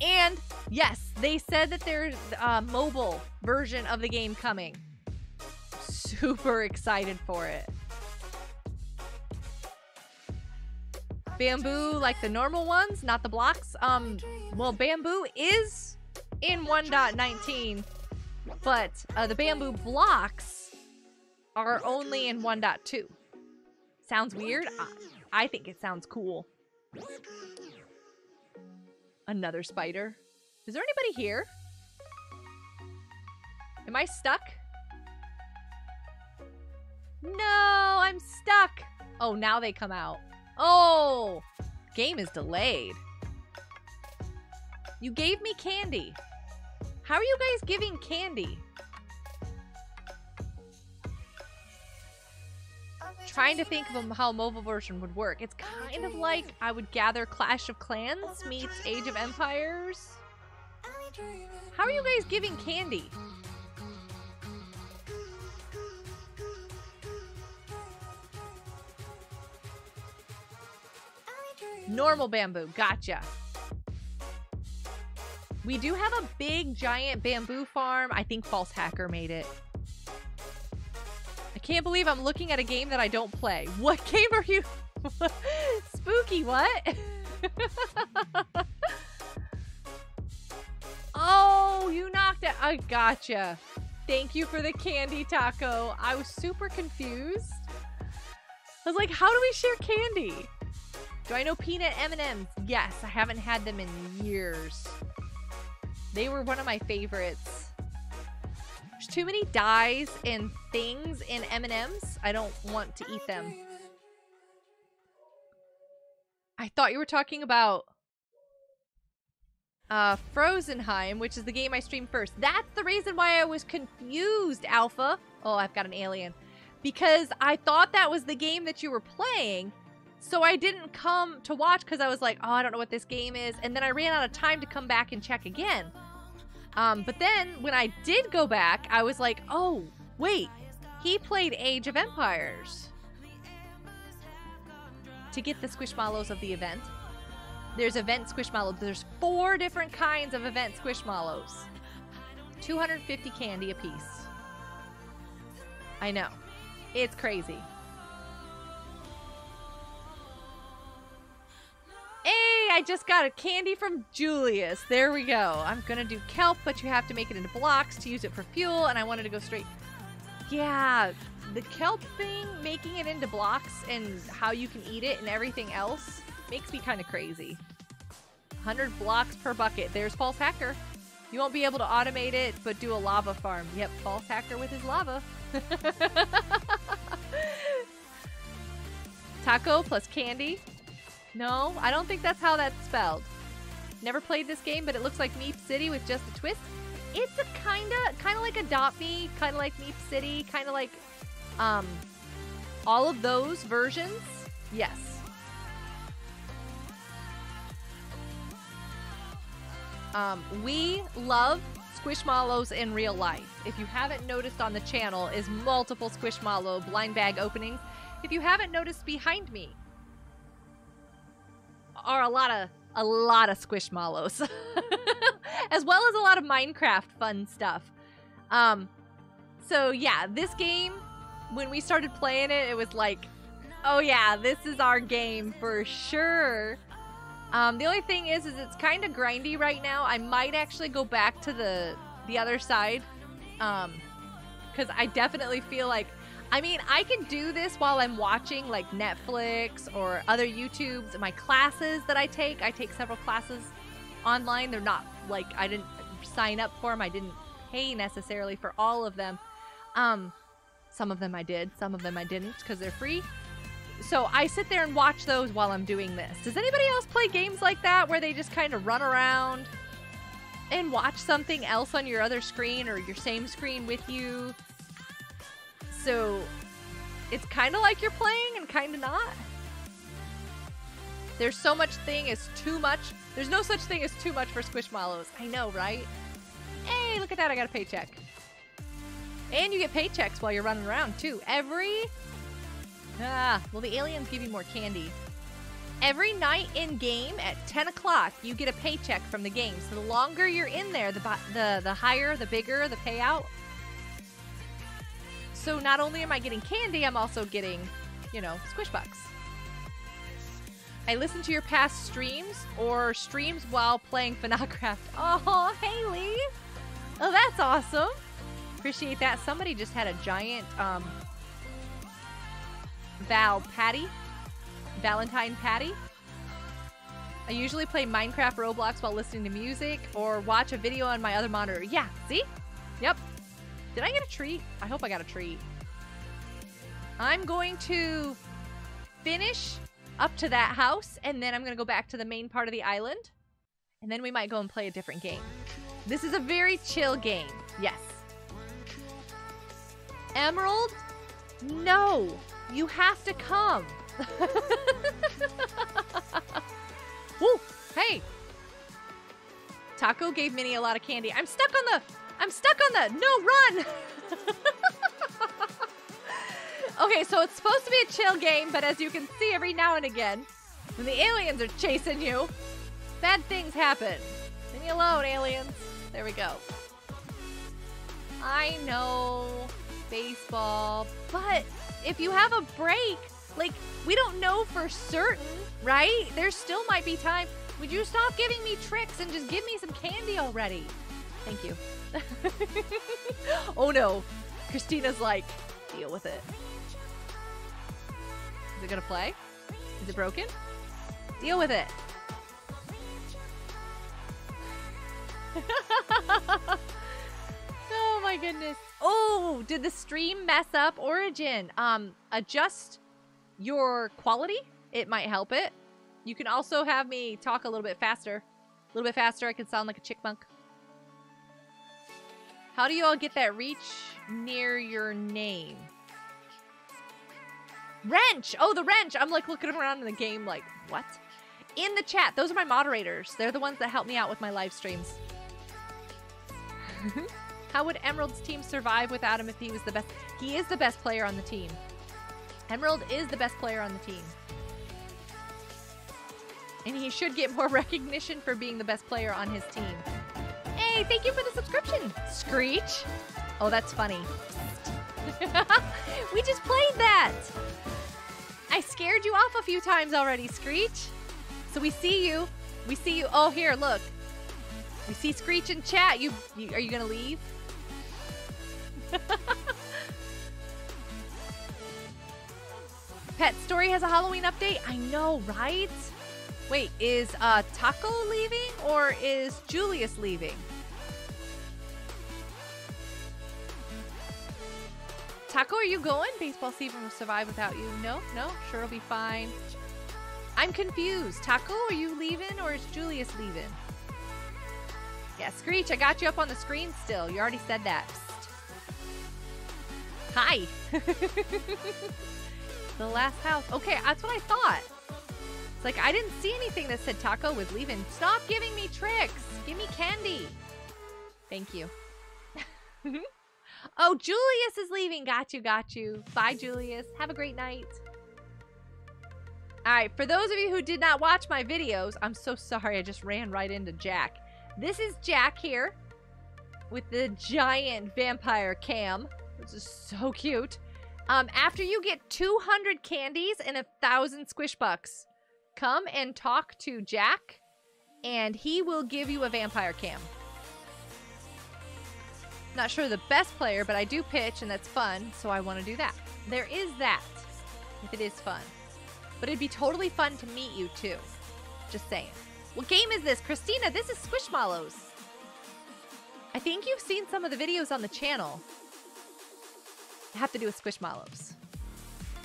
And yes, they said that there's a mobile version of the game coming. Super excited for it. Bamboo, like the normal ones, not the blocks. Um, well, bamboo is in 1.19, but uh, the bamboo blocks are only in 1.2. Sounds weird? I, I think it sounds cool. Another spider. Is there anybody here? Am I stuck? No, I'm stuck. Oh, now they come out. Oh, game is delayed. You gave me candy. How are you guys giving candy? trying to think of how a mobile version would work. It's kind of like I would gather Clash of Clans meets Age of Empires. How are you guys giving candy? Normal bamboo. Gotcha. We do have a big giant bamboo farm. I think False Hacker made it. I can't believe I'm looking at a game that I don't play. What game are you? Spooky, what? oh, you knocked it. I gotcha. Thank you for the candy taco. I was super confused. I was like, how do we share candy? Do I know peanut M&Ms? Yes, I haven't had them in years. They were one of my favorites. There's too many dyes and things in M&Ms. I don't want to eat them. I thought you were talking about uh, Frozenheim, which is the game I streamed first. That's the reason why I was confused, Alpha. Oh, I've got an alien. Because I thought that was the game that you were playing. So I didn't come to watch because I was like, oh, I don't know what this game is. And then I ran out of time to come back and check again. Um, but then when I did go back, I was like, oh, wait, he played Age of Empires. To get the Squishmallows of the event, there's event Squishmallows. There's four different kinds of event Squishmallows. 250 candy apiece. I know. It's crazy. Hey, I just got a candy from Julius. There we go. I'm gonna do kelp, but you have to make it into blocks to use it for fuel, and I wanted to go straight. Yeah, the kelp thing, making it into blocks and how you can eat it and everything else makes me kind of crazy. 100 blocks per bucket. There's False Hacker. You won't be able to automate it, but do a lava farm. Yep, False Hacker with his lava. Taco plus candy. No, I don't think that's how that's spelled. Never played this game, but it looks like Meep City with just a twist. It's a kinda, kinda like Adopt Me, kinda like Meep City, kinda like, um, all of those versions. Yes. Um, we love Squishmallows in real life. If you haven't noticed on the channel, is multiple Squishmallow blind bag openings. If you haven't noticed behind me, are a lot of a lot of squishmallows. As well as a lot of minecraft fun stuff. Um so yeah this game when we started playing it it was like oh yeah this is our game for sure. Um the only thing is is it's kind of grindy right now. I might actually go back to the the other side um because i definitely feel like I mean, I can do this while I'm watching like Netflix or other YouTubes. My classes that I take, I take several classes online. They're not like I didn't sign up for them. I didn't pay necessarily for all of them. Um, some of them I did, some of them I didn't because they're free. So I sit there and watch those while I'm doing this. Does anybody else play games like that where they just kind of run around and watch something else on your other screen or your same screen with you? So it's kind of like you're playing and kind of not. There's so much thing as too much. There's no such thing as too much for Squishmallows. I know, right? Hey, look at that. I got a paycheck. And you get paychecks while you're running around, too. Every... Ah, well, the aliens give you more candy. Every night in game at 10 o'clock, you get a paycheck from the game. So the longer you're in there, the, the, the higher, the bigger the payout. So not only am I getting candy, I'm also getting, you know, squish bucks. I listen to your past streams or streams while playing FNAFcraft. Oh, Haley! Oh, that's awesome. Appreciate that. Somebody just had a giant um, Val Patty. Valentine Patty. I usually play Minecraft Roblox while listening to music or watch a video on my other monitor. Yeah, see? Yep. Did I get a treat? I hope I got a treat. I'm going to finish up to that house, and then I'm going to go back to the main part of the island. And then we might go and play a different game. This is a very chill game. Yes. Emerald No, you have to come. Woo, hey. Taco gave Minnie a lot of candy. I'm stuck on the, I'm stuck on the, no, run. okay, so it's supposed to be a chill game, but as you can see every now and again, when the aliens are chasing you, bad things happen. Leave me alone, aliens. There we go. I know baseball, but if you have a break, like we don't know for certain, right? There still might be time. Would you stop giving me tricks and just give me some candy already? Thank you. oh no. Christina's like, deal with it. Is it gonna play? Is it broken? Deal with it. oh my goodness. Oh, did the stream mess up Origin? Um, adjust your quality. It might help it. You can also have me talk a little bit faster. A little bit faster. I can sound like a chickmunk. How do you all get that reach near your name? Wrench! Oh, the wrench! I'm like looking around in the game like, what? In the chat, those are my moderators. They're the ones that help me out with my live streams. How would Emerald's team survive without him if he was the best? He is the best player on the team. Emerald is the best player on the team. And he should get more recognition for being the best player on his team. Thank you for the subscription, Screech. Oh, that's funny. we just played that. I scared you off a few times already, Screech. So we see you. We see you. Oh, here, look. We see Screech in chat. You, you are you gonna leave? Pet Story has a Halloween update. I know, right? Wait, is uh, Taco leaving or is Julius leaving? Taco, are you going? Baseball season will survive without you. No, no, sure it'll be fine. I'm confused. Taco, are you leaving or is Julius leaving? Yeah, Screech, I got you up on the screen still. You already said that. Hi. the last house. Okay, that's what I thought. It's like I didn't see anything that said Taco was leaving. Stop giving me tricks. Give me candy. Thank you. oh, Julius is leaving. Got you, got you. Bye, Julius. Have a great night. All right, for those of you who did not watch my videos, I'm so sorry I just ran right into Jack. This is Jack here with the giant vampire cam, This is so cute. Um, after you get 200 candies and a thousand squish bucks, come and talk to Jack, and he will give you a vampire cam. Not sure the best player, but I do pitch, and that's fun, so I want to do that. There is that, if it is fun. But it'd be totally fun to meet you, too. Just saying. What game is this? Christina, this is Squishmallows. I think you've seen some of the videos on the channel. Have to do with Squishmallows.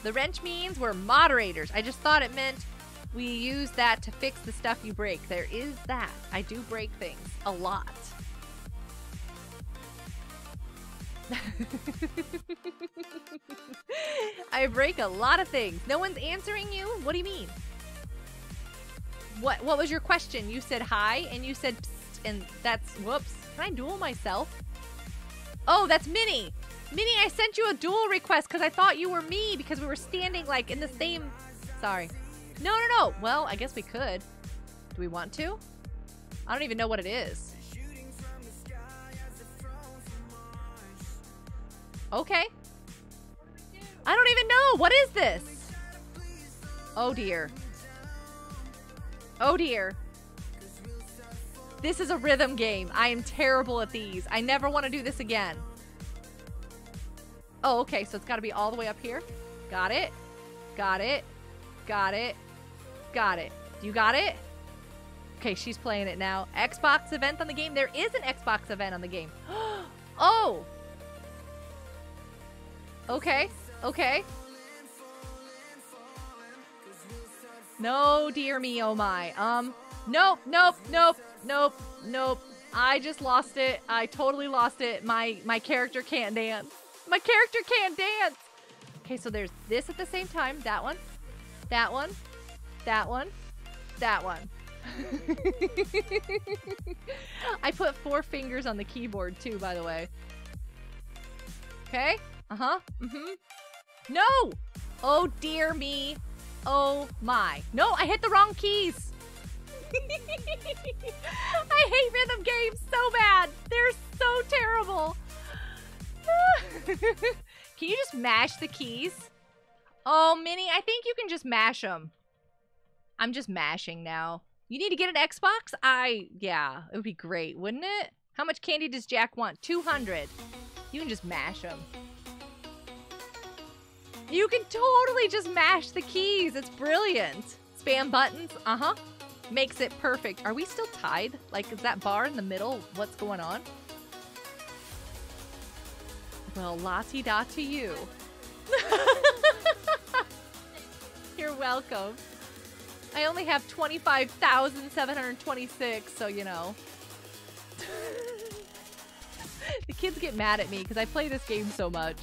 The wrench means we're moderators. I just thought it meant we use that to fix the stuff you break. There is that. I do break things a lot. I break a lot of things. No one's answering you? What do you mean? What what was your question? You said hi and you said and that's whoops. Can I duel myself? Oh, that's Minnie. Minnie, I sent you a duel request because I thought you were me because we were standing like in the same sorry. No no no. Well, I guess we could. Do we want to? I don't even know what it is. Okay. I don't even know. What is this? Oh dear. Oh dear. This is a rhythm game. I am terrible at these. I never want to do this again. Oh, okay. So it's got to be all the way up here. Got it. Got it. Got it. Got it. You got it? Okay, she's playing it now. Xbox event on the game. There is an Xbox event on the game. oh! Okay. Okay. No, dear me, oh my. Um, nope, nope, nope, nope, nope. I just lost it. I totally lost it. My my character can't dance. My character can't dance. Okay, so there's this at the same time. That one, that one, that one, that one. I put four fingers on the keyboard too, by the way. Okay. Uh huh. Mm hmm. No! Oh dear me. Oh my. No, I hit the wrong keys. I hate rhythm games so bad. They're so terrible. can you just mash the keys? Oh, Minnie, I think you can just mash them. I'm just mashing now. You need to get an Xbox? I, yeah, it would be great, wouldn't it? How much candy does Jack want? 200. You can just mash them. You can totally just mash the keys. It's brilliant. Spam buttons, uh-huh. Makes it perfect. Are we still tied? Like, is that bar in the middle? What's going on? Well, la-ti-da to you. You're welcome. I only have 25,726, so you know. the kids get mad at me because I play this game so much.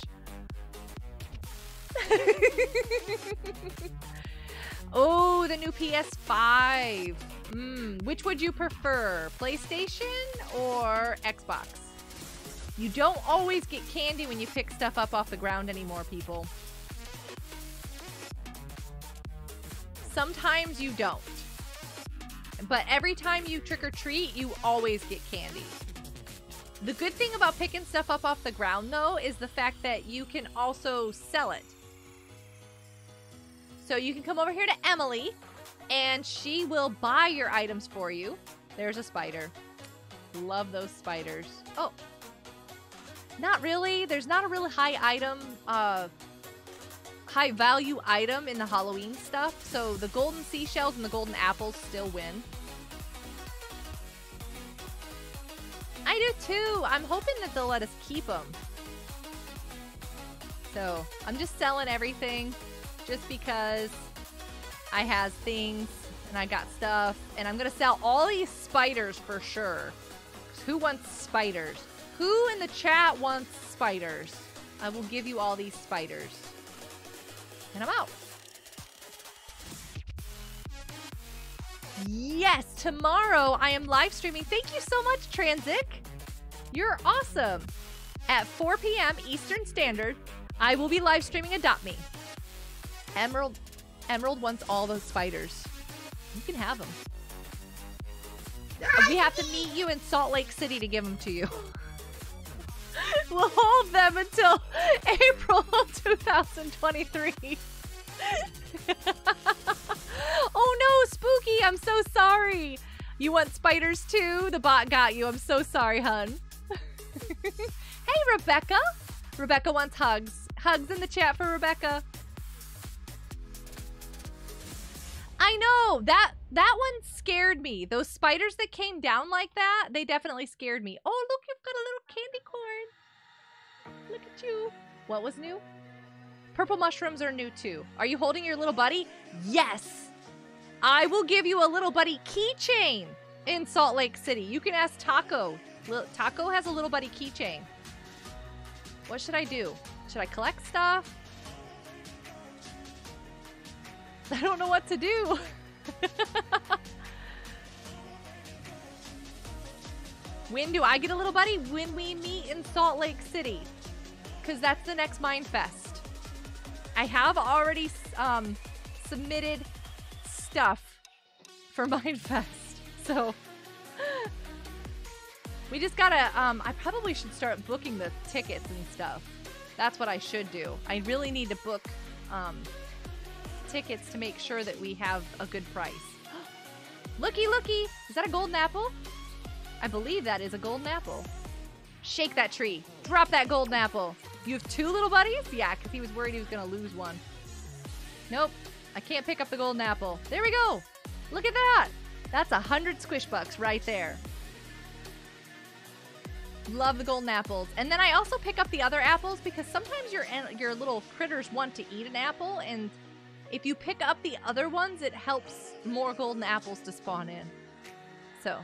Oh, the new PS5. Mm, which would you prefer, PlayStation or Xbox? You don't always get candy when you pick stuff up off the ground anymore, people. Sometimes you don't. But every time you trick or treat, you always get candy. The good thing about picking stuff up off the ground, though, is the fact that you can also sell it. So you can come over here to Emily, and she will buy your items for you. There's a spider. Love those spiders. Oh. Not really. There's not a really high item, uh, high value item in the Halloween stuff. So the golden seashells and the golden apples still win. I do too. I'm hoping that they'll let us keep them. So I'm just selling everything just because I has things and I got stuff. And I'm going to sell all these spiders for sure. Who wants spiders? Who in the chat wants spiders? I will give you all these spiders. And I'm out. Yes, tomorrow I am live streaming. Thank you so much, Transic. You're awesome. At 4 p.m. Eastern Standard, I will be live streaming Adopt Me. Emerald Emerald wants all those spiders. You can have them. We have to meet you in Salt Lake City to give them to you. we'll hold them until April 2023. oh no, Spooky, I'm so sorry. You want spiders too? The bot got you. I'm so sorry, hun. hey, Rebecca. Rebecca wants hugs. Hugs in the chat for Rebecca. I know that that one scared me. Those spiders that came down like that, they definitely scared me. Oh, look, you've got a little candy corn. Look at you. What was new? Purple mushrooms are new too. Are you holding your little buddy? Yes. I will give you a little buddy keychain in Salt Lake City. You can ask Taco. Taco has a little buddy keychain. What should I do? Should I collect stuff? I don't know what to do. when do I get a little buddy? When we meet in Salt Lake City. Because that's the next Mind Fest. I have already um, submitted stuff for Mind Fest. So we just gotta, um, I probably should start booking the tickets and stuff. That's what I should do. I really need to book um, tickets to make sure that we have a good price. looky, looky! Is that a golden apple? I believe that is a golden apple. Shake that tree. Drop that golden apple. You have two little buddies? Yeah, because he was worried he was going to lose one. Nope. I can't pick up the golden apple. There we go. Look at that. That's a hundred squish bucks right there. Love the golden apples. And then I also pick up the other apples because sometimes your your little critters want to eat an apple and if you pick up the other ones, it helps more golden apples to spawn in. So,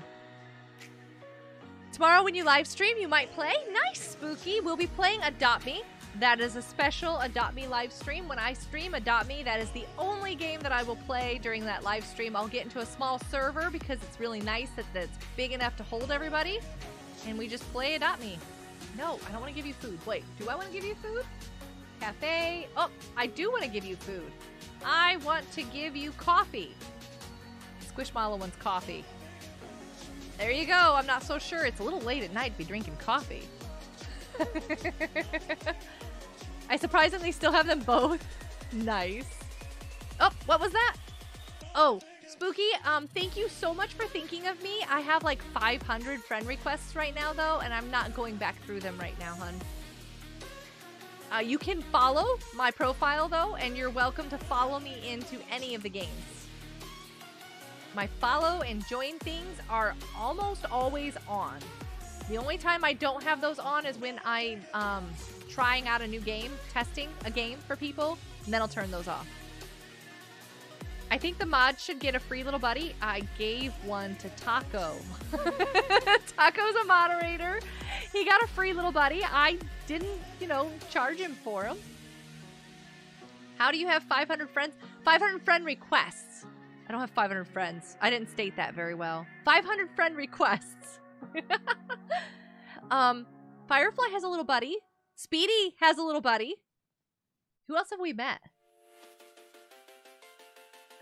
tomorrow when you live stream, you might play. Nice, Spooky. We'll be playing Adopt Me. That is a special Adopt Me live stream. When I stream Adopt Me, that is the only game that I will play during that live stream. I'll get into a small server because it's really nice that it's big enough to hold everybody. And we just play Adopt Me. No, I don't want to give you food. Wait, do I want to give you food? Cafe. Oh, I do want to give you food. I want to give you coffee. Squishmallow wants coffee. There you go. I'm not so sure. It's a little late at night to be drinking coffee. I surprisingly still have them both. nice. Oh, what was that? Oh, Spooky, um, thank you so much for thinking of me. I have like 500 friend requests right now, though, and I'm not going back through them right now, hun. Uh, you can follow my profile, though, and you're welcome to follow me into any of the games. My follow and join things are almost always on. The only time I don't have those on is when I'm um, trying out a new game, testing a game for people, and then I'll turn those off. I think the mod should get a free little buddy. I gave one to Taco. Taco's a moderator. He got a free little buddy. I didn't, you know, charge him for him. How do you have 500 friends? 500 friend requests. I don't have 500 friends. I didn't state that very well. 500 friend requests. um, Firefly has a little buddy. Speedy has a little buddy. Who else have we met?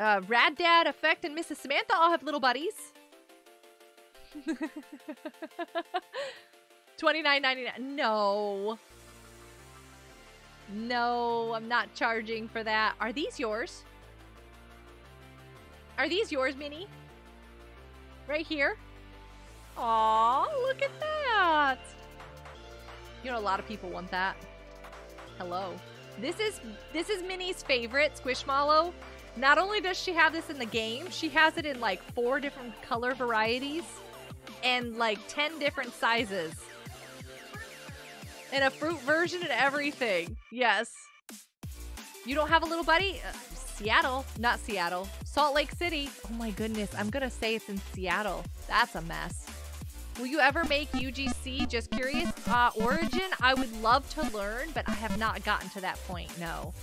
Uh, Rad Dad, Effect, and Mrs. Samantha all have little buddies. Twenty nine ninety nine. No. No, I'm not charging for that. Are these yours? Are these yours, Minnie? Right here? Aw, look at that. You know, a lot of people want that. Hello. This is this is Minnie's favorite, Squishmallow. Not only does she have this in the game, she has it in like four different color varieties and like 10 different sizes. And a fruit version and everything. Yes. You don't have a little buddy? Uh, Seattle. Not Seattle. Salt Lake City. Oh my goodness. I'm going to say it's in Seattle. That's a mess. Will you ever make UGC? Just curious. Uh, Origin, I would love to learn, but I have not gotten to that point. No.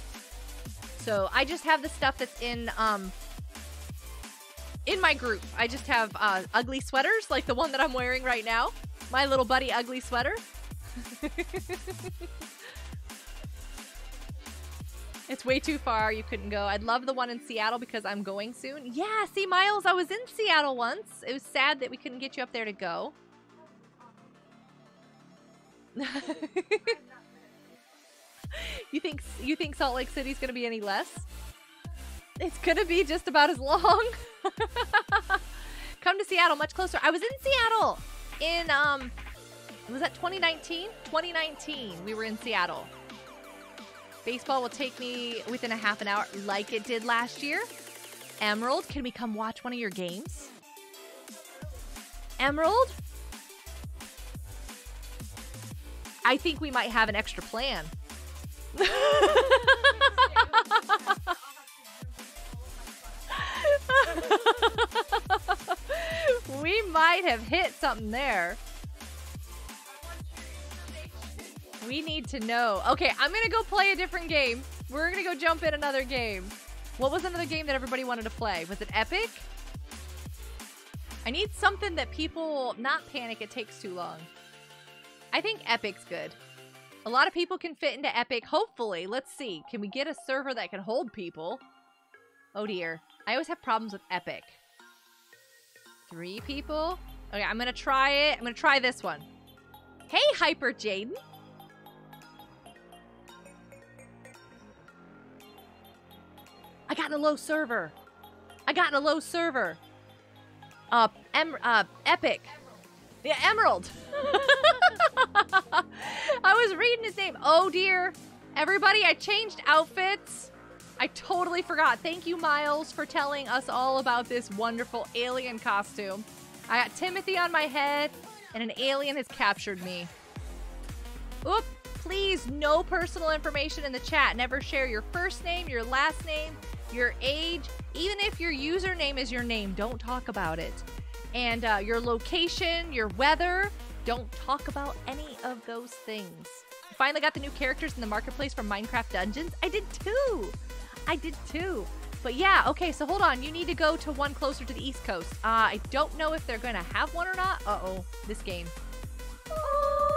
So I just have the stuff that's in um in my group. I just have uh, ugly sweaters, like the one that I'm wearing right now. My little buddy ugly sweater. it's way too far. You couldn't go. I'd love the one in Seattle because I'm going soon. Yeah, see, Miles, I was in Seattle once. It was sad that we couldn't get you up there to go. you think you think Salt Lake City's gonna be any less? It's gonna be just about as long. Come to Seattle, much closer. I was in Seattle in um was that 2019? 2019, we were in Seattle. Baseball will take me within a half an hour, like it did last year. Emerald, can we come watch one of your games? Emerald? I think we might have an extra plan. we might have hit something there. We need to know. Okay, I'm gonna go play a different game. We're gonna go jump in another game. What was another game that everybody wanted to play? Was it Epic? I need something that people not panic it takes too long. I think Epic's good. A lot of people can fit into Epic, hopefully. Let's see. Can we get a server that can hold people? Oh dear. I always have problems with Epic. Three people? Okay, I'm gonna try it. I'm gonna try this one. Hey, Hyper Jaden. I got in a low server. I got in a low server. Uh, em uh, Epic. Yeah, Emerald. I was reading his name. Oh dear. Everybody, I changed outfits. I totally forgot. Thank you, Miles, for telling us all about this wonderful alien costume. I got Timothy on my head, and an alien has captured me. Oop, please, no personal information in the chat. Never share your first name, your last name, your age. Even if your username is your name, don't talk about it. And uh, your location, your weather, don't talk about any of those things. Finally got the new characters in the marketplace from Minecraft Dungeons. I did too. I did too. But yeah, okay, so hold on. You need to go to one closer to the East Coast. Uh, I don't know if they're going to have one or not. Uh-oh, this game. Oh,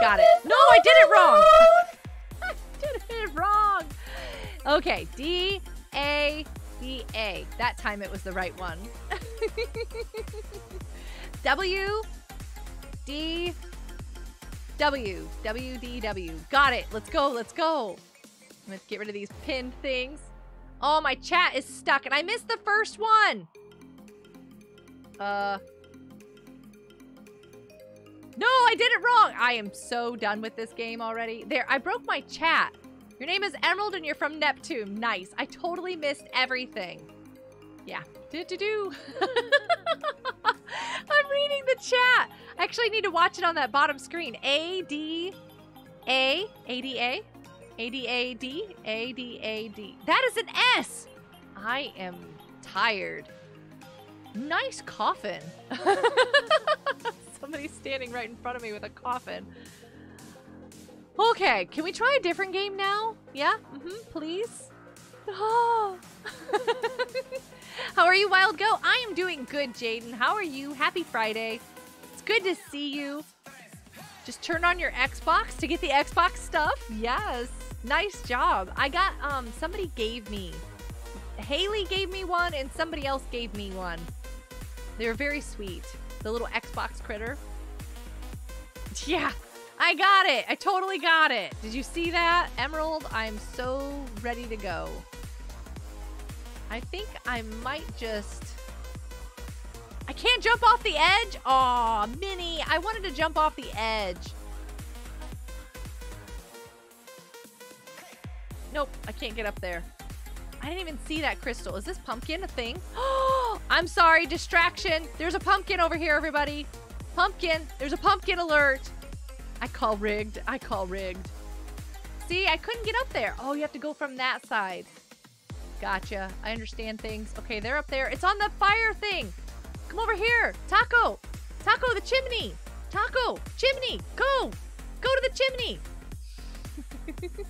Got it. No, I did it wrong. I did it wrong. Okay, D A D A. That time it was the right one. W D W W D W. Got it. Let's go. Let's go. Let's get rid of these pinned things. Oh, my chat is stuck and I missed the first one. Uh no, I did it wrong. I am so done with this game already. There, I broke my chat. Your name is Emerald and you're from Neptune. Nice. I totally missed everything. Yeah. Do do do. I'm reading the chat. I actually need to watch it on that bottom screen. A D A A D A A D A D A D A D. That is an S. I am tired. Nice coffin. Somebody's standing right in front of me with a coffin. Okay, can we try a different game now? Yeah? Mm-hmm, please? Oh. How are you, Wild Goat? I am doing good, Jaden. How are you? Happy Friday. It's good to see you. Just turn on your Xbox to get the Xbox stuff. Yes. Nice job. I got, um, somebody gave me, Haley gave me one and somebody else gave me one. They were very sweet. The little Xbox critter. Yeah, I got it. I totally got it. Did you see that? Emerald, I'm so ready to go. I think I might just... I can't jump off the edge? Aw, Minnie, I wanted to jump off the edge. Nope, I can't get up there. I didn't even see that crystal. Is this pumpkin a thing? Oh, I'm sorry, distraction. There's a pumpkin over here, everybody. Pumpkin. There's a pumpkin alert. I call rigged. I call rigged. See, I couldn't get up there. Oh, you have to go from that side. Gotcha. I understand things. Okay, they're up there. It's on the fire thing. Come over here. Taco. Taco, the chimney. Taco, chimney. Go. Go to the chimney.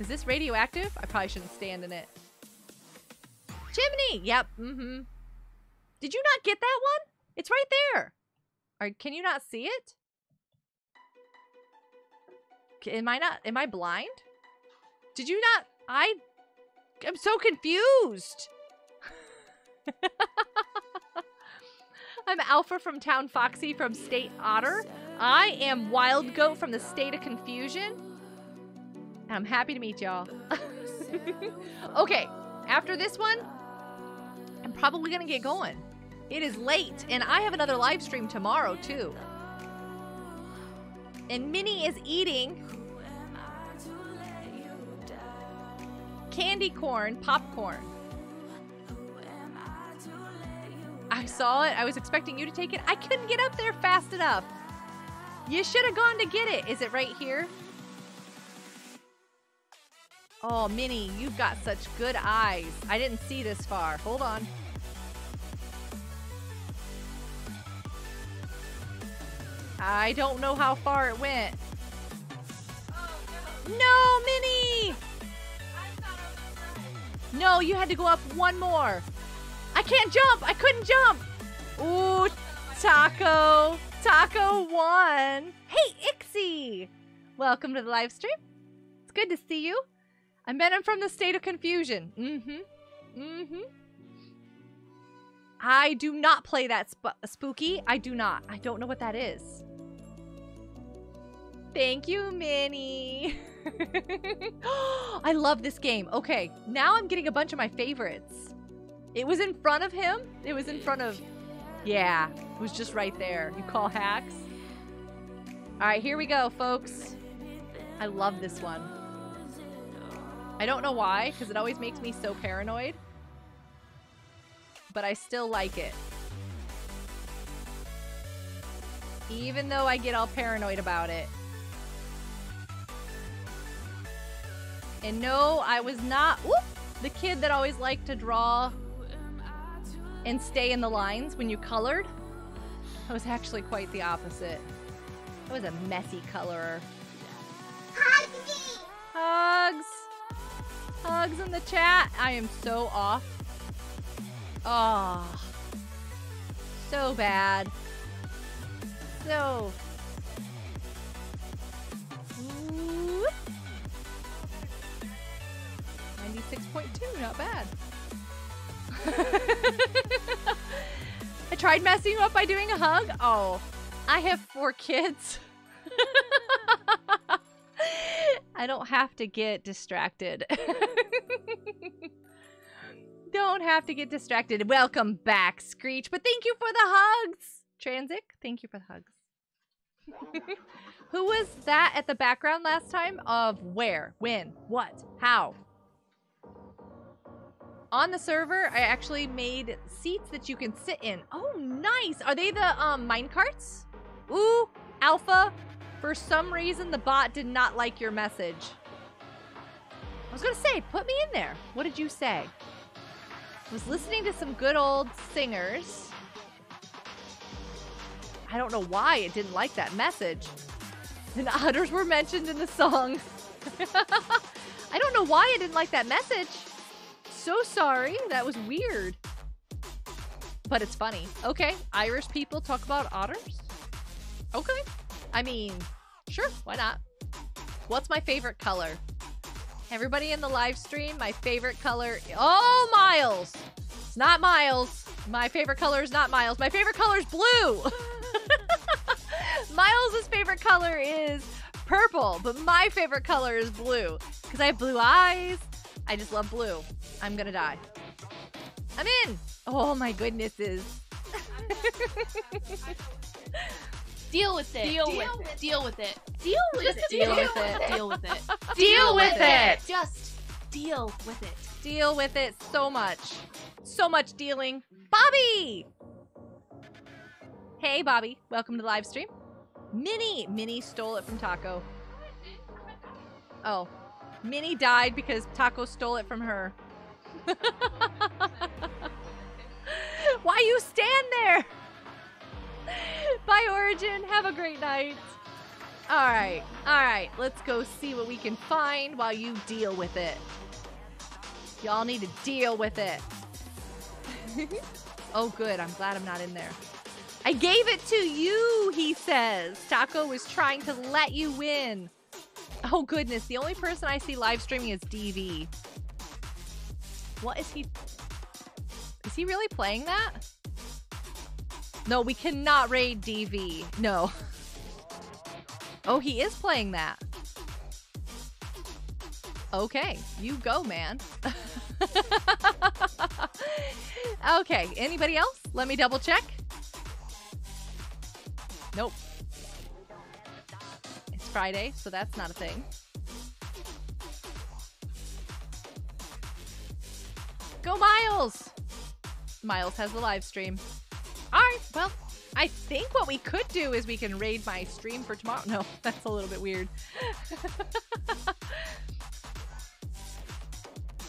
Is this radioactive? I probably shouldn't stand in it. Chimney! Yep, mm-hmm. Did you not get that one? It's right there. Or can you not see it? Am I not, am I blind? Did you not, I, I'm so confused. I'm Alpha from Town Foxy from State Otter. I am Wild Goat from the State of Confusion. And I'm happy to meet y'all. okay, after this one, I'm probably gonna get going. It is late, and I have another live stream tomorrow, too. And Minnie is eating candy corn popcorn. I saw it. I was expecting you to take it. I couldn't get up there fast enough. You should have gone to get it. Is it right here? Oh, Minnie, you've got such good eyes. I didn't see this far. Hold on. I don't know how far it went. No, Minnie! No, you had to go up one more. I can't jump. I couldn't jump. Ooh, Taco. Taco won. Hey, Ixie. Welcome to the live stream. It's good to see you. I'm Venom from the State of Confusion. Mm-hmm. Mm-hmm. I do not play that sp spooky. I do not. I don't know what that is. Thank you, Minnie. I love this game. Okay, now I'm getting a bunch of my favorites. It was in front of him. It was in front of... Yeah, it was just right there. You call hacks? All right, here we go, folks. I love this one. I don't know why, because it always makes me so paranoid. But I still like it. Even though I get all paranoid about it. And no, I was not whoop, the kid that always liked to draw and stay in the lines when you colored. I was actually quite the opposite. I was a messy colorer. Hug! Hugs! Hugs in the chat. I am so off. Oh. So bad. So. Ooh. 96.2, not bad. I tried messing you up by doing a hug. Oh, I have four kids. I don't have to get distracted. don't have to get distracted. Welcome back, Screech. But thank you for the hugs. Transic, thank you for the hugs. Who was that at the background last time? Of where, when, what, how? On the server, I actually made seats that you can sit in. Oh, nice. Are they the um mine carts? Ooh, alpha. For some reason, the bot did not like your message. I was gonna say, put me in there. What did you say? Was listening to some good old singers. I don't know why it didn't like that message. And otters were mentioned in the song. I don't know why it didn't like that message. So sorry. That was weird. But it's funny. Okay, Irish people talk about otters? Okay. I mean, sure, why not? What's my favorite color? Everybody in the live stream, my favorite color. Oh, Miles! It's not Miles. My favorite color is not Miles. My favorite color is blue. Miles's favorite color is purple, but my favorite color is blue because I have blue eyes. I just love blue. I'm gonna die. I'm in. Oh my goodnesses. Deal with it. Deal Deal with with it. Deal with it. Deal with it. deal with it. Deal with it. Deal with it. Just deal with it. Deal with it so much. So much dealing. Bobby! Hey, Bobby. Welcome to the live stream. Minnie. Minnie stole it from Taco. Oh. Minnie died because Taco stole it from her. Why you stand there? Bye, Origin. Have a great night. All right. All right. Let's go see what we can find while you deal with it. Y'all need to deal with it. oh, good. I'm glad I'm not in there. I gave it to you, he says. Taco was trying to let you win. Oh, goodness. The only person I see live streaming is DV. What is he? Is he really playing that? No, we cannot raid DV. No. Oh, he is playing that. Okay, you go, man. okay, anybody else? Let me double check. Nope. It's Friday, so that's not a thing. Go, Miles! Miles has the live stream. All right, well, I think what we could do is we can raid my stream for tomorrow. No, that's a little bit weird.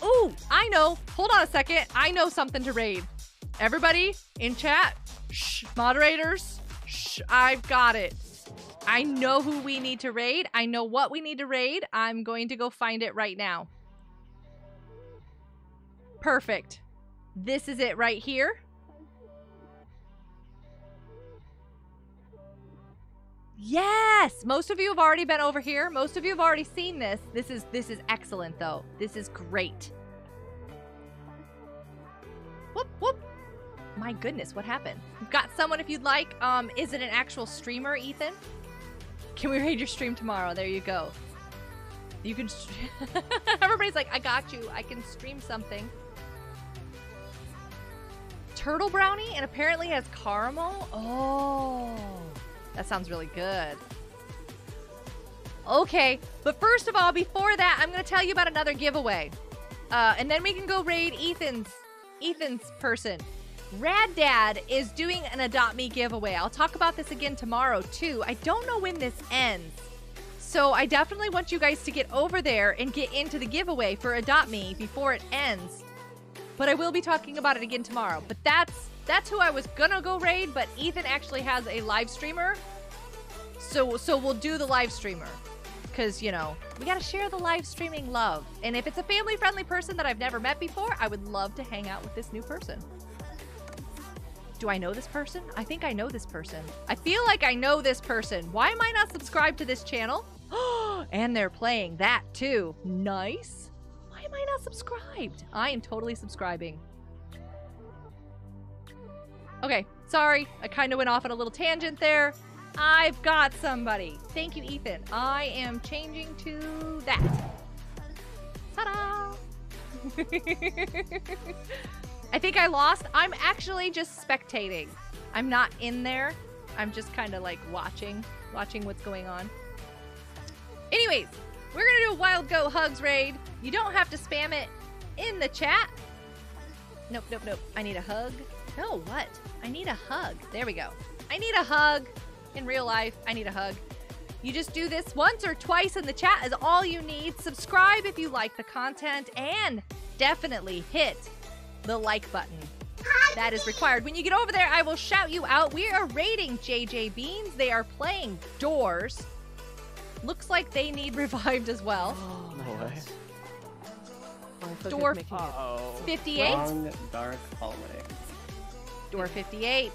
Ooh, I know. Hold on a second. I know something to raid. Everybody in chat, shh, moderators, shh, I've got it. I know who we need to raid. I know what we need to raid. I'm going to go find it right now. Perfect. This is it right here. Yes! Most of you have already been over here. Most of you have already seen this. This is this is excellent though. This is great. Whoop whoop. My goodness, what happened? You've got someone if you'd like. Um, is it an actual streamer, Ethan? Can we raid your stream tomorrow? There you go. You can. Everybody's like, I got you. I can stream something. Turtle brownie and apparently has caramel. Oh, that sounds really good. Okay, but first of all, before that, I'm gonna tell you about another giveaway, uh, and then we can go raid Ethan's Ethan's person. Rad Dad is doing an Adopt Me giveaway. I'll talk about this again tomorrow too. I don't know when this ends. So I definitely want you guys to get over there and get into the giveaway for Adopt Me before it ends. But I will be talking about it again tomorrow. But that's that's who I was gonna go raid, but Ethan actually has a live streamer So so we'll do the live streamer. Cause you know, we gotta share the live streaming love. And if it's a family friendly person that I've never met before, I would love to hang out with this new person. Do I know this person? I think I know this person. I feel like I know this person. Why am I not subscribed to this channel? and they're playing that too. Nice. Why am I not subscribed? I am totally subscribing. Okay, sorry. I kind of went off on a little tangent there. I've got somebody. Thank you, Ethan. I am changing to that. Ta-da! I think I lost. I'm actually just spectating. I'm not in there. I'm just kind of like watching, watching what's going on. Anyways, we're gonna do a Wild Goat Hugs raid. You don't have to spam it in the chat. Nope, nope, nope. I need a hug. No, what? I need a hug. There we go. I need a hug. In real life, I need a hug. You just do this once or twice in the chat is all you need. Subscribe if you like the content and definitely hit the like button. That is required. When you get over there, I will shout you out. We are raiding JJ Beans. They are playing Doors. Looks like they need revived as well. No way. Door Oh. 58. Long, dark hallway. Door 58.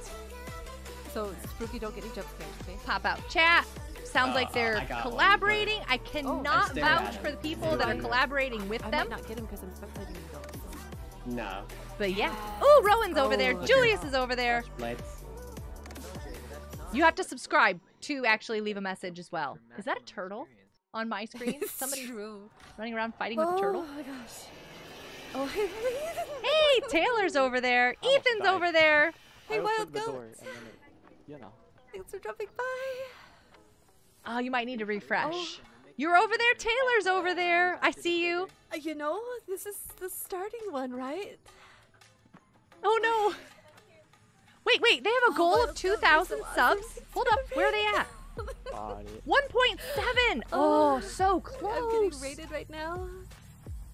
So spooky, don't get any jump scares, okay? Pop out chat. Sounds Uh, like they're I got one, collaborating. I cannot stared vouch for the people that are collaborating with I them. might not get him because I'm spectating you though. No. But yeah. Oh, Rowan's over there. Oh, Julius is over there. Lights. You have to subscribe to actually leave a message as well. Is that a turtle on my screen? Somebody running around fighting with a turtle? Oh my gosh. Oh, Hey, Taylor's over there. Ethan's died. over there. Hey, I wild goats. the door and then it, you know. Thanks for dropping by. Oh, you might need to refresh. You're over there. Taylor's over there. I see you. Uh, You know, this is the starting one, right? Oh no. Wait, wait. They have a goal Wild of 2,000 there's a lot subs. Hold up. Where are they at? 1.7. Oh, so I'm getting close. rated right now.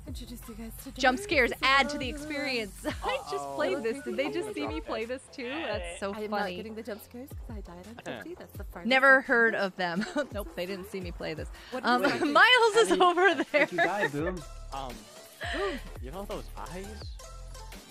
Introduce you guys to Jump scares add to the of experience. I just played this. Did they just see me play this too? That's so funny. I am not getting the jump scares because I died on Guilty. That's the first. Never heard of them. nope, they didn't see me play this. What Um, do? Miles is How do over there. If you die, boom. Um, you know those eyes?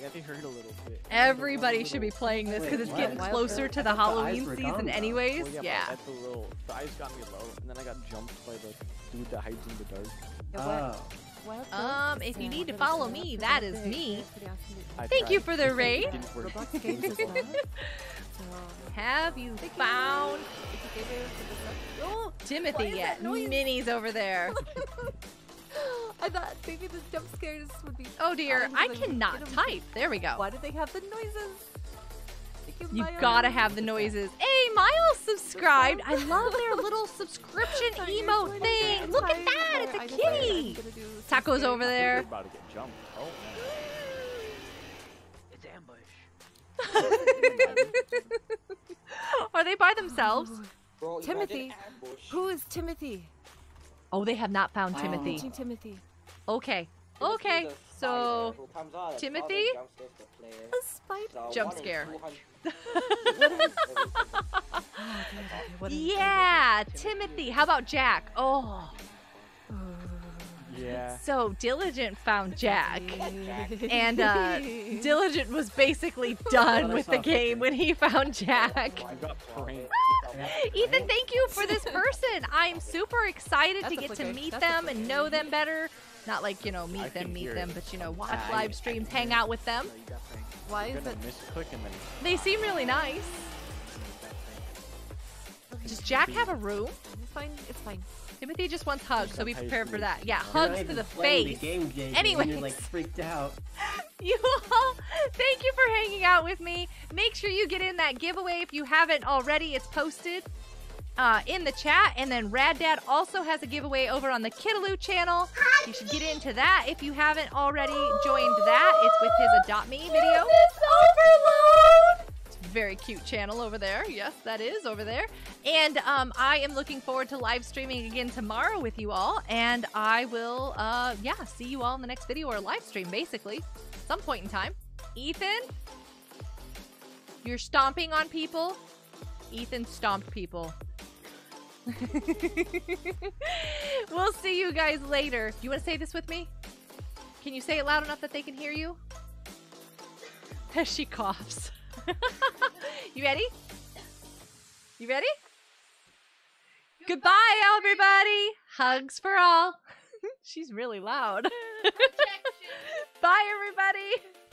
Yeah, they hurt a little bit. Everybody should be playing this because it's what? getting closer to the thought the Halloween were season, gone, anyways. Well, yeah, Yeah. But at the little, the eyes got me low, and then I got jumped by the dude that hides in the dark. Yeah, what? Oh. Wild Um, if you need to follow me, good. that They're is big. me. They're pretty awesome. I Thank you for the raid. It didn't work. Roblox games as well. So, Have you found if you gave it for the oh, Timothy yet? that? Minnie's over there. I thought maybe the jump scares would be. Oh dear, I but get cannot 'em. type. There we go. Why do they have the noises? Thank You Miles. gotta have the noises. Hey, Miles subscribed. I love their little subscription Sorry, you're emote joining thing. Look at that. It's a kitty. gonna do some Taco's over there. We're about to get jumped. Oh. It's ambush. Are they by themselves? Timothy. Who is Timothy? Oh, they have not found Timothy. Timothy. Okay. Okay. The So, spider who comes out and Timothy? jump scares to players. A spider. So Jump scare. 200 What is yeah, Timothy. How about Jack? Oh, Yeah. so Diligent found Jack. And uh, Diligent was basically done with the game when he found Jack. I got pranked. Ethan, thank you for this person. I'm super excited That's to get to meet That's them and know them better. Not like, you know, I meet them, meet them, it. but, you know, watch I- live streams, hang out with them. Why You're is it? misclick and then They seem really nice. Does Jack have a room? It's fine. It's fine. Timothy just wants hugs, so be prepared for that. Yeah, hugs to the face. The game, JJ, Anyways. You're like freaked out. You all, thank you for hanging out with me. Make sure you get in that giveaway if you haven't already. It's posted uh, in the chat. And then Rad Dad also has a giveaway over on the Kidaloo channel. You should get into that if you haven't already joined that. It's with his Adopt Me video. It's a very cute channel over there. Yes, that is over there. And um, I am looking forward to live streaming again tomorrow with you all. And I will, uh, yeah, see you all in the next video or live stream, basically, some point in time. Ethan, you're stomping on people. Ethan stomped people. we'll see you guys later. Do you want to say this with me? Can you say it loud enough that they can hear you? As she coughs. you ready? You ready? Goodbye, everybody. Hugs for all. She's really loud. Bye, everybody.